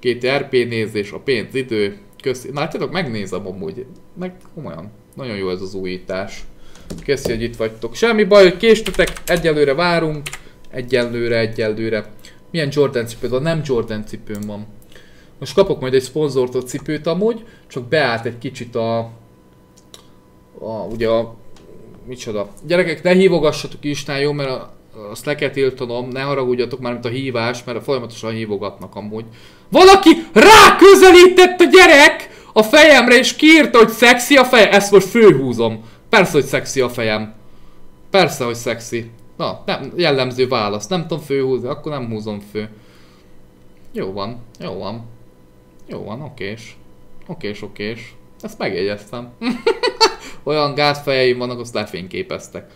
Két RP nézés, a pénz, idő. Köszi. Látjátok, megnézem amúgy. Meg komolyan. Nagyon jó ez az újítás. Köszi, hogy itt vagytok. Semmi baj, hogy késtetek, egyelőre várunk. Egyelőre, egyelőre. Milyen Jordan cipőd van? Nem Jordan cipőm van. Most kapok majd egy szponzortól cipőt amúgy, csak beállt egy kicsit a... a ugye a... Micsoda. Gyerekek, ne hívogassatok Isten, jó? Mert a, azt le kell tiltanom, ne haragudjatok már, mint a hívás, mert folyamatosan hívogatnak amúgy. Valaki ráközelített a gyerek a fejemre, és kiírta, hogy szexi a fejem. Ezt most főhúzom. Persze, hogy szexi a fejem. Persze, hogy szexi. Na, nem, jellemző válasz. Nem tudom főhúzni, akkor nem húzom fő. Jó van, jó van. Jó van, okés. Okés, okés. Ezt megjegyeztem. Olyan gázfejeim vannak, azt lefényképeztek.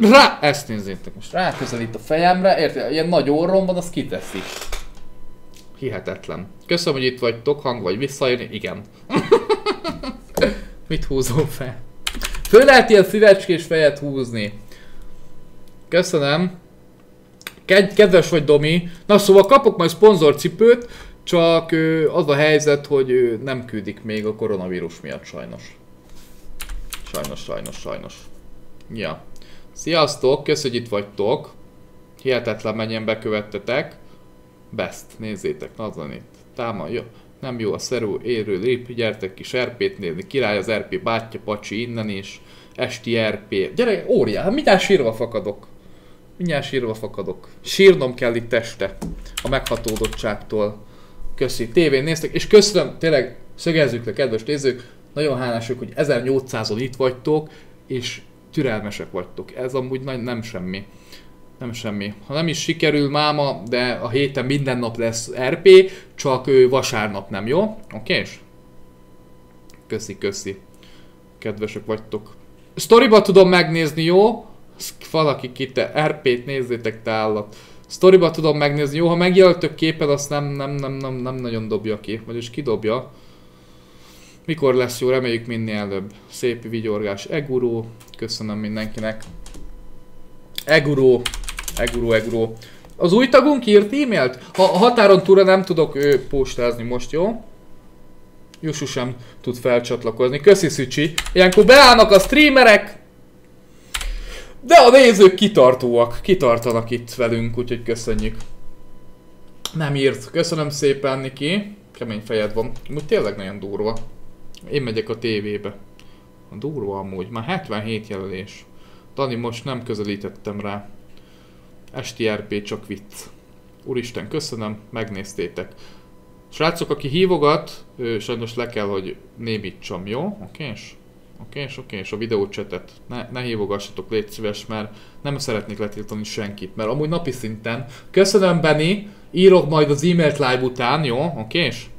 Rá, ezt nézzétek most. Ráközelít a fejemre, érted? Ilyen nagy orrom van, az kiteszi. Hihetetlen. Köszönöm, hogy itt vagytok, hang vagy visszajönni? Igen. Mit húzom fel? Föl lehet ilyen szívecskés fejet húzni. Köszönöm. Ked kedves vagy Domi. Na szóval kapok majd szponzorcipőt, csak az a helyzet, hogy nem küldik még a koronavírus miatt sajnos. Sajnos, sajnos, sajnos. Ja. Sziasztok, köszönjük, hogy itt vagytok. Hihetetlen mennyien bekövettetek. Best, nézzétek, azon itt. Táma, jó. Nem jó a szerú, érő lép, gyertek kis RP-t nézni. Király az RP, bátyja, pacsi innen is. Esti RP. Gyere, óriás, hát mindjárt sírva fakadok. Mindjárt sírva fakadok. Sírnom kell itt este. A meghatódottságtól. Köszi, tévén néztek, és köszönöm, tényleg Szögezzük le, kedves nézők, nagyon hálások, hogy 1800-on itt vagytok, és türelmesek vagytok. Ez amúgy nagy, nem semmi. Nem semmi. Ha nem is sikerül máma, de a héten minden nap lesz RP, csak ő vasárnap nem, jó? Okés? Köszi, köszi. Kedvesek vagytok. Storyba tudom megnézni, jó? Valaki kitte, RP-t nézzétek, te állat. Storyba tudom megnézni, jó? Ha megjelöltök képen, azt nem, nem, nem, nem, nem nagyon dobja ki. Vagyis kidobja. Mikor lesz jó? Reméljük minél előbb. Szép vigyorgás. Eguró. Köszönöm mindenkinek. Eguró. Eguró, eguró. Az új tagunk írt e-mailt? Ha a határon túlra nem tudok ő postázni most, jó? Jusu sem tud felcsatlakozni. Köszi Szücsi. Ilyenkor beállnak a streamerek, de a nézők kitartóak, kitartanak itt velünk, úgyhogy köszönjük. Nem írt. Köszönöm szépen, Niki. Kemény fejed van. Úgy tényleg nagyon durva. Én megyek a tévébe. Durva amúgy. Már 77 jelölés. Dani, most nem közelítettem rá. Esti RP csak vicc. Úristen, köszönöm, megnéztétek. Srácok, aki hívogat, ő sajnos le kell, hogy némítsam, jó? Okés? Okés, okés, a videócsetet. Ne, ne hívogassatok, légy szíves, mert nem szeretnék letiltani senkit, mert amúgy napi szinten. Köszönöm, Benny, írok majd az e-mailt live után, jó? Okés?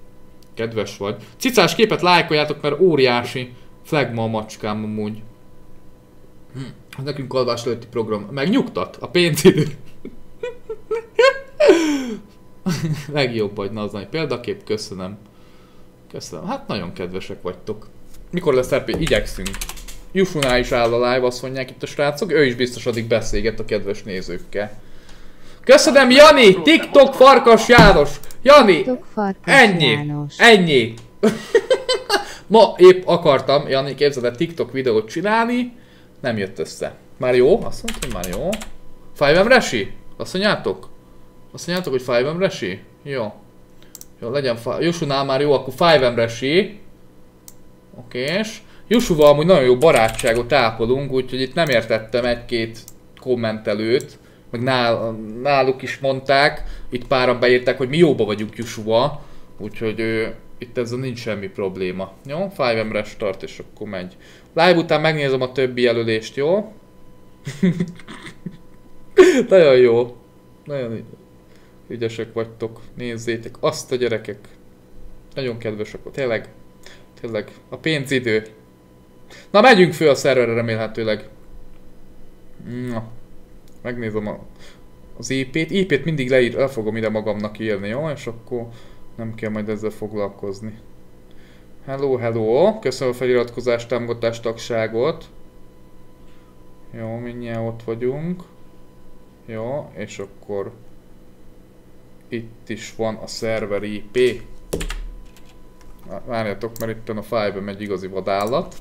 Kedves vagy. Cicás képet lájkoljátok, mert óriási flagma a macskám amúgy. Hm. Nekünk alvás előtti program. Megnyugtat a pénzidő. Legjobb vagy, na az nagy példakép, köszönöm. Köszönöm, hát nagyon kedvesek vagytok. Mikor lesz RP? Igyekszünk. Yusunál is áll a live, azt mondják itt a srácok, ő is biztos addig beszélget a kedves nézőkkel. Köszönöm Jani! TikTok Farkas János! Jani! Farkas Ennyi! János. Ennyi! Ma épp akartam, Jani, képzeld el TikTok videót csinálni, nem jött össze. Már jó? Azt mondta, hogy már jó. Five Resi? Azt mondjátok? Azt mondjátok, hogy Five Resi? Jó. Jó, legyen Jusunál már jó, akkor Five Resi. Okés. Jusuval amúgy nagyon jó barátságot ápolunk, úgyhogy itt nem értettem egy-két kommentelőt. Meg nál, náluk is mondták, itt páran beírták, hogy mi jóba vagyunk Jusuval. Úgyhogy ő, itt ezzel nincs semmi probléma. Jó? 5 restart és akkor megy. Live után megnézem a többi jelölést, jó? Nagyon jó. Nagyon ügyesek vagytok. Nézzétek azt a gyerekek. Nagyon kedvesek. Tényleg. Tényleg. A pénzidő. Na megyünk föl a szerverre remélhetőleg. Na. Megnézem a, az IP-t. IP-t mindig leír, el fogom ide magamnak írni, jó? És akkor nem kell majd ezzel foglalkozni. Hello, hello! Köszönöm a feliratkozást, támogatást, tagságot. Jó, mindjárt ott vagyunk. Jó, és akkor itt is van a szerver IP. Vá- Várjatok, mert itt a file megy igazi vadállat.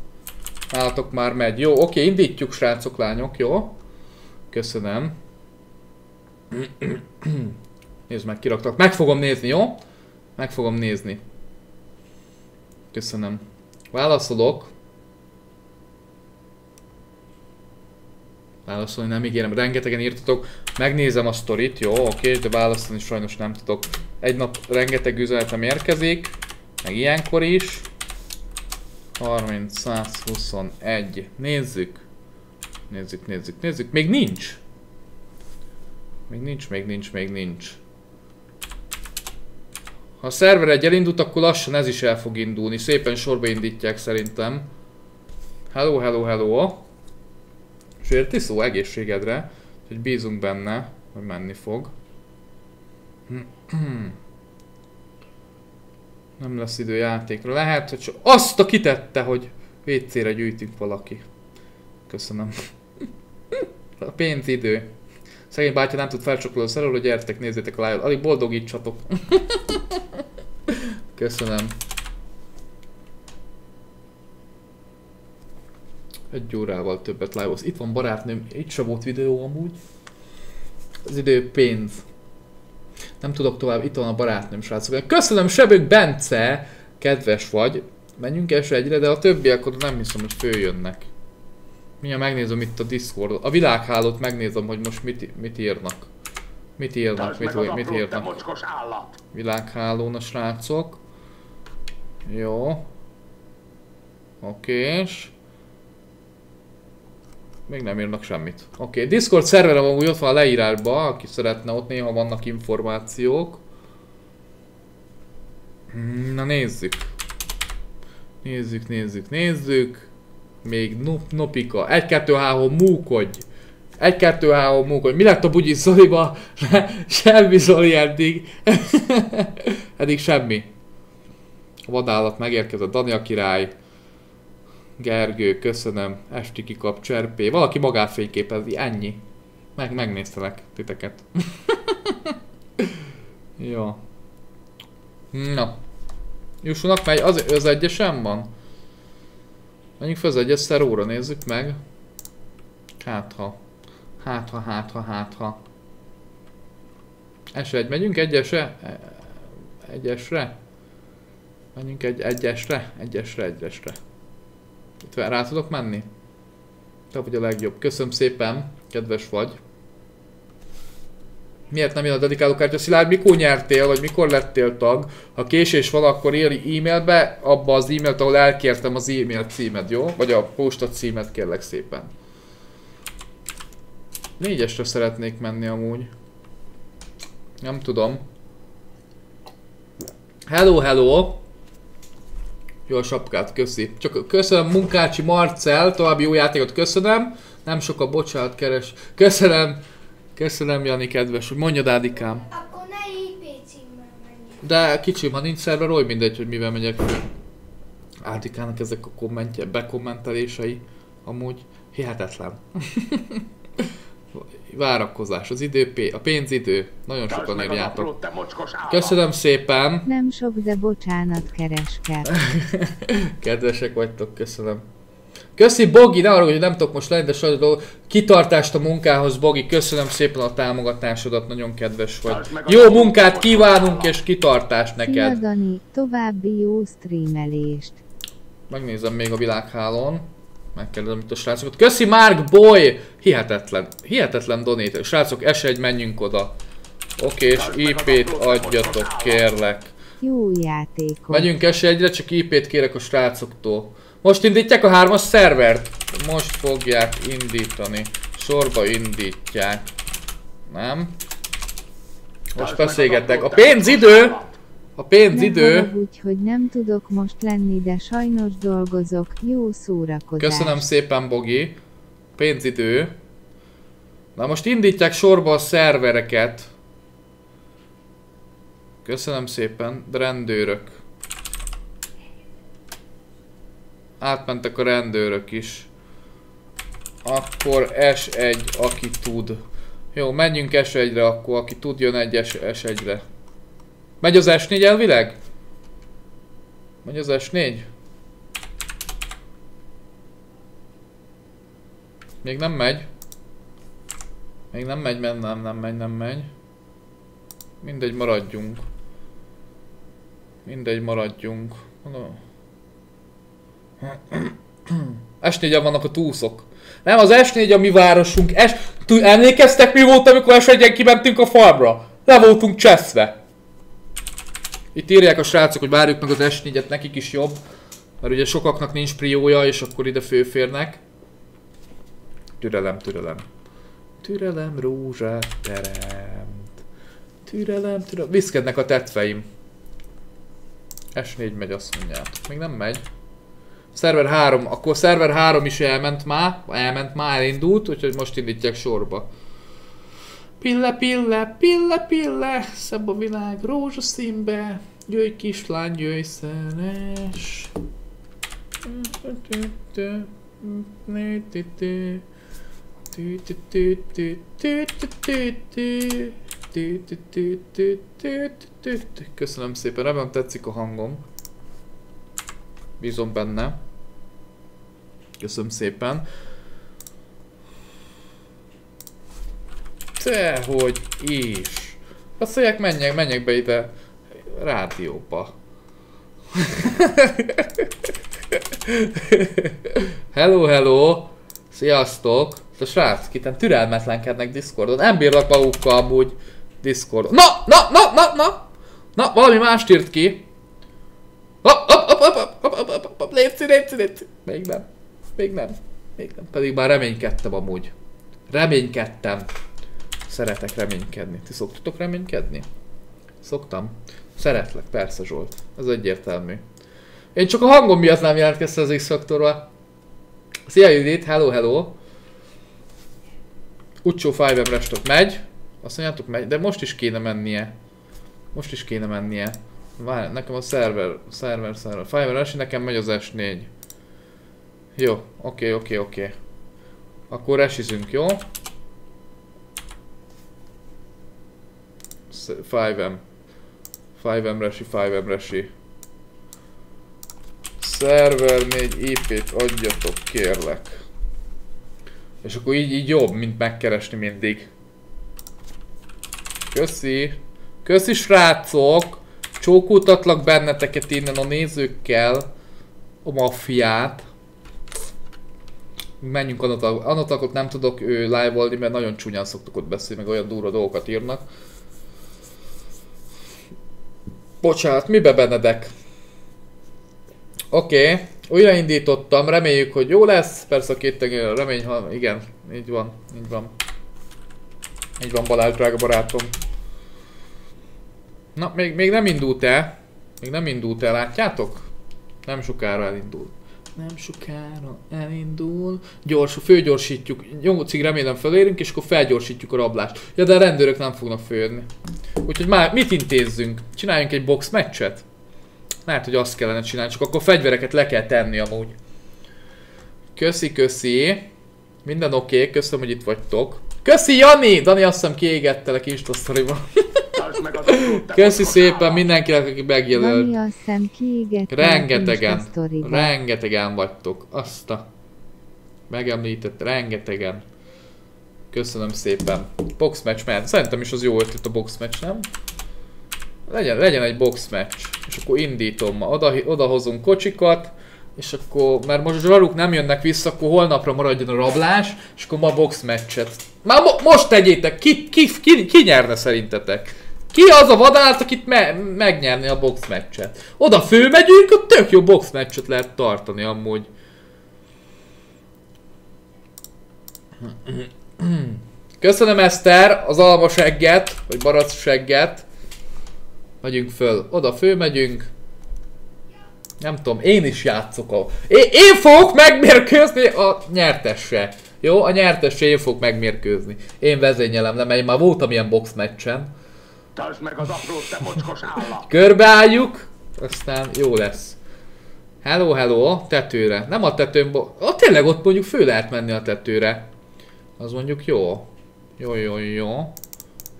Nálatok már megy. Jó, oké, indítjuk srácok, lányok, jó? Köszönöm. Nézd meg, kiraktak. Meg fogom nézni, jó? Meg fogom nézni. Köszönöm. Válaszolok. Válaszolni nem ígérem, rengetegen írtatok. Megnézem a sztorit, jó, oké, de válaszolni sajnos nem tudok. Egy nap rengeteg üzenetem érkezik, meg ilyenkor is. 30, 121, nézzük. Nézzük, nézzük, nézzük. Még nincs. Még nincs, még nincs, még nincs. Ha a szerver egy elindult, akkor lassan ez is el fog indulni. Szépen sorba indítják szerintem. Hello, hello, hello. Sérti szó egészségedre. Úgyhogy bízunk benne, hogy menni fog. Nem lesz idő játékra. Lehet, hogy csak azt a kitette, hogy WC-re gyűjtünk valaki. Köszönöm. A pénzidő. Szegény bátya nem tud felcsokolni a szerelő, gyertek, nézzétek a live-ot. Alig boldogítsatok. Köszönöm. Egy órával többet live Itt van barátnőm, itt sem volt videó amúgy. Az idő pénz. Nem tudok tovább, itt van a barátnőm, srácok. Köszönöm, Sebők Bence! Kedves vagy. Menjünk első egyre, de a többiek oda nem hiszem, hogy följönnek. Mindjárt megnézem itt a Discord. A világhálót megnézem, hogy most mit, mit írnak. Mit írnak, mit, mit írnak. mocskos állat! Világhálón a srácok. Jó. Okés. Még nem írnak semmit. Oké, okay. Discord szerverem amúgy ott van a leírásban, aki szeretne, ott néha vannak információk. Na nézzük. Nézzük, nézzük, nézzük. Még nop, nopika. 1-2-3 múkodj. 1-2-3 múkodj. Mi lett a bugyi Zoliba? semmi Zoli eddig. eddig semmi. A vadállat megérkezett. Dani a király. Gergő, köszönöm. Esti kikap cserpé. Valaki magát fényképezi. Ennyi. Meg, megnéztelek titeket. Jó. Na. Jussonak megy, az, az egyesen van? Menjünk fel az egyes szeróra, nézzük meg. Hát ha. Hát ha, hát ha, hát ha. S1, megyünk egyesre? Egyesre? Menjünk egy egyesre? Egyesre, egyesre. Itt rá tudok menni? Te vagy a legjobb. Köszönöm szépen, kedves vagy. Miért nem jön a dedikáló kártya? Szilárd, mikor nyertél, vagy mikor lettél tag? Ha késés van, akkor írj e-mailbe, abba az e-mailt, ahol elkértem az e-mail címed, jó? Vagy a posta címet kérlek szépen. Négyesre szeretnék menni amúgy. Nem tudom. Hello, hello! Jó a sapkát, köszi. Csak köszönöm Munkácsi Marcel, további jó játékot köszönöm. Nem sok a bocsánat keres. Köszönöm. Köszönöm Jani kedves, hogy mondjad Ádikám. Akkor ne IP címmel menjünk. De kicsim, ha nincs szerver, oly mindegy, hogy mivel megyek föl. Ádikának ezek a kommentje, bekommentelései amúgy hihetetlen. Várakozás, az idő, a pénzidő, nagyon sokan írjátok. Köszönöm szépen! Nem sok, de bocsánat keresket. Kedvesek vagytok, köszönöm. Köszi Bogi, ne arra, hogy nem tudok most lenni, de sajnos kitartást a munkához, Bogi, köszönöm szépen a támogatásodat, nagyon kedves vagy. Jó munkát kívánunk és kitartást Szia neked. Dani, további jó streamelést. Megnézem még a világhálón. Megkérdezem itt a srácokat. Köszi Mark Boy! Hihetetlen. Hihetetlen donate. Srácok, S1, menjünk oda. Oké, és IP-t adjatok, kérlek. Jó játékot. Megyünk S1-re, csak IP-t kérek a srácoktól. Most indítják a hármas szervert? Most fogják indítani. Sorba indítják. Nem? Most beszélgetek. A pénzidő! A Ne pénzidő! haragudj, hogy nem tudok most lenni, de sajnos dolgozok. Jó szórakozás. Köszönöm szépen, Bogi. Pénzidő. Na most indítják sorba a szervereket. Köszönöm szépen, rendőrök. Átmentek a rendőrök is. Akkor S1, aki tud. Jó, menjünk S1-re akkor, aki tud, jön egy S- S1-re. Megy az S4 elvileg? Megy az S4? Még nem megy. Még nem megy, men nem, nem megy, nem megy. Mindegy, maradjunk. Mindegy, maradjunk. Oda. S4 vannak a túszok. Nem, az S4 a mi városunk. S... Tú- Emlékeztek mi volt, amikor s 1 kimentünk a farmra? Le voltunk cseszve. Itt írják a srácok, hogy várjuk meg az S4-et, nekik is jobb. Mert ugye sokaknak nincs priója, és akkor ide főférnek. Türelem, türelem. Türelem rózsát teremt. Türelem, türelem. Viszkednek a tetveim. S4 megy, azt mondjátok. Még nem megy. Szerver 3, akkor szerver 3 is elment már, elment már, elindult, úgyhogy most indítják sorba. Pille, pille, pille, pille, szebb a világ rózsaszínbe, jöjj kislány, jöjj szenes. Köszönöm szépen, remélem tetszik a hangom. Bízom benne. Köszönöm szépen. Te, hogy is. Azt mondják, menjek, menjek be ide rádióba. hello, hello! Sziasztok! A srác, kiten türelmetlenkednek Discordon. Nem bírlak magukkal amúgy Discordon. Na, na, na, na, na! Na, valami mást írt ki. Hopp, hopp, hopp, hopp, hopp, hopp, hopp, hopp, hopp, lépci, lépci, lépci. Még nem. Még nem. Még nem. Pedig már reménykedtem amúgy. Reménykedtem. Szeretek reménykedni. Ti szoktatok reménykedni? Szoktam. Szeretlek, persze Zsolt. Ez egyértelmű. Én csak a hangom miatt nem jelentkeztem az X-faktorba. Szia Judit, hello, hello. Ucsó 5 restok megy. Azt mondjátok megy, de most is kéne mennie. Most is kéne mennie. Várj, nekem a szerver, szerver, szerver. Fiverr nekem megy az S4. Jó, oké, oké, oké. Akkor resizünk, jó? 5M. 5M resi, 5M resi. Szerver 4 IP-t adjatok, kérlek. És akkor így, így jobb, mint megkeresni mindig. Köszi. Köszi srácok. Csókoltatlak benneteket innen a nézőkkel. A maffiát. Menjünk. Anotakot nem tudok live mert nagyon csúnyán szoktuk ott beszélni, meg olyan durva dolgokat írnak. Bocsánat, mibe Benedek? Oké, okay. újraindítottam, reméljük, hogy jó lesz. Persze a két tengely, remény, ha igen, így van, így van. Így van Balázs, drága barátom. Na, még, még nem indult el. Még nem indult el, látjátok? Nem sokára elindul. Nem sokára elindul. Gyors, főgyorsítjuk. Nyolcig remélem felérünk, és akkor felgyorsítjuk a rablást. Ja, de a rendőrök nem fognak főjönni. Úgyhogy már mit intézzünk? Csináljunk egy box meccset? Lehet, hogy azt kellene csinálni, csak akkor fegyvereket le kell tenni amúgy. Köszi, köszi. Minden oké, okay. köszönöm, hogy itt vagytok. Köszi, Jani! Dani azt hiszem kiégettelek Insta sztoriba. Köszi szépen mindenkinek, aki megjelölt. Dani azt hiszem kiégett Rengetegen. Rengetegen vagytok. Azt a... Megemlített, rengetegen. Köszönöm szépen. Box match mehet. Szerintem is az jó ötlet a box match, nem? Legyen, legyen egy box match. És akkor indítom ma. Oda, odahozunk kocsikat. És akkor, mert most zsaruk nem jönnek vissza, akkor holnapra maradjon a rablás, és akkor ma box matchet. Már mo most tegyétek, ki, ki, ki, ki nyerne szerintetek? Ki az a vadállat, akit me megnyerni a box meccset? Oda fölmegyünk, ott tök jó box meccset lehet tartani amúgy. Köszönöm Eszter az alma segget, vagy barack segget. Megyünk föl, oda fölmegyünk. Nem tudom, én is játszok a... Én, én fogok megmérkőzni a nyertesse. Jó, a nyertesse én fogok megmérkőzni. Én vezényelem, nem, én már voltam ilyen box meccsen. Tartsd meg az aprót, te mocskos állat! Körbeálljuk, aztán jó lesz. Hello, hello, tetőre. Nem a tetőn, bo ah, tényleg ott mondjuk föl lehet menni a tetőre. Az mondjuk jó. Jó, jó, jó.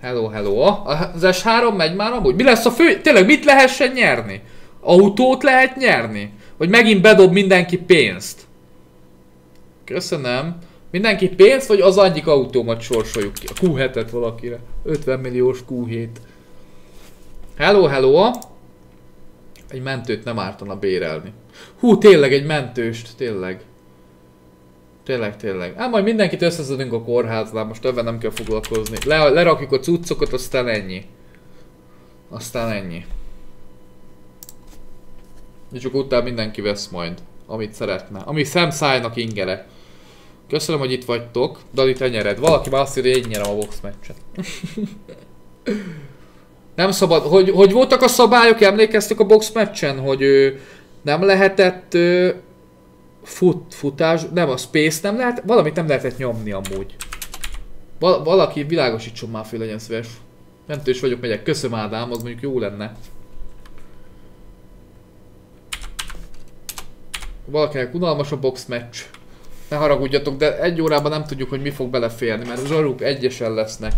Hello, hello. Az S3 megy már amúgy? Mi lesz a fő... Tényleg mit lehessen nyerni? Autót lehet nyerni? Vagy megint bedob mindenki pénzt? Köszönöm. Mindenki pénzt, vagy az egyik autómat sorsoljuk ki? A Q7-et valakire. 50 milliós Q7. Hello, hello. Egy mentőt nem ártana bérelni. Hú, tényleg egy mentőst, tényleg. Tényleg, tényleg. Hát majd mindenkit összeszedünk a kórháznál, most ebben nem kell foglalkozni. Le, lerakjuk a cuccokat, aztán ennyi. Aztán ennyi. És csak utána mindenki vesz majd, amit szeretne. Ami szemszájnak ingere. Köszönöm, hogy itt vagytok. Dali, te nyered. Valaki már azt írja, hogy én nyerem a box meccset. nem szabad. Hogy, hogy voltak a szabályok? Emlékeztek a box meccsen, hogy ő, nem lehetett ő, fut, futás, nem a space nem lehet, valamit nem lehetett nyomni amúgy. Val valaki világosítson már fel, legyen szíves. Mentős vagyok, megyek. Köszönöm Ádám, az mondjuk jó lenne. Valakinek unalmas a box match. Ne haragudjatok, de egy órában nem tudjuk, hogy mi fog beleférni, mert zsaruk egyesen lesznek.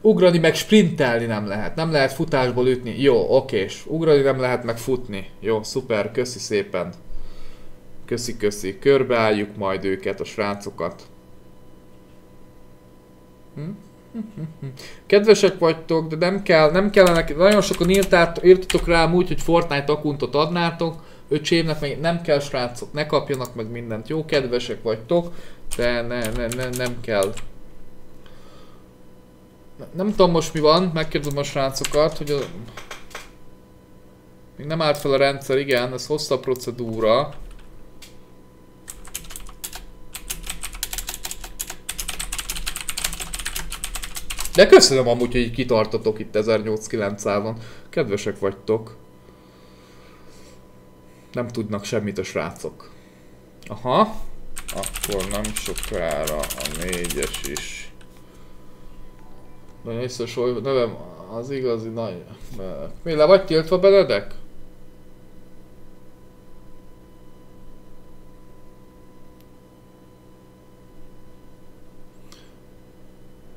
Ugrani meg sprintelni nem lehet. Nem lehet futásból ütni. Jó, okés. Ugrani nem lehet meg futni. Jó, szuper. Köszi szépen. Köszi, köszi. Körbeálljuk majd őket, a srácokat. Hm? Kedvesek vagytok, de nem kell, nem kellene, nagyon sokan írtát, írtatok rám úgy, hogy Fortnite akuntot adnátok, öcsémnek meg nem kell srácok, ne kapjanak meg mindent, jó kedvesek vagytok, de ne, ne, ne, nem kell. Nem tudom most mi van, megkérdezem a srácokat, hogy a... Még nem állt fel a rendszer, igen, ez hosszabb procedúra. De köszönöm amúgy, hogy kitartotok itt 1809-on. Kedvesek vagytok. Nem tudnak semmit a srácok. Aha. Akkor nem sokára a négyes is. Biztos, hogy nevem az igazi nagy... Mi le vagy tiltva Benedek?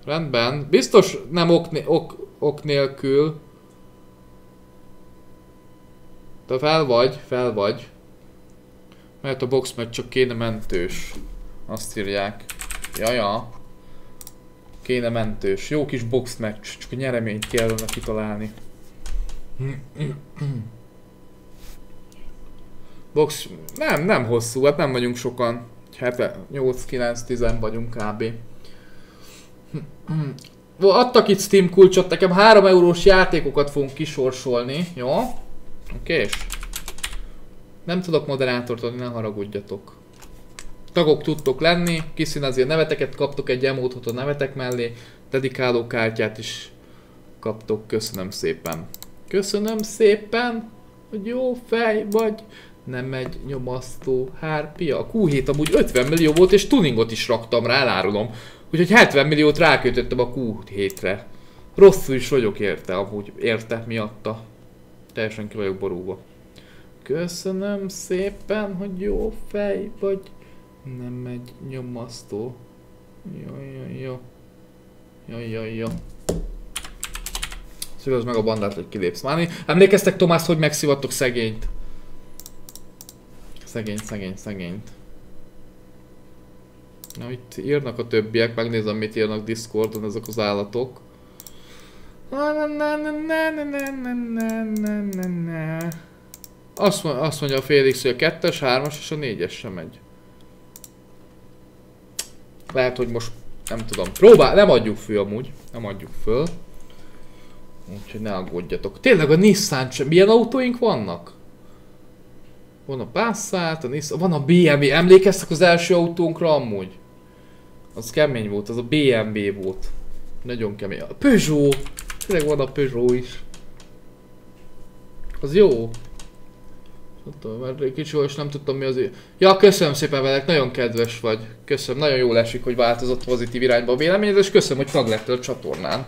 Rendben. Biztos nem ok, ok, ok nélkül. De fel vagy, fel vagy. Mert a box meg csak kéne mentős. Azt írják. Jaja. Kéne mentős. Jó kis box match, csak a nyereményt kellene kitalálni. Box... Nem, nem hosszú, hát nem vagyunk sokan. Hát 8-9-10 vagyunk kb. Ó, Adtak itt Steam kulcsot, nekem 3 eurós játékokat fogunk kisorsolni, jó? Oké, és nem tudok moderátort adni, ne haragudjatok. Tagok tudtok lenni, kiszínezi a neveteket, kaptok egy emótot a nevetek mellé, dedikáló kártyát is kaptok, köszönöm szépen. Köszönöm szépen, hogy jó fej vagy. Nem egy nyomasztó hárpia. A Q7 amúgy 50 millió volt, és tuningot is raktam rá, elárulom. Úgyhogy 70 milliót rákötöttem a Q7-re. Rosszul is vagyok érte, amúgy érte miatta. Teljesen ki vagyok borulva. Köszönöm szépen, hogy jó fej vagy. Nem egy nyomasztó. Jó, jó, jó. Jó, jó, jó. Szívez meg a bandát, hogy kilépsz. Máni, emlékeztek Tomás, hogy megszivattok szegényt? Szegény, szegény, szegényt. Na, itt írnak a többiek, megnézem mit írnak Discordon ezek az állatok. Azt, mondja, a Félix, hogy a 2-es, 3-as és a 4-es sem megy. Lehet, hogy most nem tudom. Próbál, nem adjuk föl amúgy. Nem adjuk föl. Úgyhogy ne aggódjatok. Tényleg a Nissan sem. Milyen autóink vannak? Van a Passat, a Nissan, van a BMW. Emlékeztek az első autónkra amúgy? Az kemény volt, az a BMW volt. Nagyon kemény. A Peugeot! Tényleg van a Peugeot is. Az jó. Tudom, mert kicsi és nem tudtam mi az. Ja, köszönöm szépen velek, nagyon kedves vagy. Köszönöm, nagyon jól esik, hogy változott pozitív irányba a véleményed, és köszönöm, hogy tag lettél a csatornán.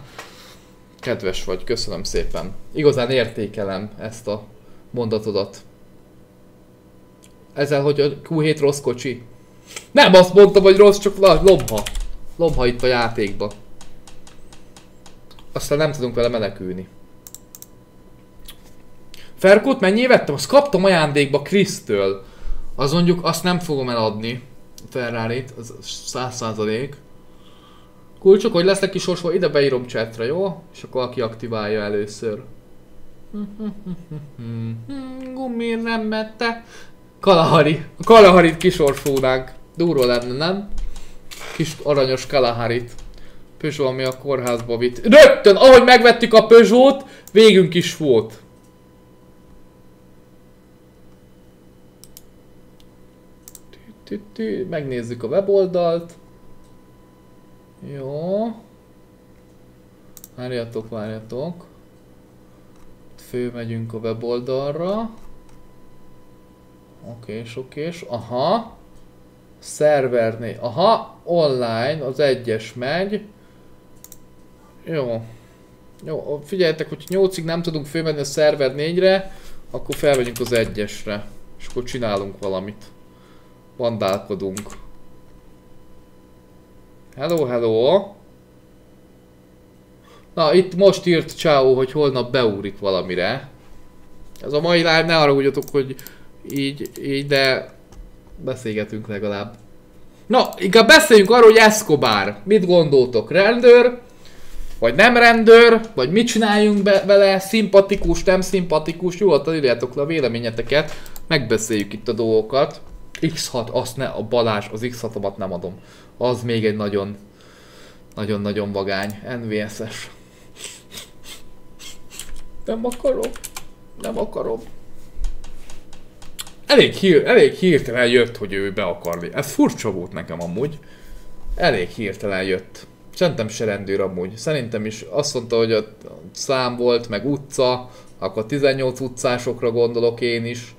Kedves vagy, köszönöm szépen. Igazán értékelem ezt a mondatodat. Ezzel, hogy a Q7 rossz kocsi. Nem azt mondtam, hogy rossz, csak lomha. Lomha itt a játékba. Aztán nem tudunk vele menekülni. Ferkót mennyi vettem? Azt kaptam ajándékba Krisztől. Az mondjuk azt nem fogom eladni. A Ferrari-t, az 100%. Kulcsok, hogy lesznek kisorsolva, ide beírom chatre, jó? És akkor aki aktiválja először. Gumi nem mette. Kalahari. A Kalaharit kisorsolnánk. Durva lenne, nem? Kis aranyos Kalaharit. Peugeot, ami a kórházba vitt. Rögtön, ahogy megvettük a Peugeot, végünk is volt. Tü- tü- Megnézzük a weboldalt. Jó. Várjatok, várjatok. Fölmegyünk a weboldalra. Okés, okés. Aha. Szervernél. Aha, online, az egyes megy. Jó. Jó, figyeljetek, hogy 8-ig nem tudunk fölmenni a szerver 4-re, akkor felmegyünk az egyesre. És akkor csinálunk valamit. Bandálkodunk. Hello, hello. Na, itt most írt Ciao, hogy holnap beúrik valamire. Ez a mai live, ne haragudjatok, hogy így, így, de beszélgetünk legalább. Na, inkább beszéljünk arról, hogy Escobar. Mit gondoltok? Rendőr? Vagy nem rendőr? Vagy mit csináljunk be vele? Szimpatikus, nem szimpatikus? Nyugodtan írjátok le a véleményeteket. Megbeszéljük itt a dolgokat. X6, azt ne, a Balázs, az X6-omat nem adom. Az még egy nagyon Nagyon-nagyon vagány. NVSS. Nem akarom. Nem akarom. Elég, hír, elég hirtelen jött, hogy ő be akarni. Ez furcsa volt nekem amúgy. Elég hirtelen jött. Szerintem se rendőr amúgy. Szerintem is azt mondta, hogy a szám volt, meg utca, akkor 18 utcásokra gondolok én is.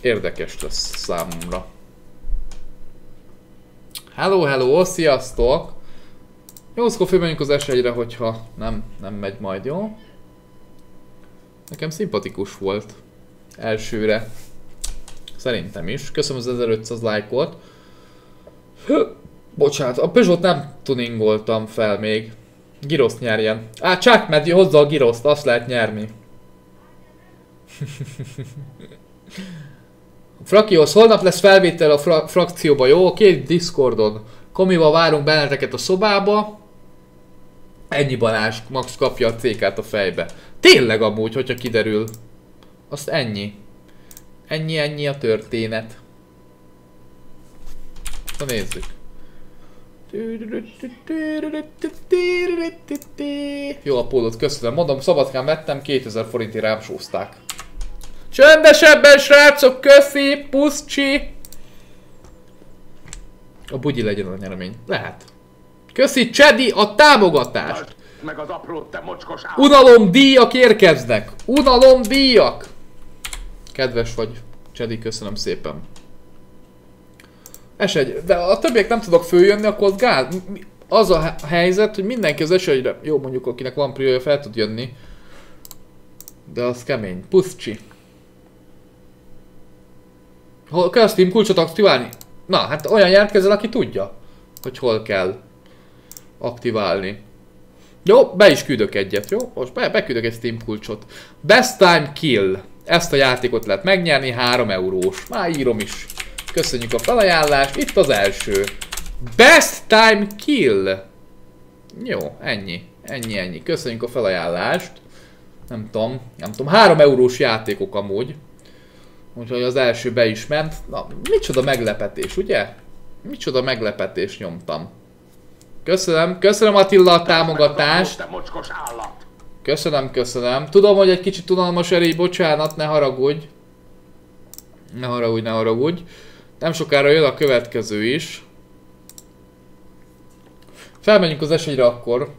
Érdekes lesz számomra. Hello, hello, sziasztok! Jószkor fölmenjünk az s hogyha nem, nem megy majd, jó? Nekem szimpatikus volt. Elsőre. Szerintem is. Köszönöm az 1500 lájkot. Bocsánat, a Peugeot nem tuningoltam fel még. Giroszt nyerjen. Á, csak mert hozza a giroszt, azt lehet nyerni. Frakihoz, holnap lesz felvétel a fra frakcióba, jó? Oké, Discordon. Komival várunk benneteket a szobába. Ennyi Balázs, Max kapja a CK-t a fejbe. Tényleg amúgy, hogyha kiderül. Azt ennyi. Ennyi, ennyi a történet. Na nézzük. Jó a pólót, köszönöm. Mondom, szabadkán vettem, 2000 forintért rám sózták. Csöndesebben, srácok, köszi, puszcsi! A bugyi legyen a nyeremény. Lehet. Köszi, Csedi, a támogatást! Meg az apró, te mocskos állat. Unalom díjak érkeznek! Unalom díjak! Kedves vagy, Csedi, köszönöm szépen. S1, de a többiek nem tudok följönni, akkor az gáz. Az a he- helyzet, hogy mindenki az S1-re, jó mondjuk akinek van priója fel tud jönni. De az kemény. Puszcsi. Hol kell a Steam kulcsot aktiválni? Na, hát olyan jelentkezel, aki tudja, hogy hol kell aktiválni. Jó, be is küldök egyet, jó? Most be, beküldök egy Steam kulcsot. Best Time Kill. Ezt a játékot lehet megnyerni, 3 eurós. Már írom is. Köszönjük a felajánlást, itt az első. Best Time Kill. Jó, ennyi. Ennyi, ennyi. Köszönjük a felajánlást. Nem tudom, nem tudom. 3 eurós játékok amúgy. Úgyhogy az első be is ment. Na, micsoda meglepetés, ugye? Micsoda meglepetés nyomtam. Köszönöm, köszönöm Attila a támogatást. Te mocskos állat. Köszönöm, köszönöm. Tudom, hogy egy kicsit unalmas erély, bocsánat, ne haragudj. Ne haragudj, ne haragudj. Nem sokára jön a következő is. Felmenjünk az esélyre akkor.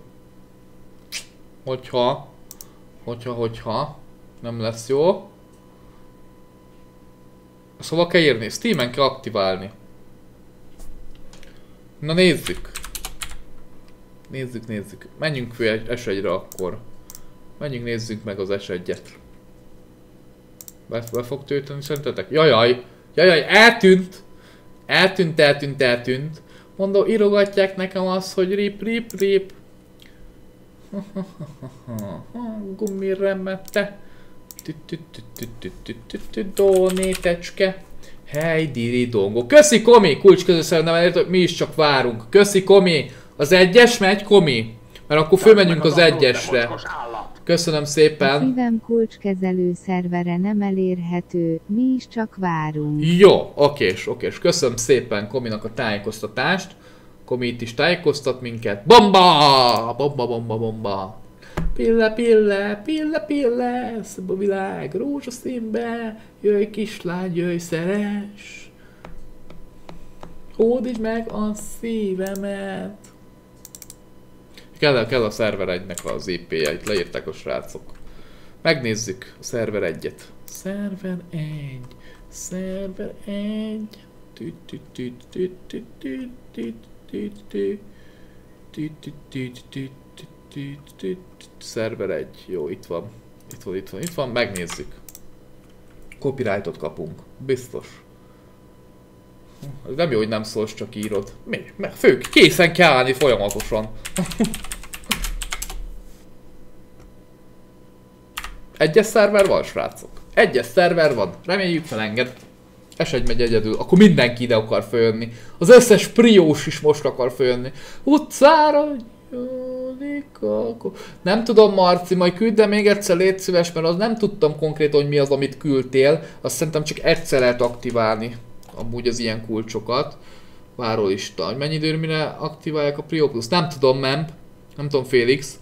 Hogyha. Hogyha, hogyha. Nem lesz jó. Szóval kell írni? Steam-en kell aktiválni. Na nézzük. Nézzük, nézzük. Menjünk föl S1-re akkor. Menjünk nézzük meg az S1-et. Be, be fog tölteni szerintetek? Jajaj! Jajaj, eltűnt! Eltűnt, eltűnt, eltűnt. Mondom, írogatják nekem azt, hogy rip, rip, rip. Gumiremette. Donétecske. Hely, diri, dongo. Köszi, Komi! Kulcs közösszerű nevelést, mi is csak várunk. Köszi, Komi! Az egyes megy, Komi? Mert akkor fölmegyünk az egyesre. Köszönöm A szépen. szívem kulcskezelő szervere nem elérhető, mi is csak várunk. Jó, okés, okés. Köszönöm szépen Kominak a tájékoztatást. Komi itt is tájékoztat minket. Bomba! Bomba, bomba, bomba. Pille, pille, pille, pille, szebb a világ rózsaszínbe. Jöjj kislány, jöjj szeres. Hódítsd meg a szívemet. Kell, kell a szerver 1-nek az IP-jeit, leírták a srácok. Megnézzük a szerver 1-et. Szerver 1, szerver 1. Szerver 1. Jó, itt van. Itt van, itt van, itt van. Megnézzük. Copyrightot kapunk. Biztos. Nem jó, hogy nem szólsz, csak írod. Mi? Meg fő, készen kell állni folyamatosan. Egyes szerver van, srácok. Egyes szerver van. Reméljük felenged. S1 megy egyedül. Akkor mindenki ide akar följönni. Az összes priós is most akar följönni. Utcára akkor. Nem tudom, Marci, majd küld de még egyszer, légy szíves, mert az nem tudtam konkrétan, hogy mi az, amit küldtél. Azt szerintem csak egyszer lehet aktiválni. Amúgy az ilyen kulcsokat. Várólista. Hogy mennyi időre mire aktiválják a Prio Plus? Nem tudom, Memp. Nem tudom, Félix.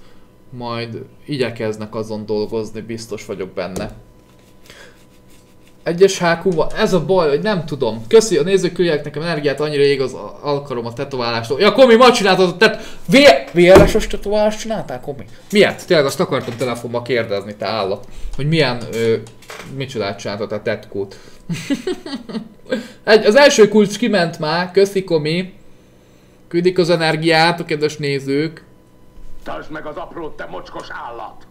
Majd igyekeznek azon dolgozni, biztos vagyok benne. Egyes van, ez a baj, hogy nem tudom. Köszi, a nézők küldjenek nekem energiát, annyira ég az alkalom a tetoválástól. Ja, Komi, ma csináltad a tet... VLS-os tetoválást csináltál, Komi? Miért? Tényleg azt akartam telefonba kérdezni, te állat. Hogy milyen, ö, micsodát csináltad a tetkót. Egy, az első kulcs kiment már, köszi Komi. Küldik az energiát a kedves nézők. Tartsd meg az aprót, te mocskos állat!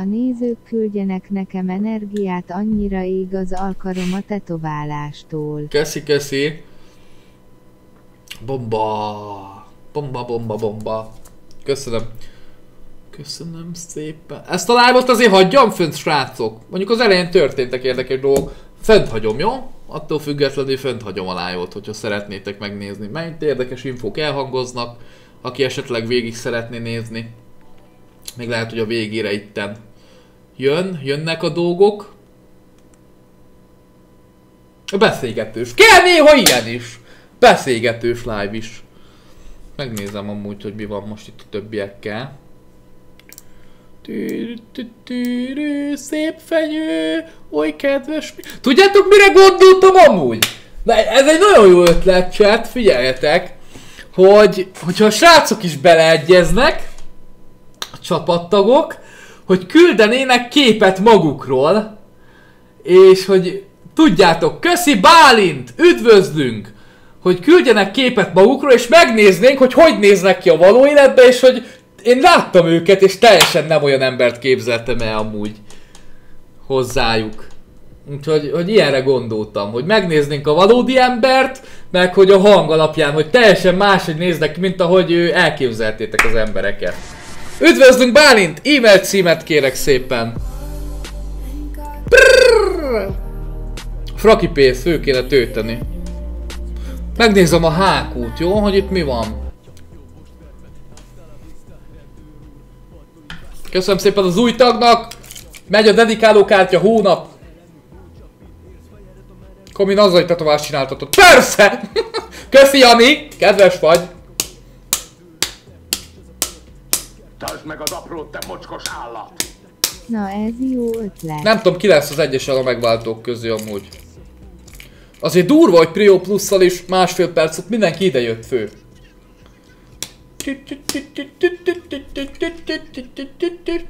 A nézők küldjenek nekem energiát, annyira ég az alkarom a tetoválástól. Köszi, köszi. Bomba. Bomba, bomba, bomba. Köszönöm. Köszönöm szépen. Ezt a live azért hagyjam fönt, srácok. Mondjuk az elején történtek érdekes dolgok. Fönt hagyom, jó? Attól függetlenül fönt hagyom a live hogyha szeretnétek megnézni. Mert érdekes infók elhangoznak, aki esetleg végig szeretné nézni. Még lehet, hogy a végére itten jön, jönnek a dolgok. Beszélgetős. Kell néha ilyen is. Beszélgetős live is. Megnézem amúgy, hogy mi van most itt a többiekkel. Tűrű, tűrű, Szép fenyő, oly kedves. Tudjátok mire gondoltam amúgy? Na, ez egy nagyon jó ötlet, chat, figyeljetek, hogy, hogyha a srácok is beleegyeznek, a csapattagok, hogy küldenének képet magukról, és hogy tudjátok, köszi Bálint, üdvözlünk, hogy küldjenek képet magukról, és megnéznénk, hogy hogy néznek ki a való életben, és hogy én láttam őket, és teljesen nem olyan embert képzeltem el amúgy hozzájuk. Úgyhogy hogy ilyenre gondoltam, hogy megnéznénk a valódi embert, meg hogy a hang alapján, hogy teljesen máshogy néznek mint ahogy elképzeltétek az embereket. Üdvözlünk Bálint! E-mail címet kérek szépen! Prrrr. Fraki pénzt fő kéne tölteni. Megnézem a hákút, jó? Hogy itt mi van. Köszönöm szépen az új tagnak! Megy a dedikáló kártya hónap! Komi nazai tetovást csináltatod. Persze! Köszi Jani! Kedves vagy! Tartsd meg az aprót, te mocskos állat! Na ez jó ötlet. Nem tudom ki lesz az egyes a megváltók közé amúgy. Azért durva, hogy Prio plusszal is másfél percet mindenki ide jött fő.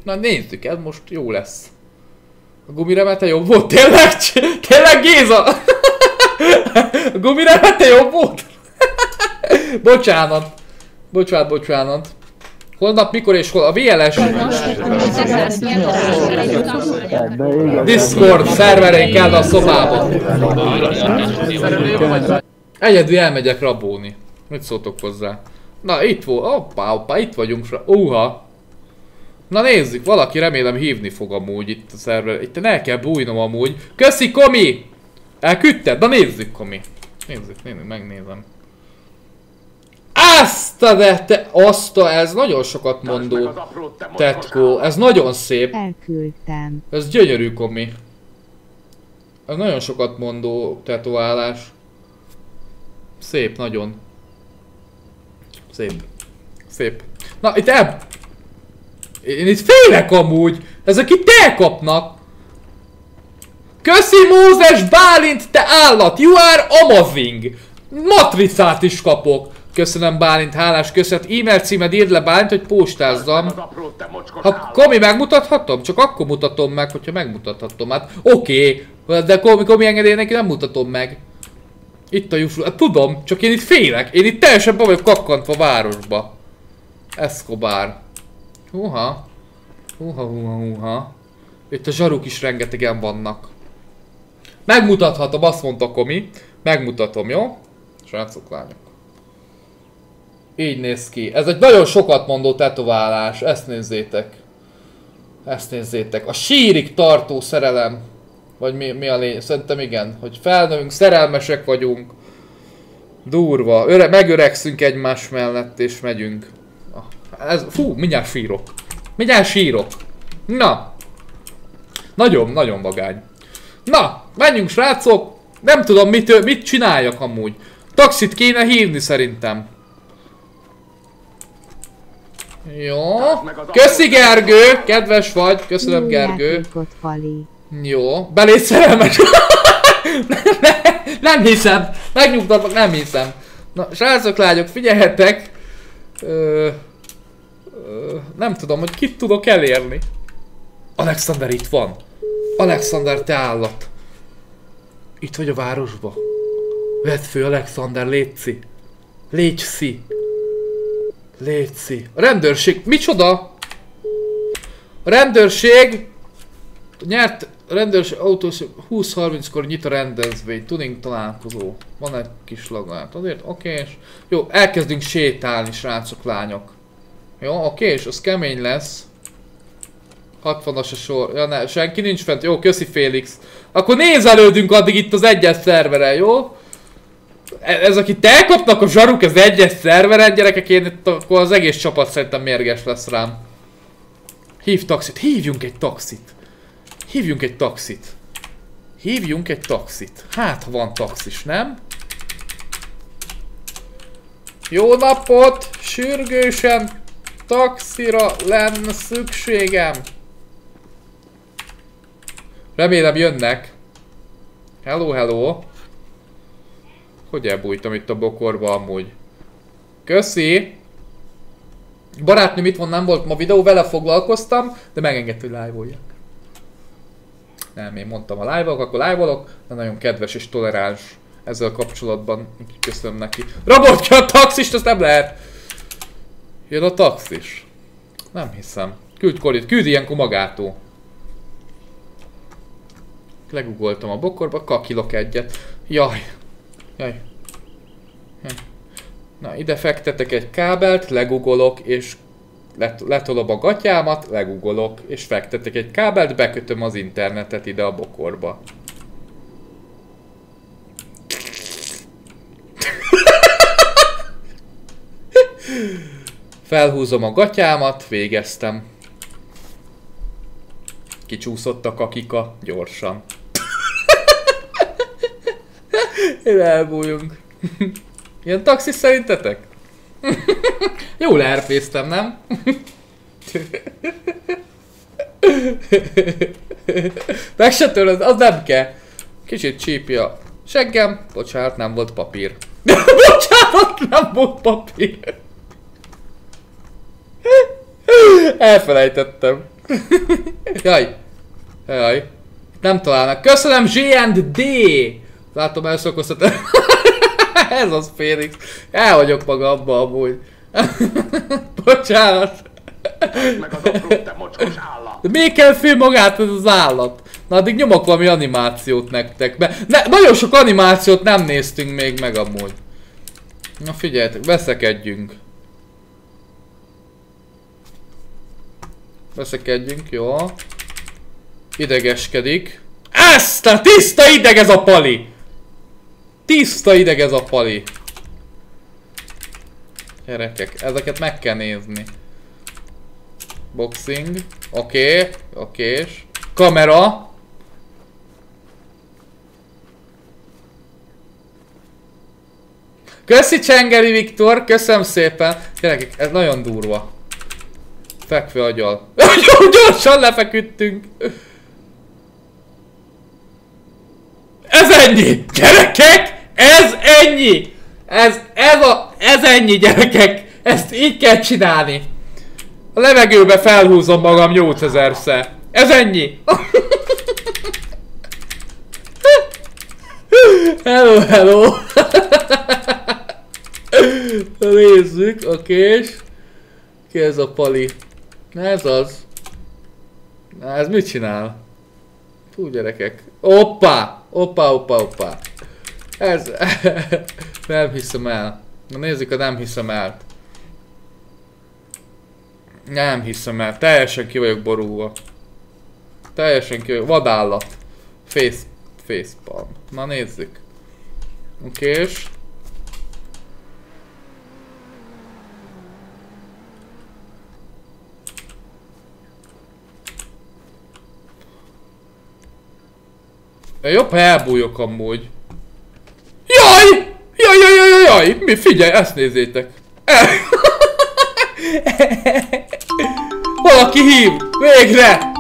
Na nézzük, ez most jó lesz. A gumiremete jobb volt, tényleg? Tényleg Géza? A gumiremete jobb volt? bocsánat. Bocsánat, bocsánat. Holnap mikor és hol? A VLS Discord szerverén kell a szobába. Egyedül elmegyek rabóni. Mit szóltok hozzá? Na itt volt, hoppá, hoppá, itt vagyunk. Uha. Na nézzük, valaki remélem hívni fog amúgy itt a szerver. Itt el kell bújnom amúgy. Köszi Komi! Elküldted? Na nézzük Komi. Nézzük, nézzük, megnézem. Azt a de te, azt a, ez nagyon sokat mondó. Tetko, ez nagyon szép. Elküldtem. Ez gyönyörű komi. Ez nagyon sokat mondó tetoválás. Szép, nagyon. Szép. Szép. Na, itt el... Én itt félek amúgy. Ezek itt elkapnak. Köszi Mózes Bálint, te állat! You are amazing! Matricát is kapok. Köszönöm Bálint, hálás köszönet. E-mail címed írd le Bálint, hogy postázzam. Ha Komi megmutathatom? Csak akkor mutatom meg, hogyha megmutathatom. Hát oké, okay. de Komi, Komi engedély neki nem mutatom meg. Itt a Jusú, hát tudom, csak én itt félek. Én itt teljesen be vagyok kakkantva városba. Escobar. Húha. Húha, húha, húha. Itt a zsaruk is rengetegen vannak. Megmutathatom, azt mondta Komi. Megmutatom, jó? Srácok, lányok. Így néz ki. Ez egy nagyon sokat mondó tetoválás. Ezt nézzétek. Ezt nézzétek. A sírig tartó szerelem. Vagy mi, mi a lény? Szerintem igen. Hogy felnövünk, szerelmesek vagyunk. Durva. Öre, megöregszünk egymás mellett és megyünk. Ah, Ez, fú, mindjárt sírok. Mindjárt sírok. Na. Nagyon, nagyon vagány. Na, menjünk srácok. Nem tudom mit, mit csináljak amúgy. Taxit kéne hívni szerintem. Jó. Köszi Gergő, kedves vagy, köszönöm Jó Gergő. Jó, beléd szerelmes. ne, nem hiszem, megnyugtatlak, nem hiszem. Na, srácok, lányok, figyeljetek. Ö, ö, nem tudom, hogy kit tudok elérni. Alexander itt van. Alexander, te állat. Itt vagy a városba. Vedd fő, Alexander, létszi. Létszi. Létszi. A rendőrség, micsoda? A rendőrség nyert a rendőrség autós 20-30-kor nyit a rendezvény, tuning találkozó. Van egy kis lagát, azért oké, és jó, elkezdünk sétálni, srácok, lányok. Jó, oké, és az kemény lesz. 60-as a sor. Ja, ne, senki nincs fent. Jó, köszi Félix. Akkor nézelődünk addig itt az egyes szerveren, jó? Ez akit elkapnak a zsaruk az egyes szerveren, gyerekek, én itt akkor az egész csapat szerintem mérges lesz rám. Hív taxit, hívjunk egy taxit. Hívjunk egy taxit. Hívjunk egy taxit. Hát, ha van taxis, nem? Jó napot! Sürgősen taxira lenne szükségem. Remélem jönnek. Hello, hello. Hogy elbújtam itt a bokorba amúgy? Köszi! Barátnőm itt van, nem volt ma videó, vele foglalkoztam, de megengedte, hogy live Nem, én mondtam a live akkor live de nagyon kedves és toleráns ezzel kapcsolatban. Köszönöm neki. Rabolt a taxist, azt nem lehet! Jön a taxis. Nem hiszem. Küld Kolit, küld ilyenkor magától. Legugoltam a bokorba, kakilok egyet. Jaj. Jaj. Jaj. Na, ide fektetek egy kábelt, legugolok, és let letolom a gatyámat, legugolok, és fektetek egy kábelt, bekötöm az internetet ide a bokorba. Felhúzom a gatyámat, végeztem. Kicsúszott a kakika, gyorsan. Én elbújunk. Ilyen taxis szerintetek? Jól elrpésztem, nem? Meg se töröd, az nem kell. Kicsit csípja a seggem. Bocsánat, nem volt papír. Bocsánat, nem volt papír. Elfelejtettem. Jaj. Jaj. Nem találnak. Köszönöm G&D! Látom elszokoztat. Ez az Félix. El vagyok maga abba amúgy. Bocsánat. Meg az apró, te mocskos állat! De miért kell fél magát ez az állat? Na addig nyomok valami animációt nektek be. Ne, nagyon sok animációt nem néztünk még meg amúgy. Na figyeljetek, veszekedjünk. Veszekedjünk, jó. Idegeskedik. Ezt a tiszta ideg ez a pali! Tiszta ideg ez a pali. Gyerekek, ezeket meg kell nézni. Boxing. Oké, okay, oké. Kamera. Köszi Csengeli Viktor, köszönöm szépen. Gyerekek, ez nagyon durva. Fekvő agyal. Gyorsan lefeküdtünk. Ez ennyi! Gyerekek! Ez ennyi! Ez, ez a, ez ennyi gyerekek! Ezt így kell csinálni! A levegőbe felhúzom magam 8000-szer. Ez ennyi! hello, hello! Nézzük, okés. Ki ez a pali? Ez az. Na ez mit csinál? Fú gyerekek. Oppá! Oppá, oppá, oppá. Ez... nem hiszem el. Na nézzük a nem hiszem el. Nem hiszem el. Teljesen ki vagyok borulva. Teljesen ki vagyok. Vadállat. Face... Facepalm. Na nézzük. Okés. Jobb, ha elbújok amúgy. Jaj! Jaj, jaj, jaj, Jaj, mi figyelj, ezt nézzétek. Valaki hív! Végre!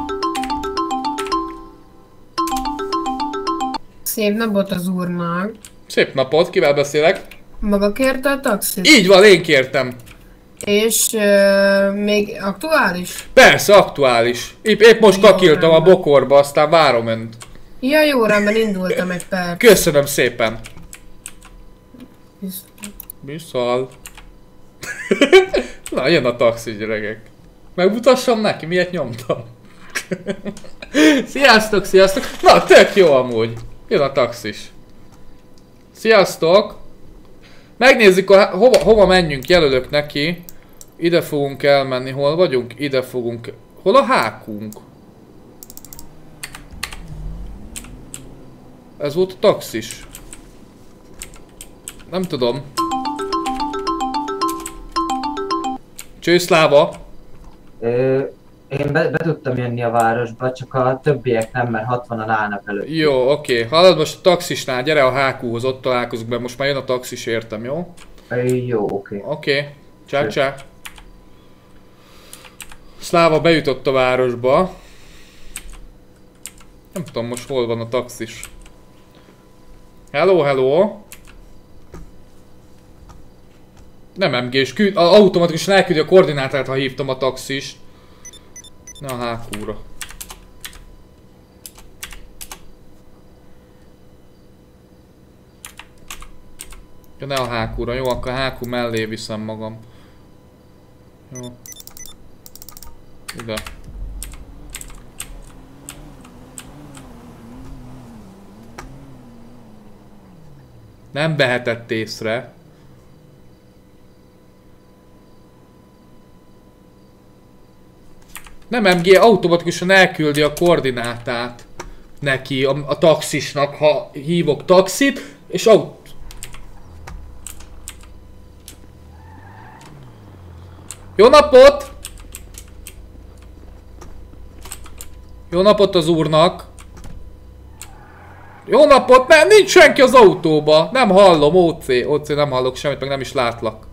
Szép napot az úrnak. Szép napot, kivel beszélek? Maga kérte a taxit? Így van, én kértem. És uh, még aktuális? Persze, aktuális. Épp, épp most kakiltam a bokorba, aztán várom önt. Ja, jó, rendben indultam egy perc. Köszönöm szépen. Viszal. Na, jön a taxi, gyerekek. Megmutassam neki, miért nyomtam. sziasztok, sziasztok. Na, tök jó amúgy. Jön a taxis. Sziasztok. Megnézzük, a, hova, hova menjünk, jelölök neki. Ide fogunk elmenni, hol vagyunk? Ide fogunk. Hol a hákunk? Ez volt a taxis. Nem tudom. Csőszláva. Ö, én be, be tudtam jönni a városba, csak a többiek nem, mert 60-an állnak előtt. Jó, oké. Hallod most a taxisnál, gyere a HQ-hoz, ott találkozunk be. Most már jön a taxis, értem, jó? Ö, jó, oké. Oké. Csá, csá. Szláva bejutott a városba. Nem tudom most hol van a taxis. Hello, hello. Nem MG-s, küld, a- automatikusan elküldi a koordinátát, ha hívtam a taxist. Na a HQ-ra. Ja, ne a HQ-ra, jó, akkor a HQ mellé viszem magam. Jó. Ide. Nem behetett észre. Nem MG, automatikusan elküldi a koordinátát neki, a, a taxisnak, ha hívok taxit, és aut... Jó napot! Jó napot az úrnak! Jó napot! Nem, nincs senki az autóba! Nem hallom, OC, OC, nem hallok semmit, meg nem is látlak.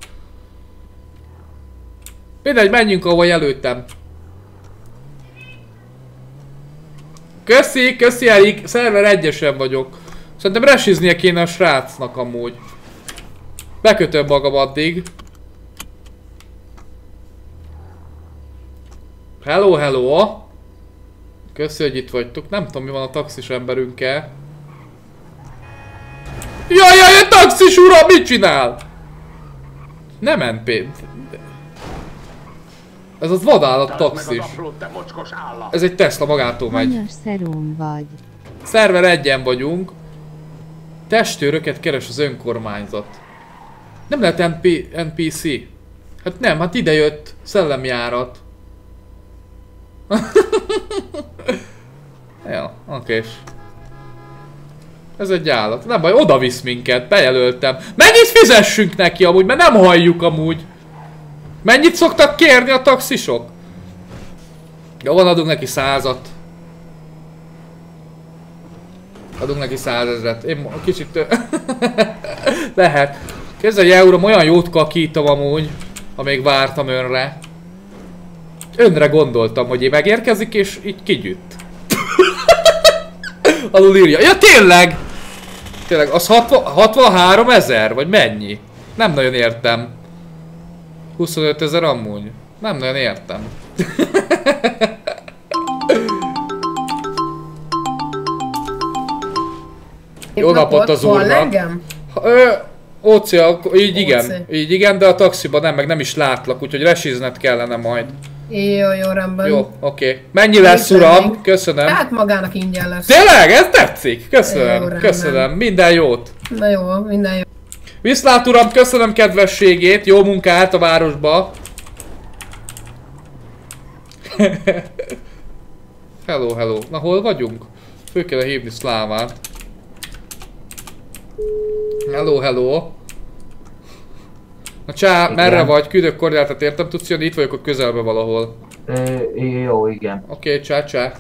Mindegy, menjünk ahol jelöltem. Köszi, köszi Erik, szerver egyesen vagyok. Szerintem resiznie kéne a srácnak amúgy. Bekötöm magam addig. Hello, hello! Köszi, hogy itt vagytok. Nem tudom, mi van a taxis emberünkkel. Jaj, jaj, a taxis ura, mit csinál? Nem NP. Ez az vadállat taxis. Ez egy Tesla magától megy. Hanyas vagy? Szerver egyen vagyunk. Testőröket keres az önkormányzat. Nem lehet NP NPC. Hát nem, hát ide jött szellemjárat. ja, oké. Ez egy állat. Nem baj, oda visz minket, bejelöltem. Mennyit fizessünk neki amúgy, mert nem halljuk amúgy. Mennyit szoktak kérni a taxisok? Jó, van, adunk neki százat. Adunk neki százezret. Én kicsit... Lehet. Kezdve euróm, olyan jót kakítom amúgy, ha még vártam önre. Önre gondoltam, hogy én megérkezik és így kigyütt. Alul írja. Ja tényleg! Tényleg, az 60, 63 ezer? Vagy mennyi? Nem nagyon értem. 25 ezer amúgy. Nem nagyon értem. Jó napot az úrnak. engem? Ö, így igen. Így igen, de a taxiban nem, meg nem is látlak, úgyhogy resizned kellene majd. Jó, jó, rendben. Jó, oké. Mennyi lesz, uram? Köszönöm. Hát magának ingyen lesz. Tényleg? Ez tetszik? Jó, Köszönöm, rendben. köszönöm. Minden jót. Na jó, minden jó. Viszlát uram, köszönöm kedvességét, jó munkát a városba. hello, hello. Na hol vagyunk? Fő kell hívni Szlávát. Hello, hello. Na csá, Igen. merre vagy? Küldök koordinátát értem, tudsz jönni? Itt vagyok a közelbe valahol. Ö, jó, igen. Oké, okay, csá, csá.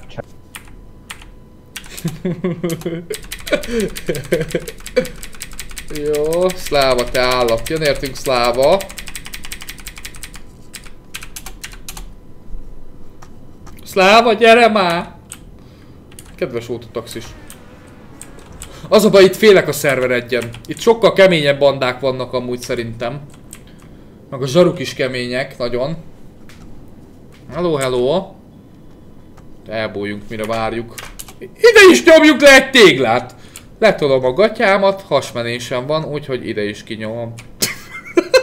Jó, Szláva, te állat. Jön értünk Szláva. Szláva, gyere már! Kedves autotaxis. Az a baj, itt félek a szerver egyen. Itt sokkal keményebb bandák vannak amúgy szerintem. Meg a zsaruk is kemények, nagyon. Hello, hello. Elbújjunk, mire várjuk. Ide is nyomjuk le egy téglát! Letolom a gatyámat, hasmenésem van, úgyhogy ide is kinyomom.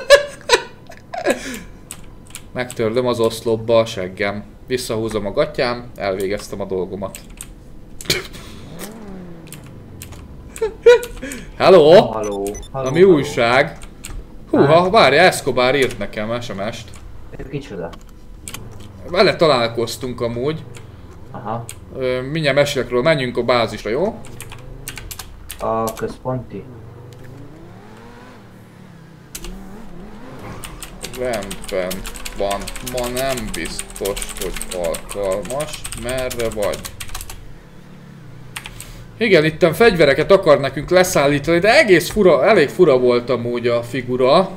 Megtörlöm az oszlopba a seggem. Visszahúzom a gatyám, elvégeztem a dolgomat. Hello! Halló, Na mi újság? Húha, várj, Escobar írt nekem SMS-t. Kicsoda? Vele találkoztunk amúgy. Aha. Mindjárt mesélek róla, menjünk a bázisra, jó? A központi? Rendben van. Ma nem biztos, hogy alkalmas. Merre vagy? Igen, itten fegyvereket akar nekünk leszállítani, de egész fura, elég fura volt amúgy a figura.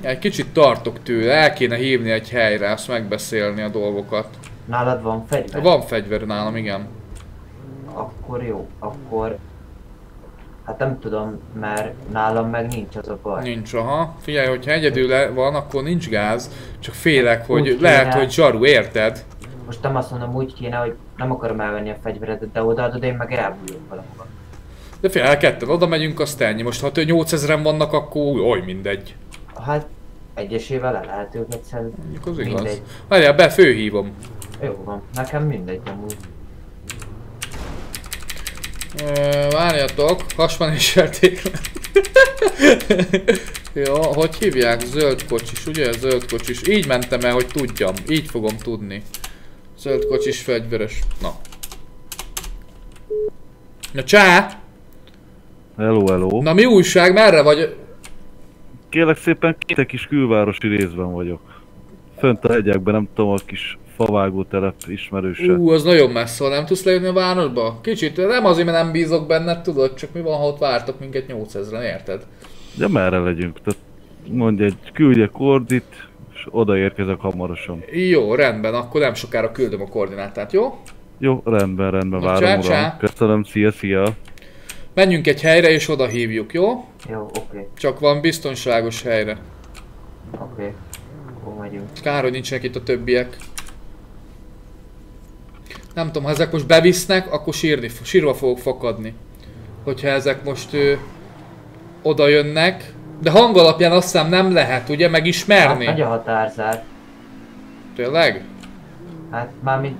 Egy kicsit tartok tőle, el kéne hívni egy helyre, azt megbeszélni a dolgokat. Nálad van fegyver? Van fegyver nálam, igen. Akkor jó, akkor... Hát nem tudom, mert nálam meg nincs az a baj. Nincs, aha. Figyelj, hogyha egyedül van, akkor nincs gáz. Csak félek, hogy Úgy lehet, kéne. hogy zsaru, érted? Most nem azt mondom, úgy kéne, hogy nem akarom elvenni a fegyveredet, de odaadod, én meg elbújok valahova. De fél, ketten oda megyünk, azt ennyi. Most ha 8000-en vannak, akkor oly mindegy. Hát egyesével le lehet őket. Mondjuk az igaz. Mindegy. Várjál, be főhívom. Jó van, nekem mindegy amúgy. Várjatok, hasman is elték. Jó, hogy hívják? Zöld kocsis, ugye? Zöld kocsis. Így mentem el, hogy tudjam. Így fogom tudni. Zöld kocsis fegyveres. Na. Na csá! Hello, hello. Na mi újság? Merre vagy? Kérlek szépen, két kis külvárosi részben vagyok. Fönt a hegyekben, nem tudom, a kis favágó telep ismerőse. Ú, az nagyon messze nem tudsz lejönni a városba? Kicsit, nem azért, mert nem bízok benned, tudod, csak mi van, ha ott vártok minket 8000-en, érted? De merre legyünk? Tehát mondj egy, küldj egy kordit, és odaérkezek hamarosan. Jó, rendben, akkor nem sokára küldöm a koordinátát, jó? Jó, rendben, rendben, Na, várom csá, uram. csá. Köszönöm, szia, szia. Menjünk egy helyre és oda hívjuk, jó? Jó, oké, Csak van biztonságos helyre. oké. Akkor megyünk. Kár, hogy nincsenek itt a többiek. Nem tudom, ha ezek most bevisznek, akkor sírni, sírva fogok fakadni. Hogyha ezek most ö, oda jönnek. De hang alapján azt hiszem nem lehet, ugye, Hát megismerni. nagy a határzár. Tényleg? Hát mármint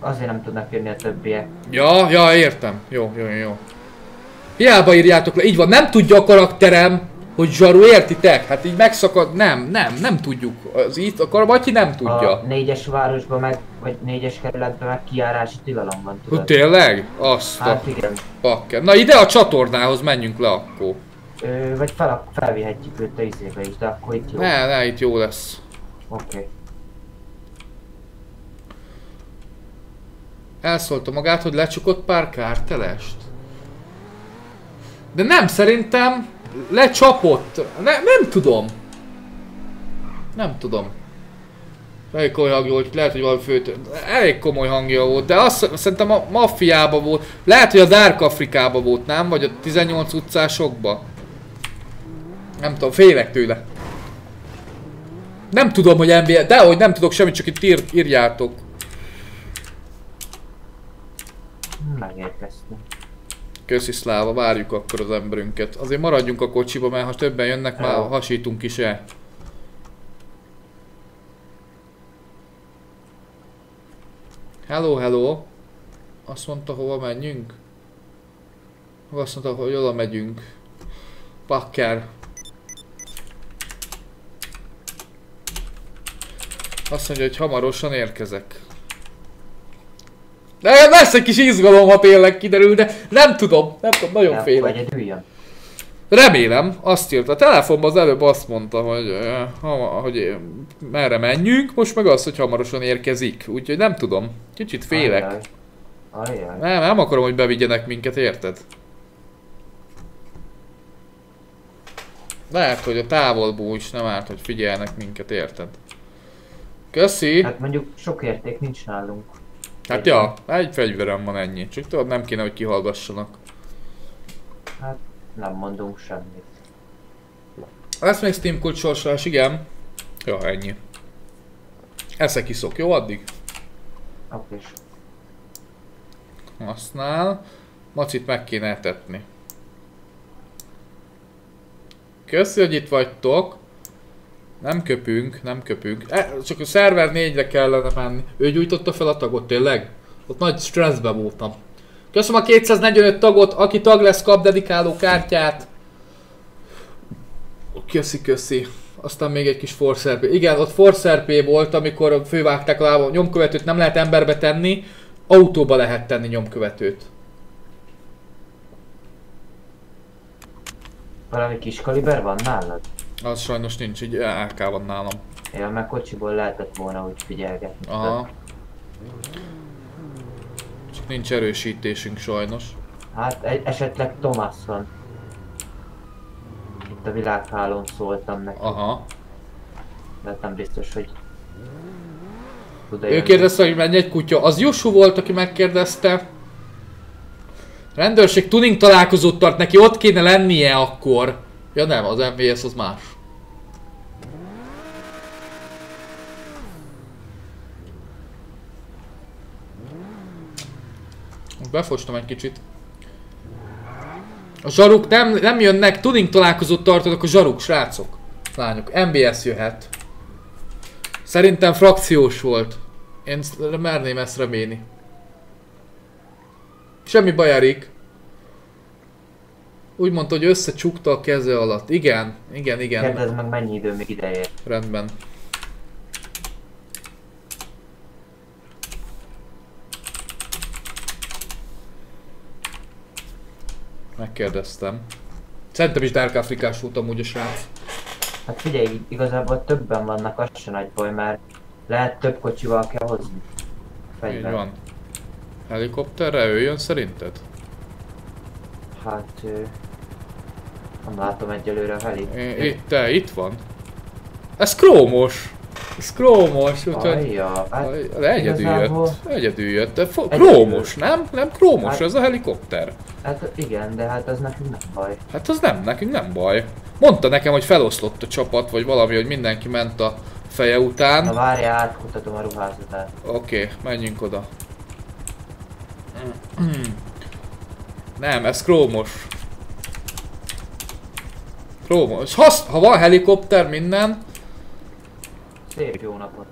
azért nem tudnak jönni a többiek. Ja, ja, értem. Jó, jó, jó, jó. Hiába írjátok le, így van, nem tudja a karakterem, hogy zsaru, értitek? Hát így megszakad, nem, nem, nem tudjuk. Az itt akar, vagy nem tudja. A négyes városban meg, vagy négyes kerületben meg kiárási tilalom van, tudod? tényleg? Azt a Hát igen. pakker. Na ide a csatornához menjünk le akkor. Ö, vagy fel, felvihetjük őt a izébe is, de akkor itt jó. Ne, ne, itt jó lesz. Oké. Elszólta magát, hogy lecsukott pár kártelest. De nem, szerintem lecsapott. Ne, nem tudom. Nem tudom. Elég komoly hangja volt, lehet, hogy valami főt... Elég komoly hangja volt, de azt szerintem a maffiába volt. Lehet, hogy a Dark Afrikába volt, nem? Vagy a 18 utcásokba. Nem tudom, félek tőle. Nem tudom, hogy NBA... Dehogy nem tudok semmit, csak itt ír, írjátok. Megérkeztünk. Köszi Szláva, várjuk akkor az emberünket. Azért maradjunk a kocsiba, mert ha többen jönnek, már hasítunk is el. Hello, hello. Azt mondta, hova menjünk? Azt mondta, hogy oda megyünk. Pakker. Azt mondja, hogy hamarosan érkezek. De lesz egy kis izgalom, ha tényleg kiderül, de nem tudom, nem tudom, nagyon félek. Remélem, azt írta. A telefonban az előbb azt mondta, hogy, ö, ha, hogy ö, merre menjünk, most meg az, hogy hamarosan érkezik. Úgyhogy nem tudom. Kicsit félek. Ajaj. Ajaj. Nem, nem akarom, hogy bevigyenek minket, érted? Lehet, hogy a távolból is nem árt, hogy figyelnek minket, érted? Köszi! Hát mondjuk sok érték nincs nálunk. Hát ja, egy fegyverem van ennyi. Csak tudod, nem kéne, hogy kihallgassanak. Hát nem mondunk semmit. Lesz még Steam Kult sorsolás, igen. Ja, ennyi. Eszek iszok, jó addig? Oké. Használ. Macit meg kéne etetni. Köszi, hogy itt vagytok. Nem köpünk, nem köpünk. E, csak a szerver 4-re kellene menni. Ő gyújtotta fel a tagot, tényleg? Ott nagy stresszbe voltam. Köszönöm a 245 tagot, aki tag lesz, kap dedikáló kártyát. Köszi, köszi. Aztán még egy kis Force RP. Igen, ott Force RP volt, amikor fővágták a lábam. Nyomkövetőt nem lehet emberbe tenni, autóba lehet tenni nyomkövetőt. Valami kis kaliber van nálad? Az sajnos nincs, így AK van nálam. Ja, meg kocsiból lehetett volna úgy figyelgetni. Aha. Csak nincs erősítésünk sajnos. Hát egy, esetleg Thomason. Itt a világhálón szóltam neki. Aha. De nem biztos, hogy Ő kérdezte, hogy mennyi egy kutya. Az Josu volt, aki megkérdezte. Rendőrség tuning találkozót tart neki, ott kéne lennie akkor. Ja nem, az MVS az más. Befostam egy kicsit. A zsaruk nem, nem jönnek, tuning találkozót tartanak a zsaruk, srácok. Lányok, MBS jöhet. Szerintem frakciós volt. Én merném ezt remélni. Semmi baj, Erik. Úgy mondta, hogy összecsukta a keze alatt. Igen, igen, igen. Kérdezd meg mennyi idő még ideér. Rendben. Megkérdeztem. Szerintem is Dark Afrikás volt amúgy a srác. Hát figyelj, igazából többen vannak, az se nagy baj, mert lehet több kocsival kell hozni. Így van. Helikopterre ő jön szerinted? Hát... Ö... Nem látom egyelőre a helit. Itt, te, itt van. Ez krómos. Ez krómos, úgyhogy... Hát egyedül igazából- jött. Egyedül jött. De fo- Egyedül. krómos, nem? Nem krómos, Hát- ez a helikopter. Hát igen, de hát az nekünk nem baj. Hát az nem, nekünk nem baj. Mondta nekem, hogy feloszlott a csapat, vagy valami, hogy mindenki ment a feje Na után. várjál, átkutatom a ruházatát. Oké, okay, menjünk oda. Nem, ez krómos. Krómos. Hasz, ha van helikopter, minden. Szép jó napot.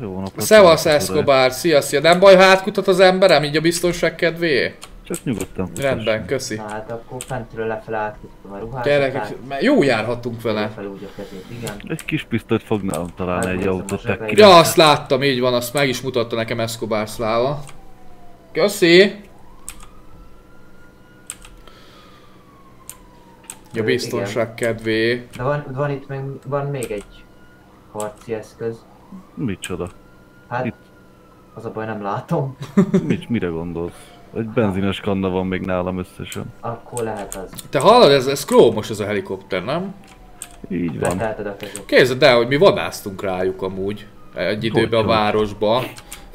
Jó napot. Szevasz Escobar, szia, szia. Nem baj, ha átkutat az emberem, így a biztonság kedvéért? Csak nyugodtan. Rendben, köszi. Na hát akkor fentről lefele átkutatom a ruházatát. Gyerekek, mert jó járhatunk vele. Fel úgy a kezét, igen. Egy kis pisztolyt fog nálam találni egy autót. Ja, azt láttam, így van, azt meg is mutatta nekem Escobar Szláva. Köszi! A Ö, biztonság kedvé. De van, van itt még, van még egy harci eszköz. Micsoda? Hát, Itt. az a baj nem látom. Mit, mire gondolsz? Egy benzines kanna van még nálam összesen. Akkor lehet az. Te hallod, ez, ez krómos ez a helikopter, nem? Így van. Képzeld el, hogy mi vadásztunk rájuk amúgy. Egy időben a városba.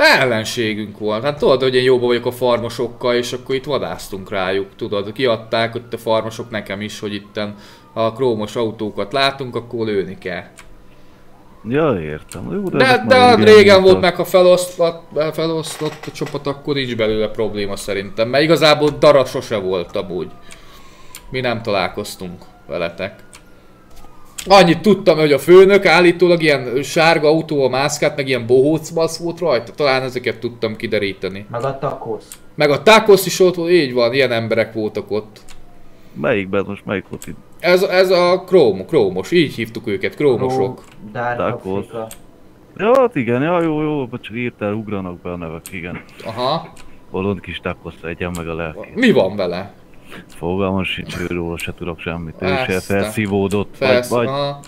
Ellenségünk volt. Hát tudod, hogy én jóba vagyok a farmosokkal, és akkor itt vadásztunk rájuk. Tudod, kiadták ott a farmosok nekem is, hogy itten ha krómos autókat látunk, akkor lőni kell. Ja, értem. Jó, de, De, de már régen, régen volt meg, ha felosztott, felosztott a csapat, akkor nincs belőle probléma szerintem. Mert igazából Dara sose volt amúgy. Mi nem találkoztunk veletek. Annyit tudtam, hogy a főnök állítólag ilyen sárga autóval mászkált, meg ilyen bohócbasz volt rajta. Talán ezeket tudtam kideríteni. Meg a takosz. Meg a Takosz is ott volt, így van, ilyen emberek voltak ott. Melyikben most melyik volt itt? Ez, ez a króm, krómos, így hívtuk őket, krómosok. Afrika. Ja, hát igen, ja, jó, jó, csak írtál, ugranak be a nevek, igen. Aha. Bolond kis takosz, egyen meg a lelki. Mi van vele? Fogalmam sincs róla, se tudok semmit. Ő se felszívódott, Felsz, vagy, vagy, aha.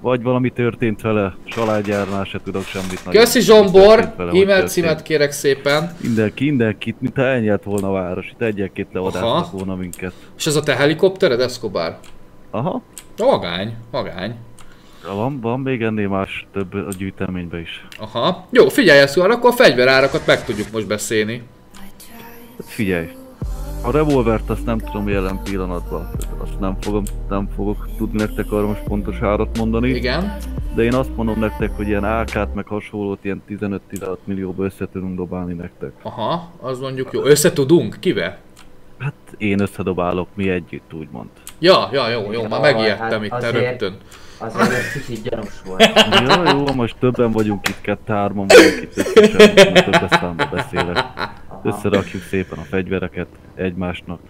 vagy valami történt vele, családjárnál se tudok semmit. Köszi. Zsombor, e-mail címet kérek szépen. Mindenki, mindenkit, mintha elnyelt volna a város, itt egyenként levadásztak Aha. volna minket. És ez a te helikoptered, Escobar? Aha. Vagány, vagány. Van, van még ennél más több a gyűjteményben is. Aha. Jó, figyelj ezt, akkor a fegyverárakat meg tudjuk most beszélni. Figyelj, a revolvert azt nem tudom jelen pillanatban, azt nem, fogom, nem fogok tudni nektek arra most pontos árat mondani. Igen. De én azt mondom nektek, hogy ilyen AK-t meg hasonlót ilyen 15-16 millióba össze tudunk dobálni nektek. Aha, az mondjuk jó. Össze tudunk? Kivel? Hát én összedobálok, mi együtt úgymond. Ja, ja, jó, jó, már megijedtem hát itt azért- rögtön. Azért ez kicsit gyanús volt. Ja, jó, most többen vagyunk itt, kett-hárman vagyunk itt most többes számba beszélek. Összerakjuk szépen a fegyvereket egymásnak.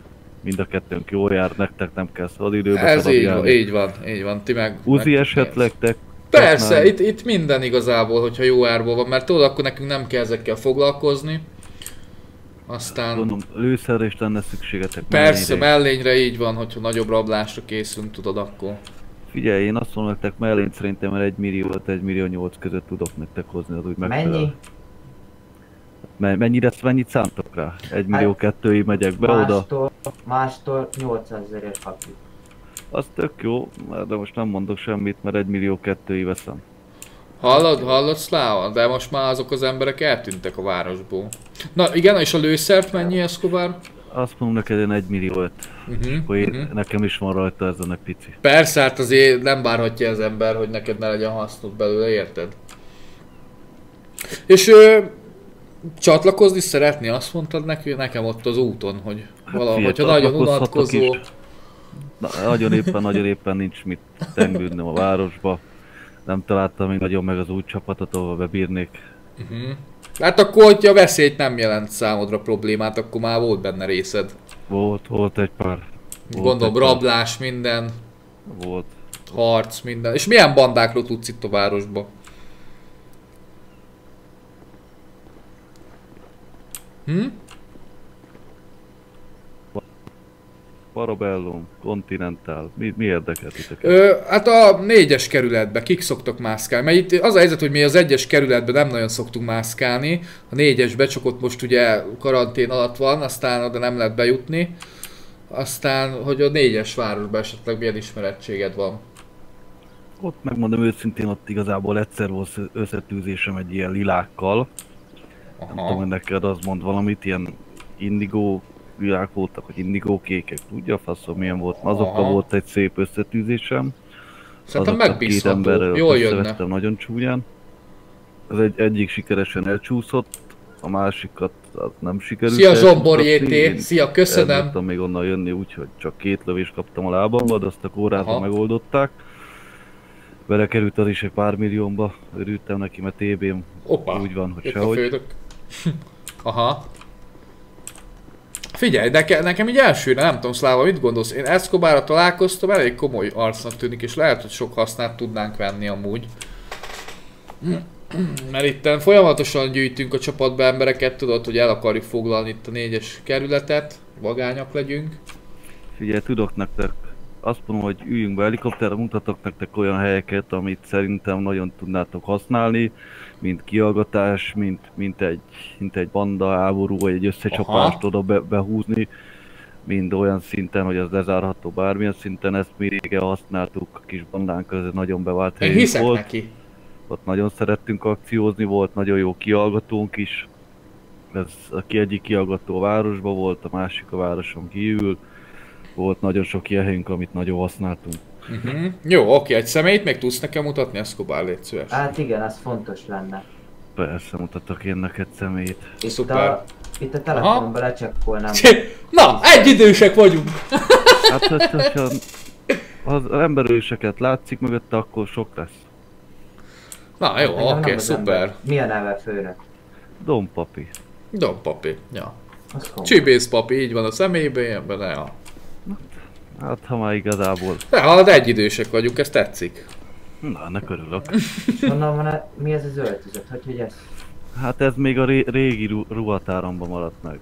Mind a kettőnk jól jár, nektek nem kell szabad időbe Ez így van, így van, így van, ti meg... Uzi meg- esetleg te... Persze, itt, itt minden igazából, hogyha jó árból van, mert tudod, akkor nekünk nem kell ezekkel foglalkozni. Aztán... Gondolom, lőszerre is lenne szükségetek. Persze, mellényre. mellényre így van, hogyha nagyobb rablásra készülünk, tudod akkor. Figyelj, én azt mondom nektek mellényt szerintem 1 millió 1 millió 8 között tudok nektek hozni, az úgy megfelel. Mennyi? Me- mennyire, mennyit szántok rá? 1 millió kettőig megyek be oda. Mástól, mástól 800 ezerért kapjuk. Az tök jó, de most nem mondok semmit, mert 1 millió kettőig veszem. Hallod, hallod Szláva? De most már azok az emberek eltűntek a városból. Na igen, és a lőszert mennyi Escobar? Azt mondom neked, én 1 millió 5. Mhm, Akkor én, mhm. nekem is van rajta ez a pici. Persze, hát azért nem bárhatja az ember, hogy neked ne legyen hasznod belőle, érted? És ö, csatlakozni szeretné, azt mondtad neki, nekem ott az úton, hogy valahogy, figyelj, hogyha nagyon unatkozó. Na, nagyon éppen, nagyon éppen nincs mit tengődnöm a városba. Nem találtam még nagyon meg az új csapatot, ahol bebírnék. Uh-huh. Hát akkor, hogyha a veszélyt nem jelent számodra problémát, akkor már volt benne részed. Volt, volt egy pár. Volt Gondolom, egy pár. rablás, minden, Volt. harc, minden. És milyen bandákról tudsz itt a városba? Hm? Parabellum, Continental, mi, mi érdekel titeket? Ö, hát a négyes kerületbe kik szoktak mászkálni? Mert itt az a helyzet, hogy mi az egyes kerületben nem nagyon szoktunk mászkálni, a négyesbe csak ott most ugye karantén alatt van, aztán oda nem lehet bejutni. Aztán, hogy a négyes városban esetleg milyen ismerettséged van. Ott megmondom őszintén, ott igazából egyszer volt összetűzésem egy ilyen lilákkal. Nem tudom, hogy neked az mond valamit, ilyen indigó lilák voltak, vagy indigó kékek, tudja faszom milyen volt. Azokkal Aha. volt egy szép összetűzésem. Szerintem megbízható, emberrel jól jönne. nagyon csúnyán. Az egy, egyik sikeresen elcsúszott, a másikat az nem sikerült Szia, elcsúsztatni. JT. Szia, köszönöm. tudtam még onnan jönni, úgyhogy csak két lövést kaptam a lábamba, de azt a Aha. kórházban megoldották. Belekerült az is egy pár milliómba, örültem neki, mert TB-m úgy van, hogy Jött sehogy. Aha. Figyelj, neke, nekem így elsőre, nem tudom, Szláva, mit gondolsz? Én Escobarra találkoztam, elég komoly arcnak tűnik, és lehet, hogy sok hasznát tudnánk venni amúgy. Mert itt folyamatosan gyűjtünk a csapatba embereket, tudod, hogy el akarjuk foglalni itt a négyes kerületet, vagányak legyünk. Figyelj, tudok nektek, azt mondom, hogy üljünk be helikopterre, mutatok nektek olyan helyeket, amit szerintem nagyon tudnátok használni, mint kiallgatás, mint, mint, egy, mint egy banda háború, vagy egy összecsapást Aha. oda be, behúzni, mind olyan szinten, hogy az lezárható bármilyen szinten, ezt mi régen használtuk, a kis bandánk, egy nagyon bevált Én hiszek volt. neki. Ott nagyon szerettünk akciózni, volt nagyon jó kiallgatónk is. Ez aki egyik kiallgató a városban volt, a másik a városon kívül. Volt nagyon sok ilyen helyünk, amit nagyon használtunk. Uh-huh. Jó, oké, egy személyt még tudsz nekem mutatni, Escobar, légy szíves. Hát igen, az fontos lenne. Persze, mutatok én neked személyt. Itt Szuper. A, itt a telefonban lecsekkolnám. Na, egyidősek vagyunk! Hát, hát, hogyha az emberőseket látszik mögötte, akkor sok lesz. Na jó, nem oké, szuper. Mi a neve főnök? Dom papi. Dom papi, ja. Csibész papi, így van a személyben, ilyenben, ne, ja. Hát, ha már igazából... De hát egyidősek vagyunk, ez tetszik. Na, ennek örülök. Honnan van a, mi ez az öltözet? Hogy, hogy ez? Hát ez még a ré- régi ru- ruhatáramba maradt meg.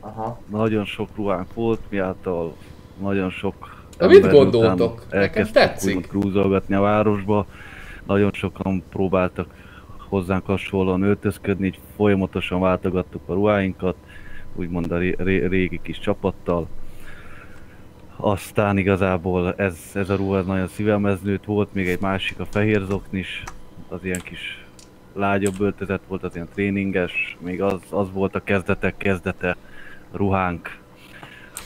Aha. Nagyon sok ruhánk volt, miáltal nagyon sok De mit ember gondoltok? Nekem tetszik. úgymond krúzolgatni a városba. Nagyon sokan próbáltak hozzánk hasonlóan öltözködni, így folyamatosan váltogattuk a ruháinkat, úgymond a ré- ré- régi kis csapattal. Aztán igazából ez, ez a ruha nagyon szívemhez nőtt, volt még egy másik, a fehér zoknis, az ilyen kis lágyabb öltözet volt, az ilyen tréninges, még az, az volt a kezdetek kezdete, ruhánk.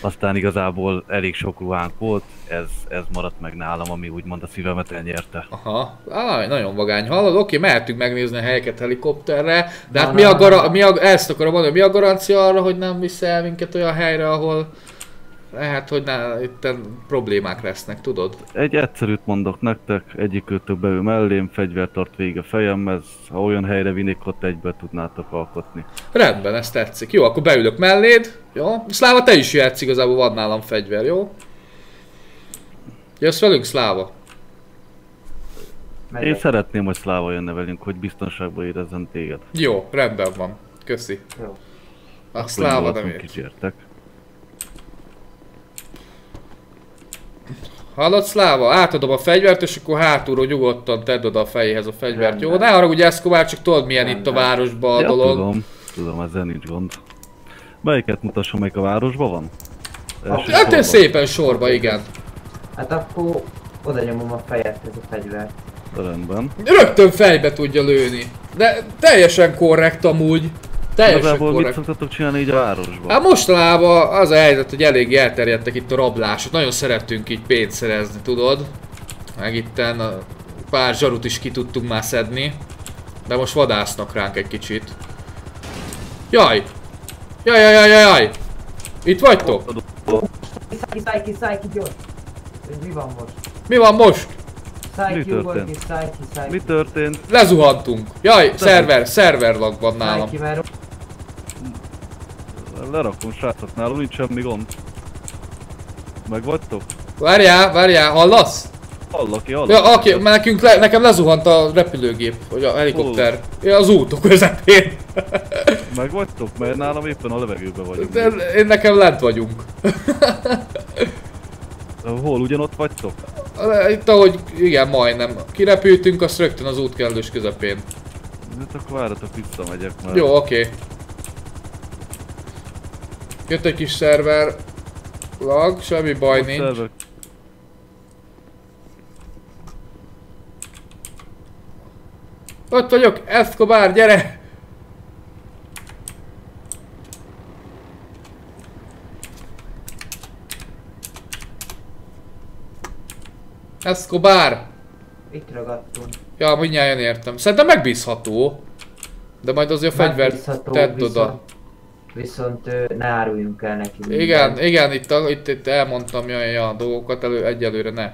Aztán igazából elég sok ruhánk volt, ez, ez maradt meg nálam, ami úgymond a szívemet elnyerte. Aha, ah, nagyon vagány hallod, oké, mehetünk megnézni a helyeket helikopterre, de hát mi a, gara- mi a, ezt akarom mondani, mi a garancia arra, hogy nem viszel minket olyan helyre, ahol lehet, hogy ne, itten problémák lesznek, tudod? Egy egyszerűt mondok nektek, egyikőtök beül mellém, fegyver tart végig a fejemhez, ha olyan helyre vinnék, ott egybe tudnátok alkotni. Rendben, ez tetszik. Jó, akkor beülök melléd, jó? Szláva, te is jöhetsz, igazából van nálam fegyver, jó? Jössz velünk, Szláva? Én szeretném, hogy Szláva jönne velünk, hogy biztonságban érezzen téged. Jó, rendben van. Köszi. Jó. A Szláva nem ért. Hallod, Szláva? Átadom a fegyvert, és akkor hátulról nyugodtan tedd oda a fejéhez a fegyvert, jó? Ne haragudj, Eszkobár, csak tudod milyen itt a városban a Ja, dolog. tudom, tudom, ezzel nincs gond. Melyiket mutassam, melyik a városban van? Első Hát én szépen sorba, igen. Hát akkor oda nyomom a fejet ez a fegyver. Rendben. Rögtön fejbe tudja lőni. De teljesen korrekt amúgy. Teljesen Igazából mit szoktatok csinálni így a városban? Hát mostanában az a helyzet, hogy elég elterjedtek itt a rablások. Nagyon szeretünk így pénzt szerezni, tudod? Meg itten a pár zsarut is ki tudtunk már szedni. De most vadásznak ránk egy kicsit. Jaj! Jaj, jaj, jaj, jaj, jaj! Itt vagytok? Szájki, szájki, szájki, gyors! Mi van most? Mi van most? Mi történt? Mi történt? Lezuhantunk. Jaj, szerver, szerver lag van nálam. Lerakom, srácok, nálam nincs semmi gond. Meg vagytok? Várjál, várjál, hallasz? Hallok, ki hallok. Ja, oké, mert nekünk le, nekem lezuhant a repülőgép, vagy a helikopter. Ja, az útok közepén. Meg vagytok? Mert nálam éppen a levegőben vagyok. De én nekem lent vagyunk. Hol, ugyanott vagytok? Itt ahogy, igen, majdnem. Kirepültünk, azt rögtön az útkellős közepén. Hát akkor várjatok, visszamegyek, mert... Jó, oké. Jött egy kis szerver lag, semmi baj Ott nincs. szervek. Ott vagyok, Escobar, gyere! Escobar! itt ragadtunk. Ja, mindjárt értem. Szerintem megbízható. De majd azért a fegyvert tedd viszont- oda. Viszont ne áruljunk el neki mindent. Igen, igen, itt, a- itt, itt elmondtam ja, ja, a dolgokat, elő, egyelőre ne.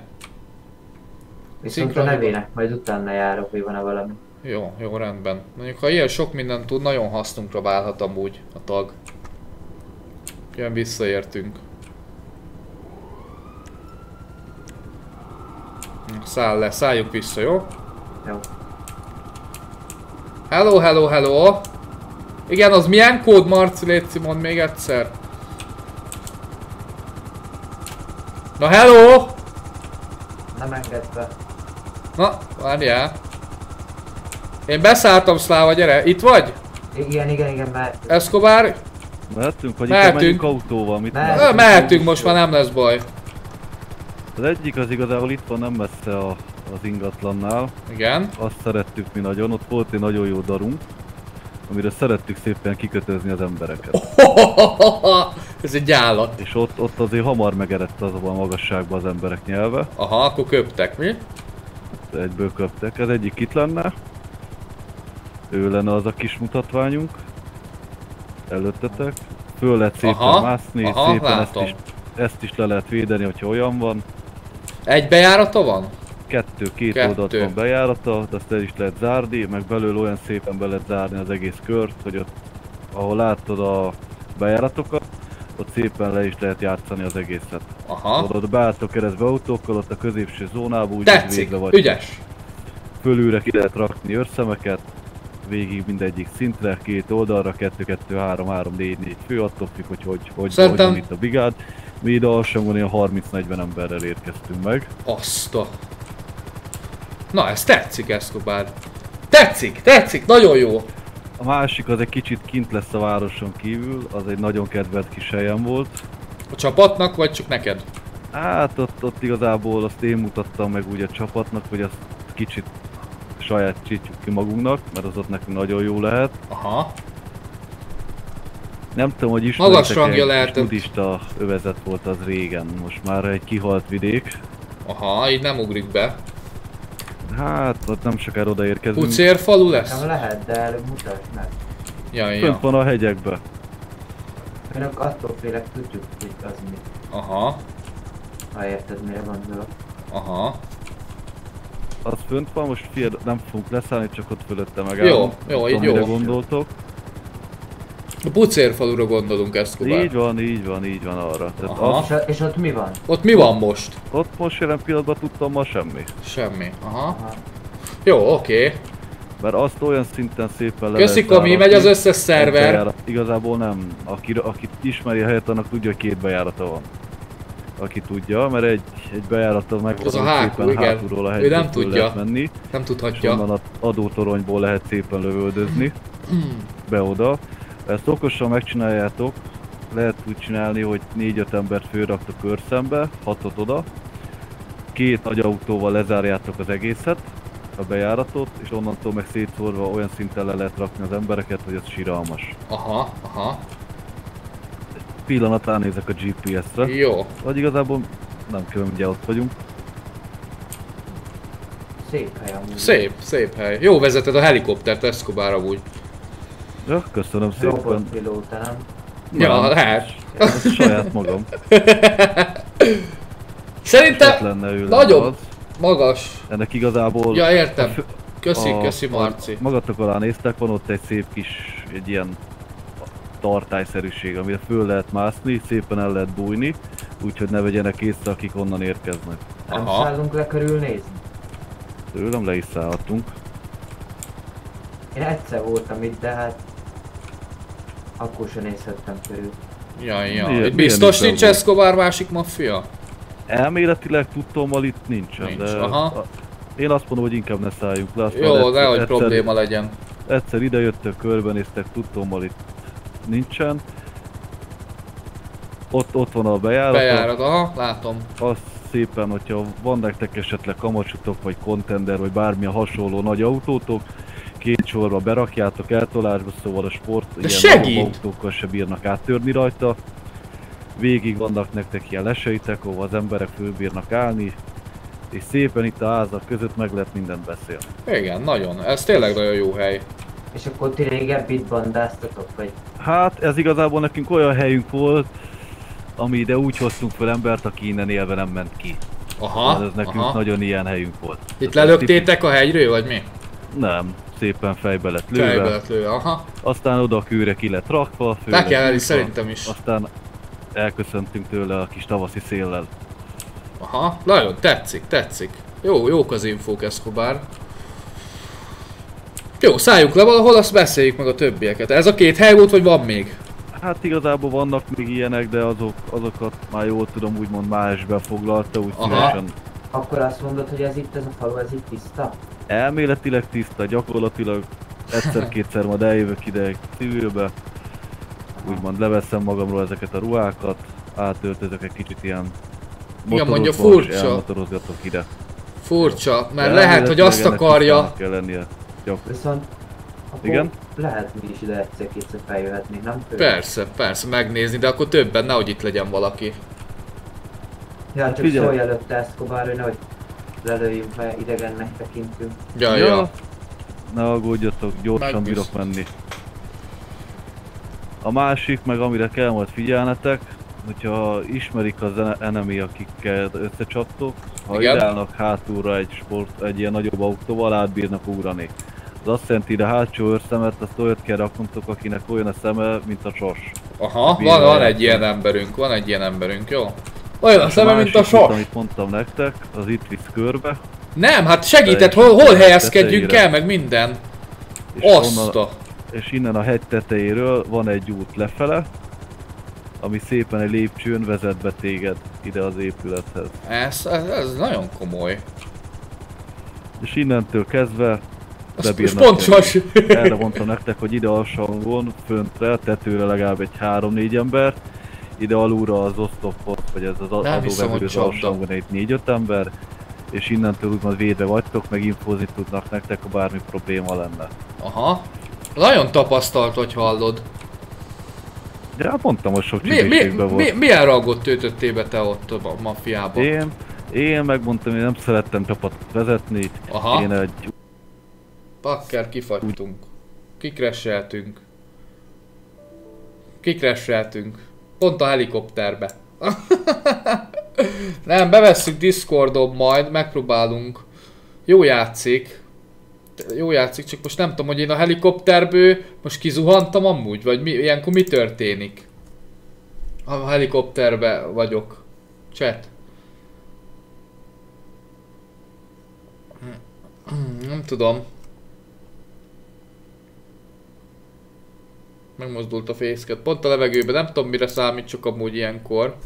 Viszont a nevének majd utána járok, hogy van-e valami. Jó, jó, rendben. Mondjuk, ha ilyen sok mindent tud, nagyon hasznunkra válhat amúgy a tag. Jön visszaértünk. Száll le, szálljunk vissza, jó? Jó. Hello, hello, hello! Igen, az milyen kód, Marci, Léci, mondd még egyszer. Na, hello! Nem engedd be. Na, várjál. Én beszálltam, Szláva, gyere, itt vagy? Igen, igen, igen, mert... Escobar? Mehetünk, vagy Mehetünk. autóval? Mit Mehetünk, mehetünk most már nem lesz baj. Az egyik az igazából itt van nem messze a, az ingatlannál. Igen. Azt szerettük mi nagyon, ott volt egy nagyon jó darunk, amire szerettük szépen kikötözni az embereket. Ez egy állat. És ott, ott azért hamar megerett az a magasságban az emberek nyelve. Aha, akkor köptek, mi? Egyből köptek. Ez egyik itt lenne. Ő lenne az a kis mutatványunk. Előttetek. Föl lehet szépen Aha, mászni, aha, szépen ezt látom. is, ezt is le lehet védeni, hogyha olyan van. Egy bejárata van? Kettő, két Kettő. oldalt van bejárata, de azt el is lehet zárni, meg belül olyan szépen be lehet zárni az egész kört, hogy ott, ahol látod a bejáratokat, ott szépen le is lehet játszani az egészet. Aha. Oda, oda beálltok keresztbe autókkal, ott a középső zónába úgy Tetszik, végre vagy. ügyes. Fölülre ki lehet rakni őrszemeket, végig mindegyik szintre, két oldalra, 2, 2, 3, 3, 4, 4 fő, attól függ, hogy hogy, hogy, Szerintem- hogy van itt a brigád. Mi ide alsóban ilyen 30-40 emberrel érkeztünk meg. Azt a... Na, ez tetszik, Escobar. Tetszik, tetszik, nagyon jó. A másik az egy kicsit kint lesz a városon kívül, az egy nagyon kedvelt kis helyem volt. A csapatnak, vagy csak neked? Hát ott, ott igazából azt én mutattam meg úgy a csapatnak, hogy azt kicsit sajátítjuk ki magunknak, mert az ott nekünk nagyon jó lehet. Aha. Nem tudom, hogy Magas ismeritek rangja egy lehetett. buddhista övezet volt az régen, most már egy kihalt vidék. Aha, így nem ugrik be. Hát, ott nem sokára odaérkezünk. Pucérfalu lesz? Nem lehet, de előbb mutasd meg. Ja, ja. Fönt van a hegyekbe. Önök attól félek, tudjuk, hogy az mi. Aha. Ha érted, mire gondolok. Aha. Az fönt van, most fiad, nem fogunk leszállni, csak ott fölötte megállunk. Jó, jó, így jó. mire gondoltok. A pucérfalura gondolunk ezt, Így van, így van, így van arra. Tehát Aha. az, És ott mi van? Ott mi van most? ott most jelen pillanatban tudtam ma semmi. Semmi. Aha. Jó, oké. Mert azt olyan szinten szépen le Köszi, lehet Komi, megy az összes szerver. Igazából nem. Aki, aki ismeri a helyet, annak tudja, hogy két bejárata van. Aki tudja, mert egy, egy bejárata meg Az a hákú, szépen igen. hátulról a Ő hegyből nem tudja. lehet menni. Nem És tudhatja. onnan az adótoronyból lehet szépen lövöldözni. Hmm. Be oda. Ezt okosan megcsináljátok, lehet úgy csinálni, hogy 4-5 embert fölraktok körszembe, 6 oda. Két nagy autóval lezárjátok az egészet, a bejáratot, és onnantól meg szétszórva olyan szinten le lehet rakni az embereket, hogy az síralmas. Aha, aha. Pillanat ránézek a GPS-re. Jó. Vagy igazából nem kell, ugye ott vagyunk. Szép hely amúgy. Szép, szép hely. Jó vezeted a helikoptert, Escobar amúgy. Ja, köszönöm szépen. Robotpilóta, nem? Ja, Nem. Ez saját magam. Szerintem lenne ő nagyon az. magas. Ennek igazából... Ja, értem. Köszi, a- köszi, a- Marci. Magatok alá néztek, van ott egy szép kis, egy ilyen tartályszerűség, amire föl lehet mászni, szépen el lehet bújni, úgyhogy ne vegyenek észre, akik onnan érkeznek. Nem szállunk le körülnézni? Tőlem le is szállhatunk. Én egyszer voltam itt, de hát... Akkor sem nézhettem körül. Ja, ja. Milyen- Itt biztos milyen nincs Escobar másik maffia? Elméletileg tudtommal itt nincsen, Nincs, de aha. én azt mondom, hogy inkább ne szálljunk le. aztán Jó, egyszer- nehogy egyszer- probléma legyen. Egyszer idejöttök, körbenéztek, tudtommal itt nincsen. Ott, ott van a bejárat. Bejárat, aha, látom. Az szépen, hogyha van nektek esetleg kamacsutok, vagy contender, vagy bármilyen hasonló nagy autótok, két sorba berakjátok eltolásba, szóval a sport De ilyen autókkal se bírnak áttörni rajta. Végig vannak nektek ilyen leseitek, ahol az emberek fölbírnak állni, és szépen itt a házak között meg lehet mindent beszélni. Igen, nagyon. Ez tényleg nagyon jó hely. És akkor ti régebb itt bandáztatok, vagy? Hát ez igazából nekünk olyan helyünk volt, ami ide úgy hoztunk fel embert, aki innen élve nem ment ki. Aha, ez nekünk aha. nagyon ilyen helyünk volt. Itt lelöktétek a hegyről, vagy mi? Nem, szépen fejbe lett lőve. Fejbe lett lőve, aha. Aztán oda a kőre ki lett rakva, fő Le kell elni, szerintem is. Aztán elköszöntünk tőle a kis tavaszi széllel. Aha, nagyon tetszik, tetszik. Jó, jók az infók, Escobar. Jó, szálljunk le valahol, azt beszéljük meg a többieket. Ez a két hely volt, vagy van még? Hát igazából vannak még ilyenek, de azok, azokat már jól tudom úgymond más befoglalta, úgy Aha. szívesen Akkor azt mondod, hogy ez itt, ez a falu, ez itt tiszta? Elméletileg tiszta, gyakorlatilag egyszer-kétszer majd eljövök ide civilbe, úgymond leveszem magamról ezeket a ruhákat, átöltözök egy kicsit ilyen Igen, mondja, furcsa. ide. Furcsa, mert lehet, hogy azt akarja. Kell lennie. Gyakor- Viszont akkor Igen? lehet mi is ide egyszer-kétszer feljöhetnénk, nem? Persze, persze, megnézni, de akkor többen, nehogy itt legyen valaki. Ja, csak Figyelj. szólj előtte Escobar, hogy nehogy lelőjünk, mert idegennek tekintünk. Ja, ja. Ne aggódjatok, gyorsan Megbíz. bírok menni. A másik, meg amire kell majd figyelnetek, hogyha ismerik az ene- enemy, akikkel összecsaptok, ha Igen. ide állnak hátulra egy sport, egy ilyen nagyobb autóval, átbírnak ugrani. Az azt jelenti, ide hátsó őrszemet, azt olyat kell raknotok, akinek olyan a szeme, mint a sas. Aha, van, van egy ilyen emberünk, van egy ilyen emberünk, jó? Olyan a szeme, mint a sas. amit mondtam nektek, az itt visz körbe. Nem, hát segített, hol, hol helyezkedjünk el, meg minden. Azt a... És innen a hegy tetejéről van egy út lefele, ami szépen egy lépcsőn vezet be téged ide az épülethez. Ez, ez, ez nagyon komoly. És innentől kezdve bebírnak pont sas. Erre mondtam nektek, hogy ide alsóhangon, föntre, tetőre legalább egy 3-4 ember, ide alulra az osztopot, vagy ez az adóvevő az alsón van itt négy-öt ember, és innentől úgymond védve vagytok, meg infózni tudnak nektek, ha bármi probléma lenne. Aha. Nagyon tapasztalt, hogy hallod. De hát mondtam, hogy sok Mi, mi, volt. mi, milyen ragot töltöttél be te ott a maffiában? Én, én megmondtam, hogy nem szerettem csapatot vezetni. Aha. Én egy Pakker, kifagytunk. Kikresseltünk. Kikresseltünk. Pont a helikopterbe. Nem, bevesszük Discordon majd, megpróbálunk. Jó játszik. Jó játszik, csak most nem tudom, hogy én a helikopterből most kizuhantam amúgy, vagy mi, ilyenkor mi történik? A helikopterbe vagyok. Chat. Nem tudom. Megmozdult a fészket. Pont a levegőben, nem tudom mire számít, csak amúgy ilyenkor.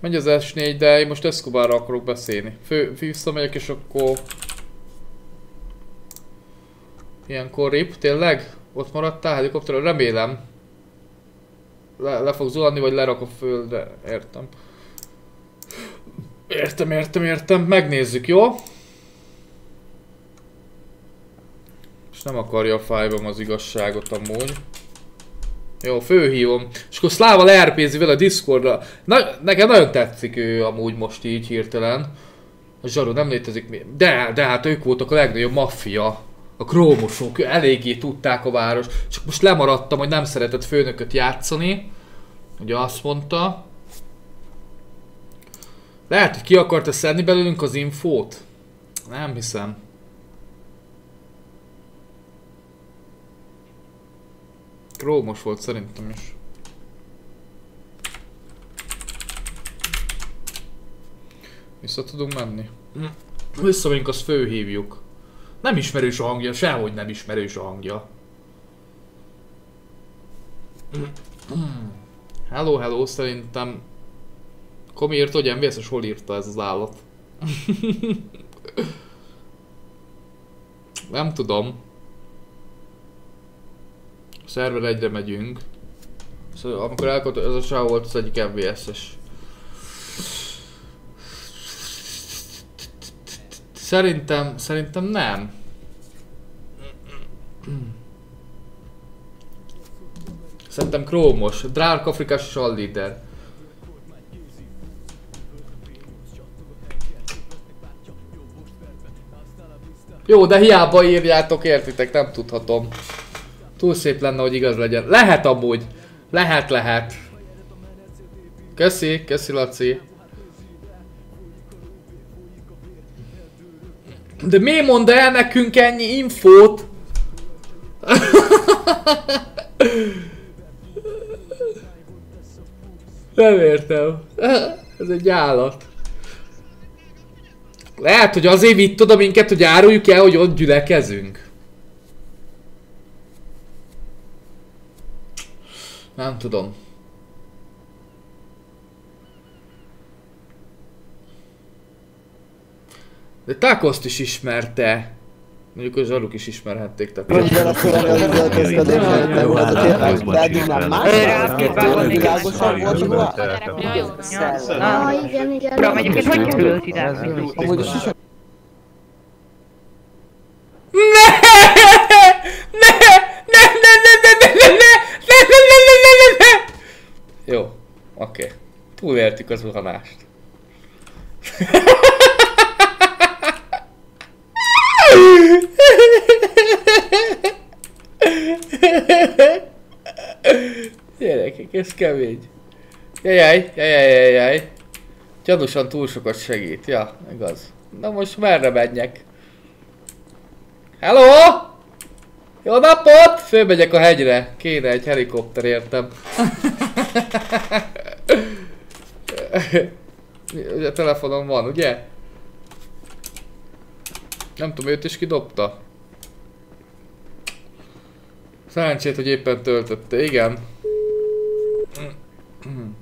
Megy az S4, de én most Escobarra akarok beszélni. Fő, visszamegyek és akkor... Ilyenkor rip, tényleg? Ott maradtál helikopterről? Remélem. Le, le fog zuhanni, vagy lerak a földre. Értem. Értem, értem, értem. Megnézzük, jó? Nem akarja a fájbam az igazságot amúgy. Jó, főhívom. És akkor Szláva leerpézi vele a Discordra. Na, nekem nagyon tetszik ő amúgy most így hirtelen. A zsaru nem létezik mi. De, de hát ők voltak a legnagyobb maffia. A krómosok, eléggé tudták a város. Csak most lemaradtam, hogy nem szeretett főnököt játszani. Ugye azt mondta. Lehet, hogy ki akarta szedni belőlünk az infót? Nem hiszem. Krómos volt szerintem is. Vissza tudunk menni? Visszamegyünk, azt főhívjuk. Nem ismerős a hangja, sehogy nem ismerős a hangja. Hello, hello, szerintem... Komi írta, hogy MVS-es hol írta ez az állat? nem tudom. A szerver egyre megyünk. Szóval amikor elkapott, ez a sáv volt az egyik MVS-es. Szerintem, szerintem nem. Szerintem krómos. Drárk Afrikás és Allíder. Jó, de hiába írjátok, értitek, nem tudhatom. Túl szép lenne, hogy igaz legyen. Lehet amúgy. Lehet, lehet. Köszi, köszi Laci. De mi mond el nekünk ennyi infót? Nem értem. Ez egy állat. Lehet, hogy azért vitt oda minket, hogy áruljuk el, hogy ott gyülekezünk. Nem tudom. De Takoszt is ismerte. Mondjuk a zsaruk is ismerhették Takoszt. Ah, igen, igen. Ura, megyek, és hogy került ide? Amúgy is Jó, oké. Túléltük az zuhanást. Gyerekek, ez kemény. Jajjaj, jajjaj, jajjaj. Gyanúsan túl sokat segít, ja, igaz. Na most merre menjek? Hello! Jó napot! Fölmegyek a hegyre. Kéne egy helikopter, értem. a telefonom van, ugye? Nem tudom, őt is kidobta. Szerencsét, hogy éppen töltötte, igen.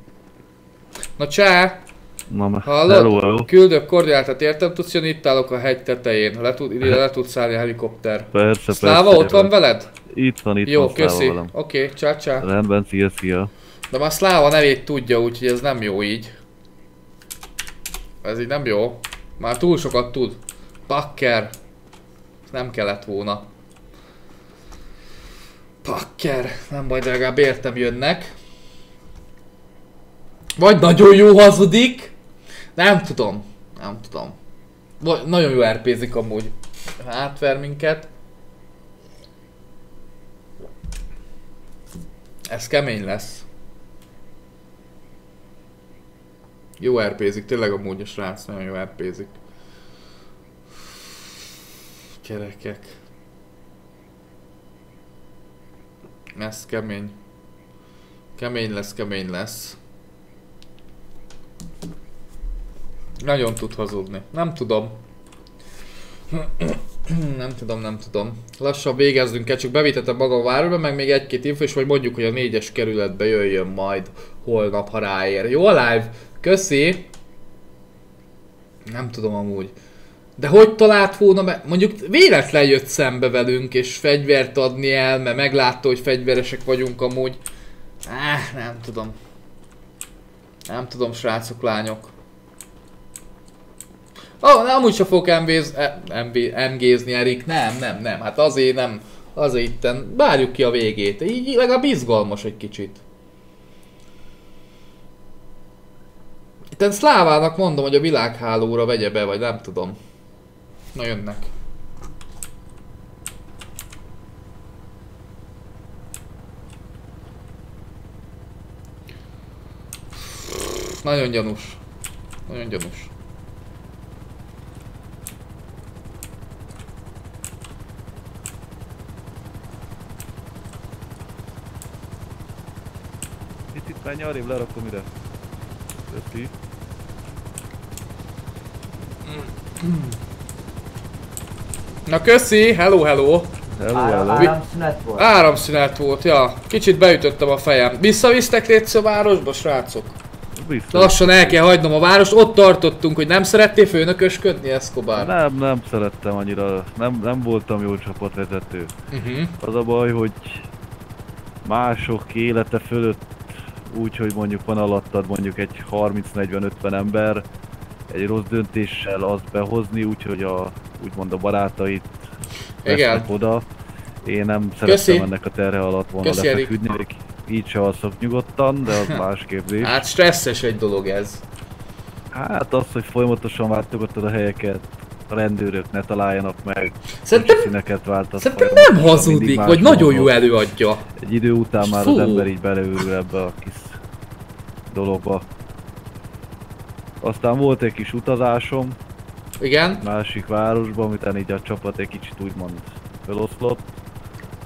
Na csá! Na, me- Hallod? hello, hello. Küldök koordinátát, értem? Tudsz jönni, itt állok a hegy tetején. Le, tud, ide le tudsz szállni a helikopter. Persze, Szláva, persze, ott van veled? Itt van, itt Jó, van köszi. Oké, csá csá. Rendben, szia, szia. De már Szláva nevét tudja, úgyhogy ez nem jó így. Ez így nem jó. Már túl sokat tud. Pakker. Nem kellett volna. Pakker. Nem baj, de legalább értem jönnek. Vagy nagyon jó hazudik. Nem tudom. Nem tudom. Nagyon jó RP-zik amúgy. Átver minket. Ez kemény lesz. Jó RP-zik, tényleg amúgy a srác nagyon jó RP-zik. Gyerekek. Ez kemény. Kemény lesz, kemény lesz. Nagyon tud hazudni. Nem tudom. nem tudom, nem tudom. Lassan végezzünk el, csak bevítettem magam a városba, meg még egy-két info, és vagy mondjuk, hogy a négyes kerületbe jöjjön majd holnap, ha ráér. Jó live? Köszi! Nem tudom amúgy. De hogy talált volna be? Mondjuk véletlen jött szembe velünk, és fegyvert adni el, mert meglátta, hogy fegyveresek vagyunk amúgy. Áh, nem tudom. Nem tudom, srácok, lányok. Oh, amúgy sem fogok MV-z, MV, MG-zni Erik, nem, nem, nem, hát azért nem, azért itten, várjuk ki a végét, így legalább izgalmas egy kicsit. Itten Szlávának mondom, hogy a világhálóra vegye be, vagy nem tudom. Na jönnek. Nagyon gyanús. Nagyon gyanús. Menj arrébb, lerakom ide. Köszi. Na köszi, hello hello. Hello, hello. áramszünet volt? Áramszünet volt, ja. Kicsit beütöttem a fejem. Visszavisztek létsz a városba, srácok? Vissza. Lassan el kell hagynom a várost, ott tartottunk, hogy nem szerettél főnökösködni, Escobar? Nem, nem szerettem annyira, nem, nem voltam jó csapatvezető. Uh-huh. Az a baj, hogy mások élete fölött úgy, hogy mondjuk van alattad mondjuk egy 30-40-50 ember, egy rossz döntéssel azt behozni, úgyhogy a, úgymond a barátait Igen. oda. Én nem szerettem Köszi. ennek a terhe alatt volna Köszi, lefeküdni, így se alszok nyugodtan, de az más kérdés. Hát stresszes egy dolog ez. Hát az, hogy folyamatosan váltogatod a helyeket, a rendőrök ne találjanak meg, Szerintem- színeket váltasz. Szerintem nem hazudik, vagy nagyon jó előadja. Egy idő után már Fú. az ember így beleőrül ebbe a kis dologba. Aztán volt egy kis utazásom. Igen. Másik városba, miután így a csapat egy kicsit úgymond feloszlott.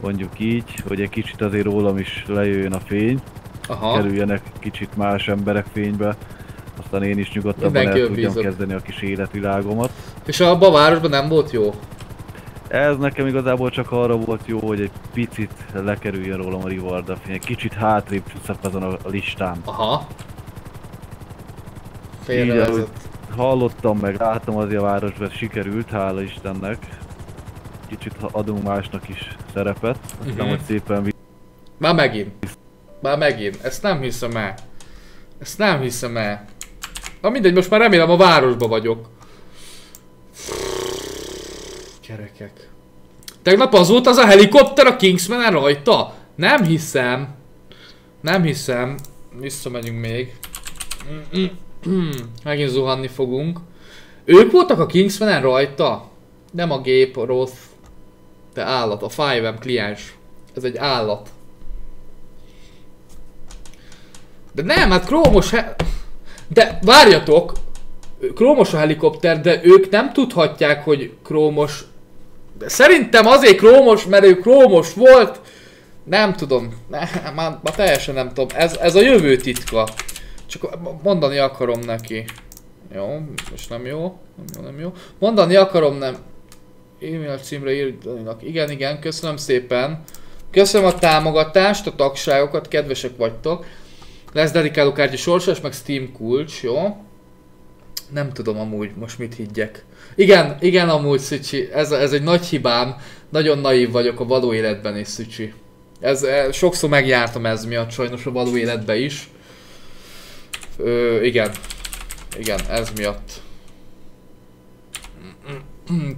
Mondjuk így, hogy egy kicsit azért rólam is lejöjjön a fény. Aha. Kerüljenek kicsit más emberek fénybe. Aztán én is nyugodtabban Mindenki el tudjam kezdeni a kis életvilágomat. És abban a városban nem volt jó? Ez nekem igazából csak arra volt jó, hogy egy picit lekerüljön rólam a reward a. Egy kicsit hátrébb azon a listán. Aha. Félrevezet. hallottam meg, láttam az a városban, sikerült, hála Istennek. Kicsit adunk másnak is szerepet, aztán Mhm. majd szépen vi- Már megint. Már megint. Ezt nem hiszem el. Ezt nem hiszem el. Na mindegy, most már remélem a városba vagyok. Gyerekek. Tegnap az volt az a helikopter a kingsman rajta? Nem hiszem. Nem hiszem. Visszamegyünk még. Megint zuhanni fogunk. Ők voltak a kingsman rajta? Nem a gép, rossz. Te állat, a 5M kliens. Ez egy állat. De nem, hát krómos. De várjatok! Krómos a helikopter, de ők nem tudhatják, hogy krómos... Szerintem azért krómos, mert ő krómos volt. Nem tudom. Ne, már, már teljesen nem tudom. Ez, ez a jövő titka. Csak mondani akarom neki. Jó, most nem jó. Nem jó, nem jó. Mondani akarom nem. E-mail címre írjanak. Igen, igen, köszönöm szépen. Köszönöm a támogatást, a tagságokat, kedvesek vagytok. Lesz dedikáló kártya sorsos, meg Steam kulcs, jó? Nem tudom amúgy most mit higgyek. Igen, igen amúgy Szücsi, ez, ez egy nagy hibám. Nagyon naív vagyok a való életben is Szücsi. Ez, eh, sokszor megjártam ez miatt sajnos a való életbe is. Ö, igen. Igen, ez miatt.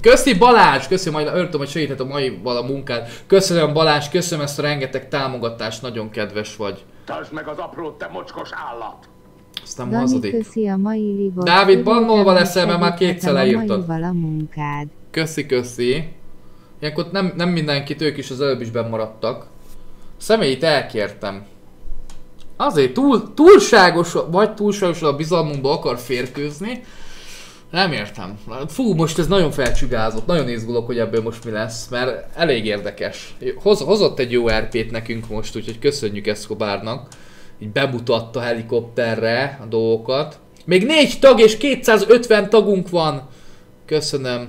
Köszi Balázs, köszi, majd örültem, hogy segített a mai a munkát. Köszönöm Balázs, köszönöm ezt a rengeteg támogatást, nagyon kedves vagy. Tartsd meg az aprót, te mocskos állat! Aztán Dani hazudik. köszi a mai livot. Dávid, bannolva leszel, mert már kétszer leírtad. A munkád. Köszi, köszi. Ilyenkor nem, nem mindenkit, ők is az előbb is maradtak. A személyit elkértem. Azért túl, túlságos, vagy túlságos a bizalmunkba akar férkőzni. Nem értem. Fú, most ez nagyon felcsigázott. Nagyon izgulok, hogy ebből most mi lesz, mert elég érdekes. Hoz, hozott egy jó RP-t nekünk most, úgyhogy köszönjük Escobarnak. Így bemutatta helikopterre a dolgokat. Még négy tag és 250 tagunk van. Köszönöm.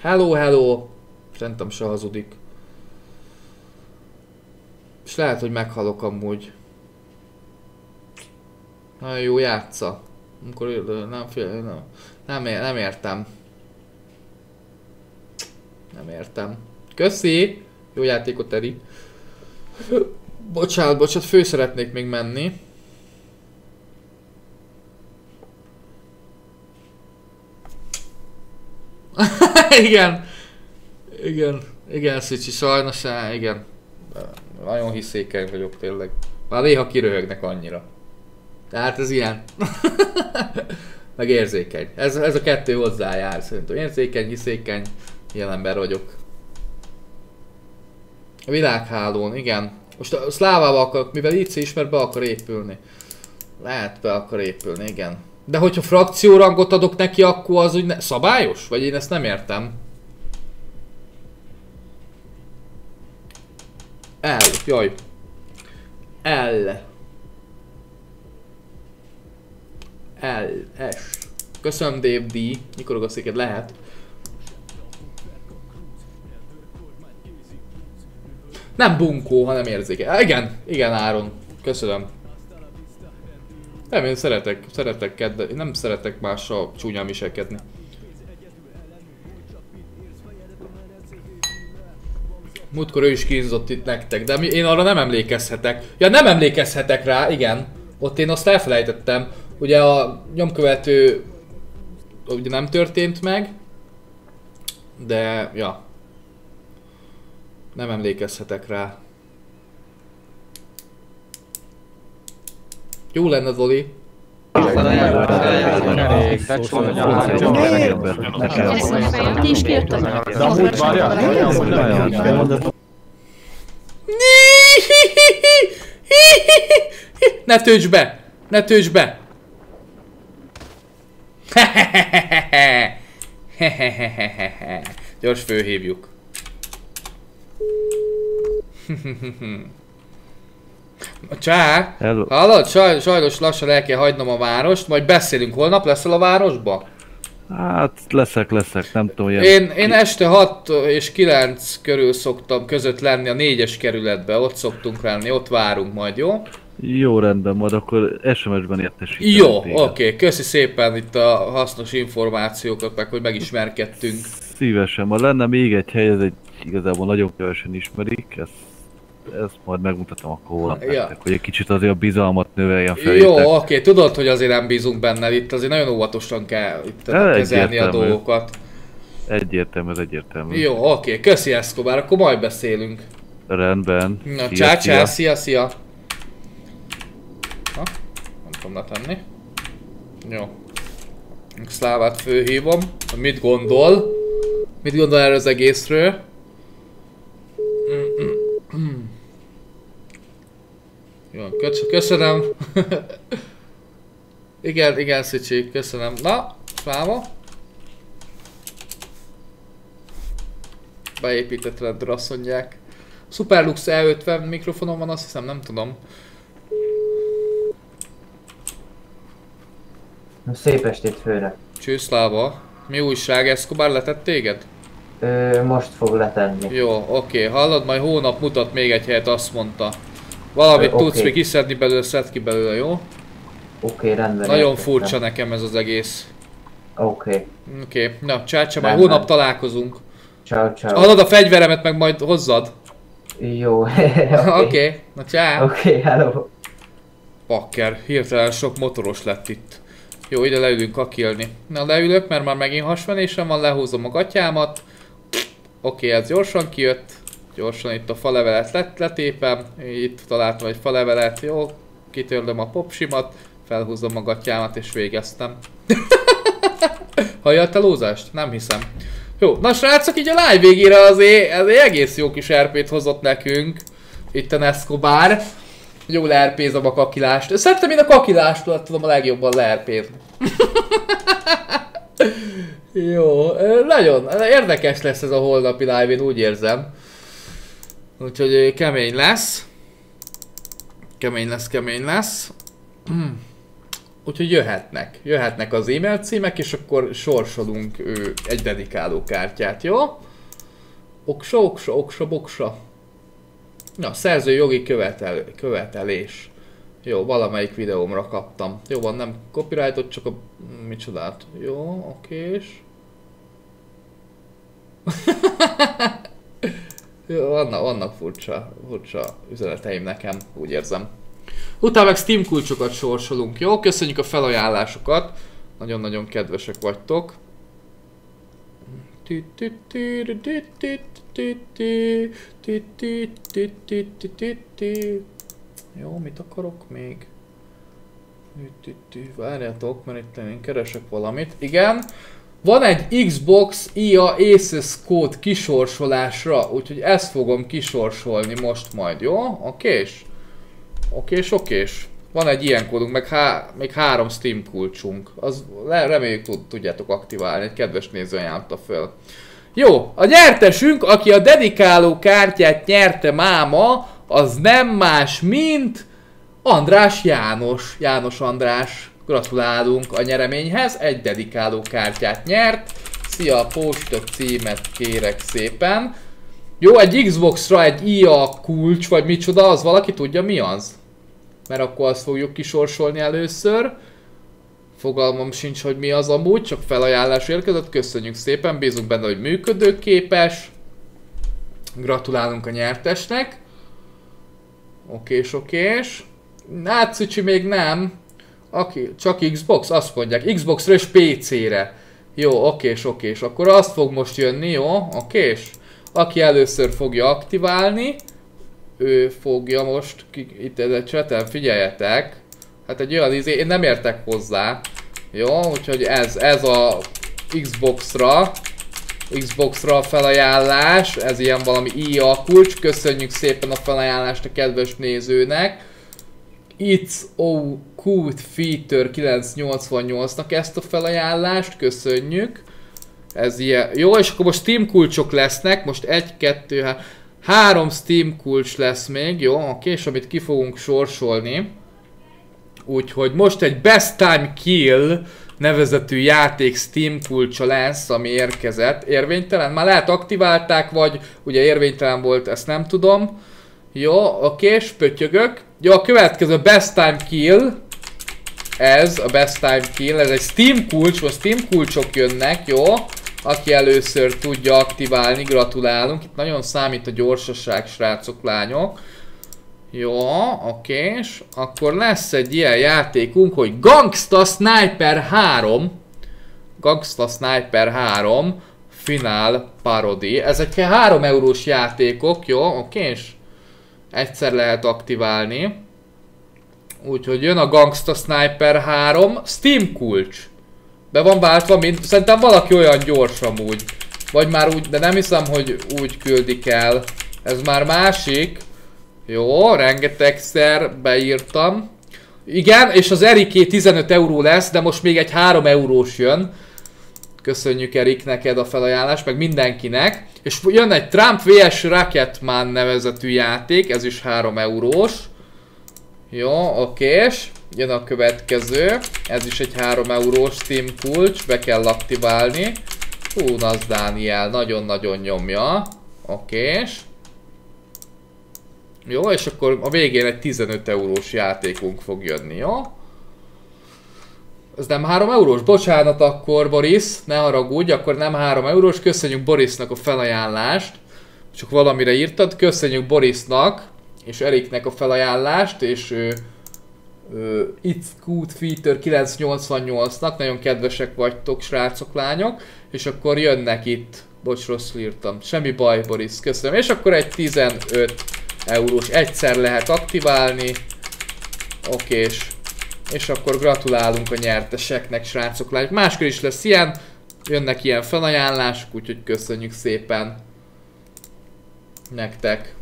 Hello, hello. Szerintem se hazudik. És lehet, hogy meghalok amúgy. Nagyon jó játsza. Amikor nem, nem, nem, nem értem. Nem értem. Köszi! Jó játékot, Eri. Bocsánat, bocsánat, fő szeretnék még menni. igen. Igen. Igen, Szicsi, sajnos, á, igen. Nagyon hiszékeny vagyok tényleg. Már néha kiröhögnek annyira. Tehát ez ilyen. Meg érzékeny. Ez, ez a kettő hozzájár szerintem. Érzékeny, hiszékeny, ilyen ember vagyok. A világhálón, igen. Most a szlávával akar, mivel IC ismer, be akar épülni. Lehet be akar épülni, igen. De hogyha frakciórangot adok neki, akkor az úgy ne... szabályos? Vagy én ezt nem értem. L, jaj. L. L, S. Köszönöm Dave D. Mikor széket lehet. Nem bunkó, hanem érzéke. Igen, igen Áron. Köszönöm. Nem, én szeretek, szeretek kedve, nem szeretek mással csúnyán viselkedni. Múltkor ő is kínzott itt nektek, de mi, én arra nem emlékezhetek. Ja, nem emlékezhetek rá, igen. Ott én azt elfelejtettem. Ugye a nyomkövető ugye nem történt meg. De, ja. Nem emlékezhetek rá. Jó lenne, Zoli. Ne tölts be! Ne tölts be! Gyors főhívjuk. Csá! Hello. Hallod? Saj, sajnos lassan el kell hagynom a várost, majd beszélünk. Holnap leszel a városba? Hát leszek, leszek, nem tudom, ilyen... Én, én este 6 és 9 körül szoktam között lenni a 4-es kerületbe, ott szoktunk lenni, ott várunk majd, jó? Jó, rendben, majd akkor SMS-ben értesítem. Jó, oké, okay. köszi szépen itt a hasznos információkat, meg hogy megismerkedtünk. Szívesen, ma lenne még egy hely, ez egy igazából nagyon kevesen ismerik, ezt, ezt majd megmutatom akkor holnap Ja. nektek, hogy egy kicsit azért a bizalmat növeljen fel. Jó, oké, okay. tudod, hogy azért nem bízunk benned, itt azért nagyon óvatosan kell itt Ez kezelni a dolgokat. Egyértelmű, ez egyértelmű. Jó, oké, okay. köszi Escobar, akkor majd beszélünk. Rendben. Na, Szia, csá, szia. csá, szia, szia. Ha, nem tudom letenni. Jó. Szlávát főhívom. Mit gondol? Mit gondol erről az egészről? Jó, kösz- köszönöm. igen, igen, Szicsi, köszönöm. Na, Szláva. Beépített rendőr, azt mondják. Superlux E50 mikrofonom van, azt hiszem, nem tudom. Szép estét főre. Csőszláva. Mi újság, Escobar letett téged? Ö, most fog letenni. Jó, oké, hallod, majd hónap mutat még egy helyet, azt mondta. Valamit Ö, tudsz még kiszedni belőle, szed ki belőle, jó? Oké, rendben. Nagyon értettem. furcsa nekem ez az egész. Oké. Oké, na csácsa, majd hónap találkozunk. Ciao, ciao. Adod a fegyveremet, meg majd hozzad. Jó, oké. Okay. na csá. Oké, okay, hello. Pakker, hirtelen sok motoros lett itt. Jó, ide leülünk kakilni. Na leülök, mert már megint hasmenésem van, lehúzom a gatyámat. Oké, okay, ez gyorsan kijött. Gyorsan itt a falevelet lett letépem. Itt találtam egy falevelet, jó. Kitörlöm a popsimat, felhúzom a gatyámat és végeztem. Hallja a telózást? Nem hiszem. Jó, na srácok, így a live végére azért, azért egész jó kis RP-t hozott nekünk. Itt a Escobar. Jól lerpézem a kakilást. Szerintem én a kakilást tudom a legjobban lerpézni. Jó, nagyon érdekes lesz ez a holnapi live, én úgy érzem. Úgyhogy kemény lesz. Kemény lesz, kemény lesz. Úgyhogy jöhetnek. Jöhetnek az e-mail címek, és akkor sorsolunk ő, egy dedikáló kártyát, jó? Oksa, oksa, oksa, boksa. Na, szerző jogi követel, követelés. Jó, valamelyik videómra kaptam. Jó van, nem copyrightot, csak a... micsodát. Jó, okés. Jó, vannak, vannak furcsa, furcsa üzeneteim nekem, úgy érzem. Utána meg Steam kulcsokat sorsolunk, jó? Köszönjük a felajánlásokat. Nagyon-nagyon kedvesek vagytok. Jó, mit akarok még? Várjátok, mert itt én keresek valamit. Igen, van egy Xbox IA Aces kód kisorsolásra, úgyhogy ezt fogom kisorsolni most majd, jó? Okés? Okés, okés. Van egy ilyen kódunk, meg há még három Steam kulcsunk. Az reméljük tud, tudjátok aktiválni, egy kedves néző ajánlotta föl. Jó, a nyertesünk, aki a dedikáló kártyát nyerte máma, az nem más, mint András János. János András. Gratulálunk a nyereményhez, egy dedikáló kártyát nyert. Szia, posta címet kérek szépen. Jó, egy Xbox-ra egy IA kulcs, vagy micsoda, az valaki tudja mi az? Mert akkor azt fogjuk kisorsolni először. Fogalmam sincs, hogy mi az amúgy, csak felajánlás érkezett, köszönjük szépen, bízunk benne, hogy működőképes. Gratulálunk a nyertesnek. Okés, okés. Cici még nem. Aki, csak Xbox? Azt mondják. Xbox-ra és PC-re. Jó, okés, okés. Akkor azt fog most jönni, jó? Okés? Aki először fogja aktiválni, ő fogja most, ki, itt ez egy chaten, figyeljetek. Hát egy olyan izé, én nem értek hozzá. Jó, úgyhogy ez, ez a Xbox-ra, Xbox-ra a felajánlás, ez ilyen valami IA kulcs, köszönjük szépen a felajánlást a kedves nézőnek. It's O Cute Feature 988-nak ezt a felajánlást, köszönjük. Ez ilyen, jó, és akkor most Steam kulcsok lesznek, most 1, 2, 3, három Steam kulcs lesz még, jó, oké, és amit ki fogunk sorsolni. Úgyhogy most egy Best Time Kill nevezetű játék Steam kulcsa lesz, ami érkezett. Érvénytelen? Már lehet aktiválták, vagy ugye érvénytelen volt, ezt nem tudom. Jó, oké, spötyögök. Jó, a következő Best Time Kill. Ez a Best Time Kill, ez egy Steam kulcs, most Steam kulcsok jönnek, jó? Aki először tudja aktiválni, gratulálunk. Itt nagyon számít a gyorsaság, srácok, lányok. Jó, oké, és akkor lesz egy ilyen játékunk, hogy Gangsta Sniper 3. Gangsta Sniper 3 Final Parody. Ezek 3 eurós játékok, jó, oké, és egyszer lehet aktiválni. Úgyhogy jön a Gangsta Sniper 3 Steam kulcs. Be van váltva, mint szerintem valaki olyan gyors amúgy. Vagy már úgy, de nem hiszem, hogy úgy küldik el. Ez már másik. Jó, rengetegszer beírtam. Igen, és az Eriké 15 euró lesz, de most még egy 3 eurós jön. Köszönjük Erik neked a felajánlást, meg mindenkinek. És jön egy Trump vs Rocketman nevezetű játék, ez is 3 eurós. Jó, okés. Jön a következő. Ez is egy 3 eurós Steam kulcs, be kell aktiválni. Hú, az Dániel, nagyon-nagyon nyomja. Okés. Jó, és akkor a végén egy 15 eurós játékunk fog jönni, jó? Az nem 3 eurós? Bocsánat akkor Boris, ne haragudj, akkor nem 3 eurós. Köszönjük Borisnak a felajánlást. Csak valamire írtad. Köszönjük Borisnak és Eriknek a felajánlást, és ő, ő It's Good Feature 988-nak, nagyon kedvesek vagytok srácok, lányok, és akkor jönnek itt, bocs rosszul írtam, semmi baj Boris, köszönöm, és akkor egy 15 eurós egyszer lehet aktiválni, okés, és akkor gratulálunk a nyerteseknek, srácok, lányok, máskor is lesz ilyen, jönnek ilyen felajánlások, úgyhogy köszönjük szépen nektek.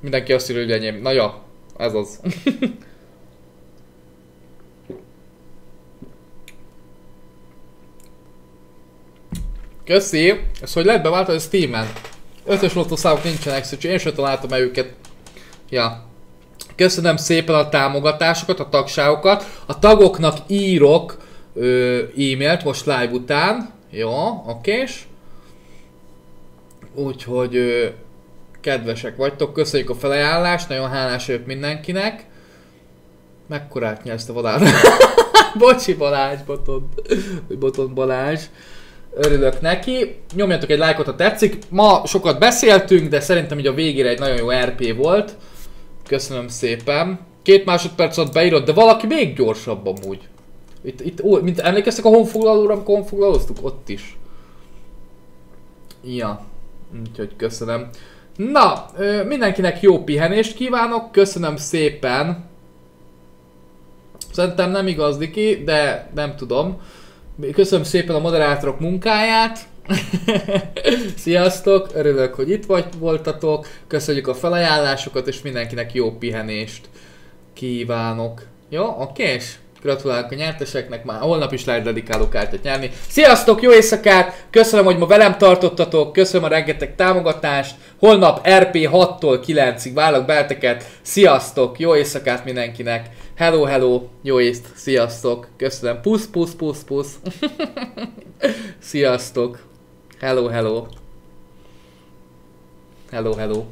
Mindenki azt írja, hogy enyém. Na ja, ez az. Köszi! Ez hogy lehet beváltani a Steam-en? Ötös lottószámok nincsenek, szóval én sem találtam el őket. Ja. Köszönöm szépen a támogatásokat, a tagságokat. A tagoknak írok e-mailt most live után. Jó, okés. Úgyhogy ö, kedvesek vagytok, köszönjük a felajánlást, nagyon hálás vagyok mindenkinek. Mekkorát nyersz a vadár? Bocsi Balázs, Botond. Botond Balázs. Örülök neki. Nyomjatok egy lájkot, ha tetszik. Ma sokat beszéltünk, de szerintem így a végére egy nagyon jó RP volt. Köszönöm szépen. Két másodperc alatt beírod, de valaki még gyorsabb amúgy. Itt, itt ó, mint emlékeztek a honfoglalóra, amikor honfoglaloztuk? Ott is. Ja. Úgyhogy köszönöm. Na, mindenkinek jó pihenést kívánok, köszönöm szépen. Szerintem nem igaz, Diki, de nem tudom. Köszönöm szépen a moderátorok munkáját. Sziasztok, örülök, hogy itt vagy, voltatok. Köszönjük a felajánlásokat, és mindenkinek jó pihenést kívánok. Jó, okés? Gratulálok a nyerteseknek, már holnap is lehet dedikáló kártyát nyerni. Sziasztok, jó éjszakát! Köszönöm, hogy ma velem tartottatok, köszönöm a rengeteg támogatást. Holnap RP 6-tól 9-ig várlak belteket. Sziasztok, jó éjszakát mindenkinek! Hello, hello, jó észt, sziasztok, köszönöm, pusz, pusz, pusz, pusz. sziasztok, hello, hello. Hello, hello.